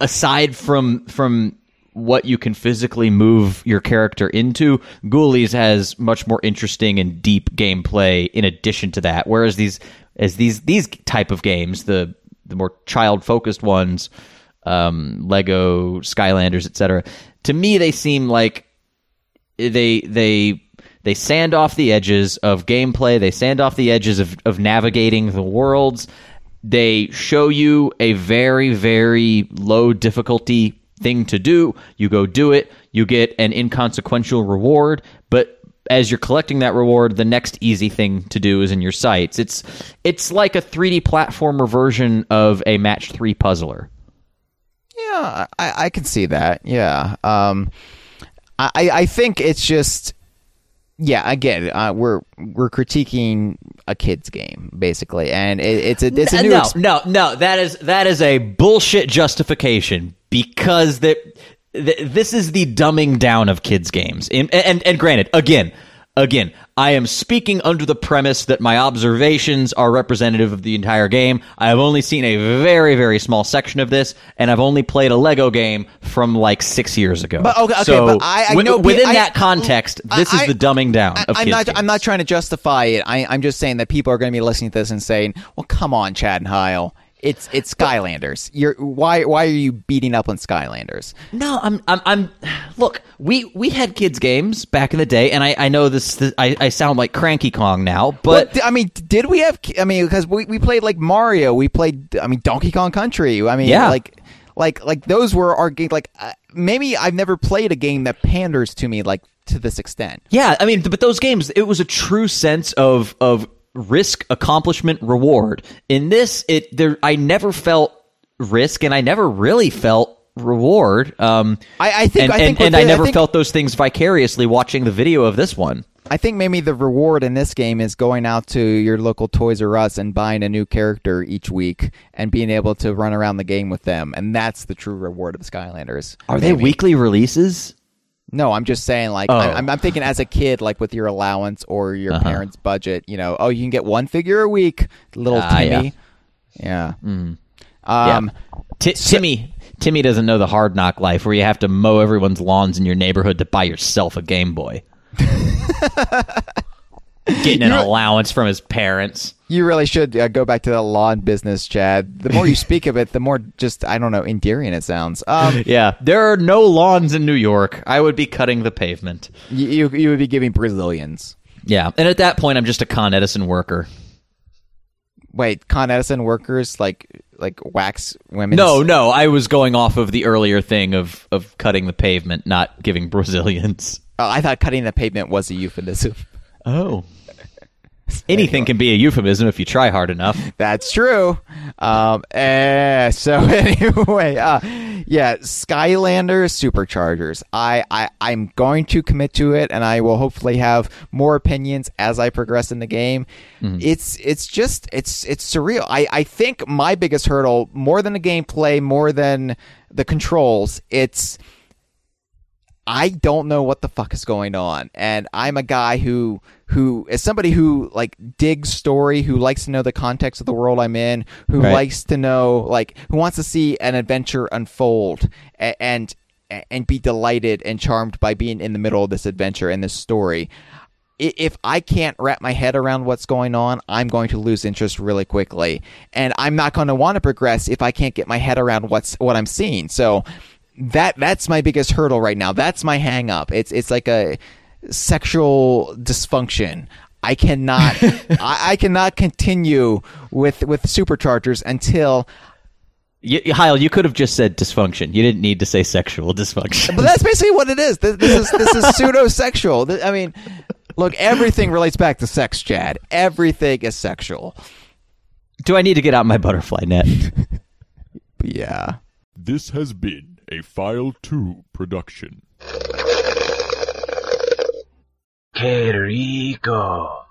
aside from from what you can physically move your character into, Ghoulies has much more interesting and deep gameplay in addition to that. Whereas these as these these type of games, the the more child focused ones, um, Lego, Skylanders, etc. To me, they seem like they they they sand off the edges of gameplay. They sand off the edges of, of navigating the worlds. They show you a very very low difficulty thing to do. You go do it. You get an inconsequential reward, but as you're collecting that reward, the next easy thing to do is in your sights. It's it's like a 3D platformer version of a match three puzzler. Yeah, I, I can see that. Yeah. Um, I, I think it's just, yeah. Again, uh, we're we're critiquing a kids game basically, and it, it's a it's a new. no, ex- no, no. That is that is a bullshit justification because that th- this is the dumbing down of kids games. And, and and granted, again, again, I am speaking under the premise that my observations are representative of the entire game. I have only seen a very very small section of this, and I've only played a Lego game from like six years ago. But, okay, okay, so but I- I know- within I- that context, this I- is the dumbing down of I'm not. games. I'm not trying to justify it. I, I'm just saying that people are going to be listening to this and saying, "Well, come on, Chad and Hyle. It's it's Skylanders. You're why why are you beating up on Skylanders? No, I'm, I'm, I'm. Look, we we had kids games back in the day, and I, I know this. this I, I sound like Cranky Kong now, but But I mean, did we have? I mean, because we, we played like Mario. We played. I mean, Donkey Kong Country. I mean, Yeah. like like like those were our games. Like uh, maybe I've never played a game that panders to me like to this extent. yeah, I mean, but those games, it was a true sense of of risk, accomplishment, reward. In this, it there, I never felt risk, and I never really felt reward. Um, I, I think and I think and, and I never think- felt those things vicariously watching the video of this one. I think maybe the reward in this game is going out to your local Toys R Us and buying a new character each week and being able to run around the game with them, and that's the true reward of Skylanders. Are they weekly releases? No, I'm just saying, like, Oh. I'm, I'm thinking as a kid, like with your allowance or your Uh-huh. parents' budget, you know, oh, you can get one figure a week, little yeah. Timmy. Yeah. Um, Ti Timmy Timmy doesn't know the hard knock life where you have to mow everyone's lawns in your neighborhood to buy yourself a Game Boy. Getting an allowance from his parents. You really should uh, go back to the lawn business, Chad. The more you speak of it, the more just I don't know endearing it sounds. Um, Yeah, there are no lawns in New York. I would be cutting the pavement. you, you you would be giving Brazilians. Yeah, and at that point, I'm just a Con Edison worker. Wait, Con Edison workers like like wax women? No, no, I was going off of the earlier thing of of cutting the pavement, not giving Brazilians. Oh, I thought cutting the pavement was a euphemism. Oh. Anything can be a euphemism if you try hard enough. That's true. Um, eh, so anyway, uh, yeah, Skylander Superchargers. I, I, I'm going to commit to it, and I will hopefully have more opinions as I progress in the game. It's, it's just, it's, it's surreal. I, I think my biggest hurdle, more than the gameplay, more than the controls, it's I don't know what the fuck is going on, and I'm a guy who who is somebody who like digs story, who likes to know the context of the world I'm in, who Right. likes to know like who wants to see an adventure unfold a- and and be delighted and charmed by being in the middle of this adventure and this story. If I can't wrap my head around what's going on, I'm going to lose interest really quickly, and I'm not going to want to progress if I can't get my head around what's what I'm seeing. So that that's my biggest hurdle right now. That's my hang up. It's it's like a sexual dysfunction. I cannot I, I cannot continue with with superchargers until You, Hyle, you could have just said dysfunction. You didn't need to say sexual dysfunction. But that's basically what it is. This, this is this is pseudo sexual. I mean, look, everything relates back to sex, Chad. Everything is sexual. Do I need to get out my butterfly net? Yeah. This has been a File 2 production. Que rico.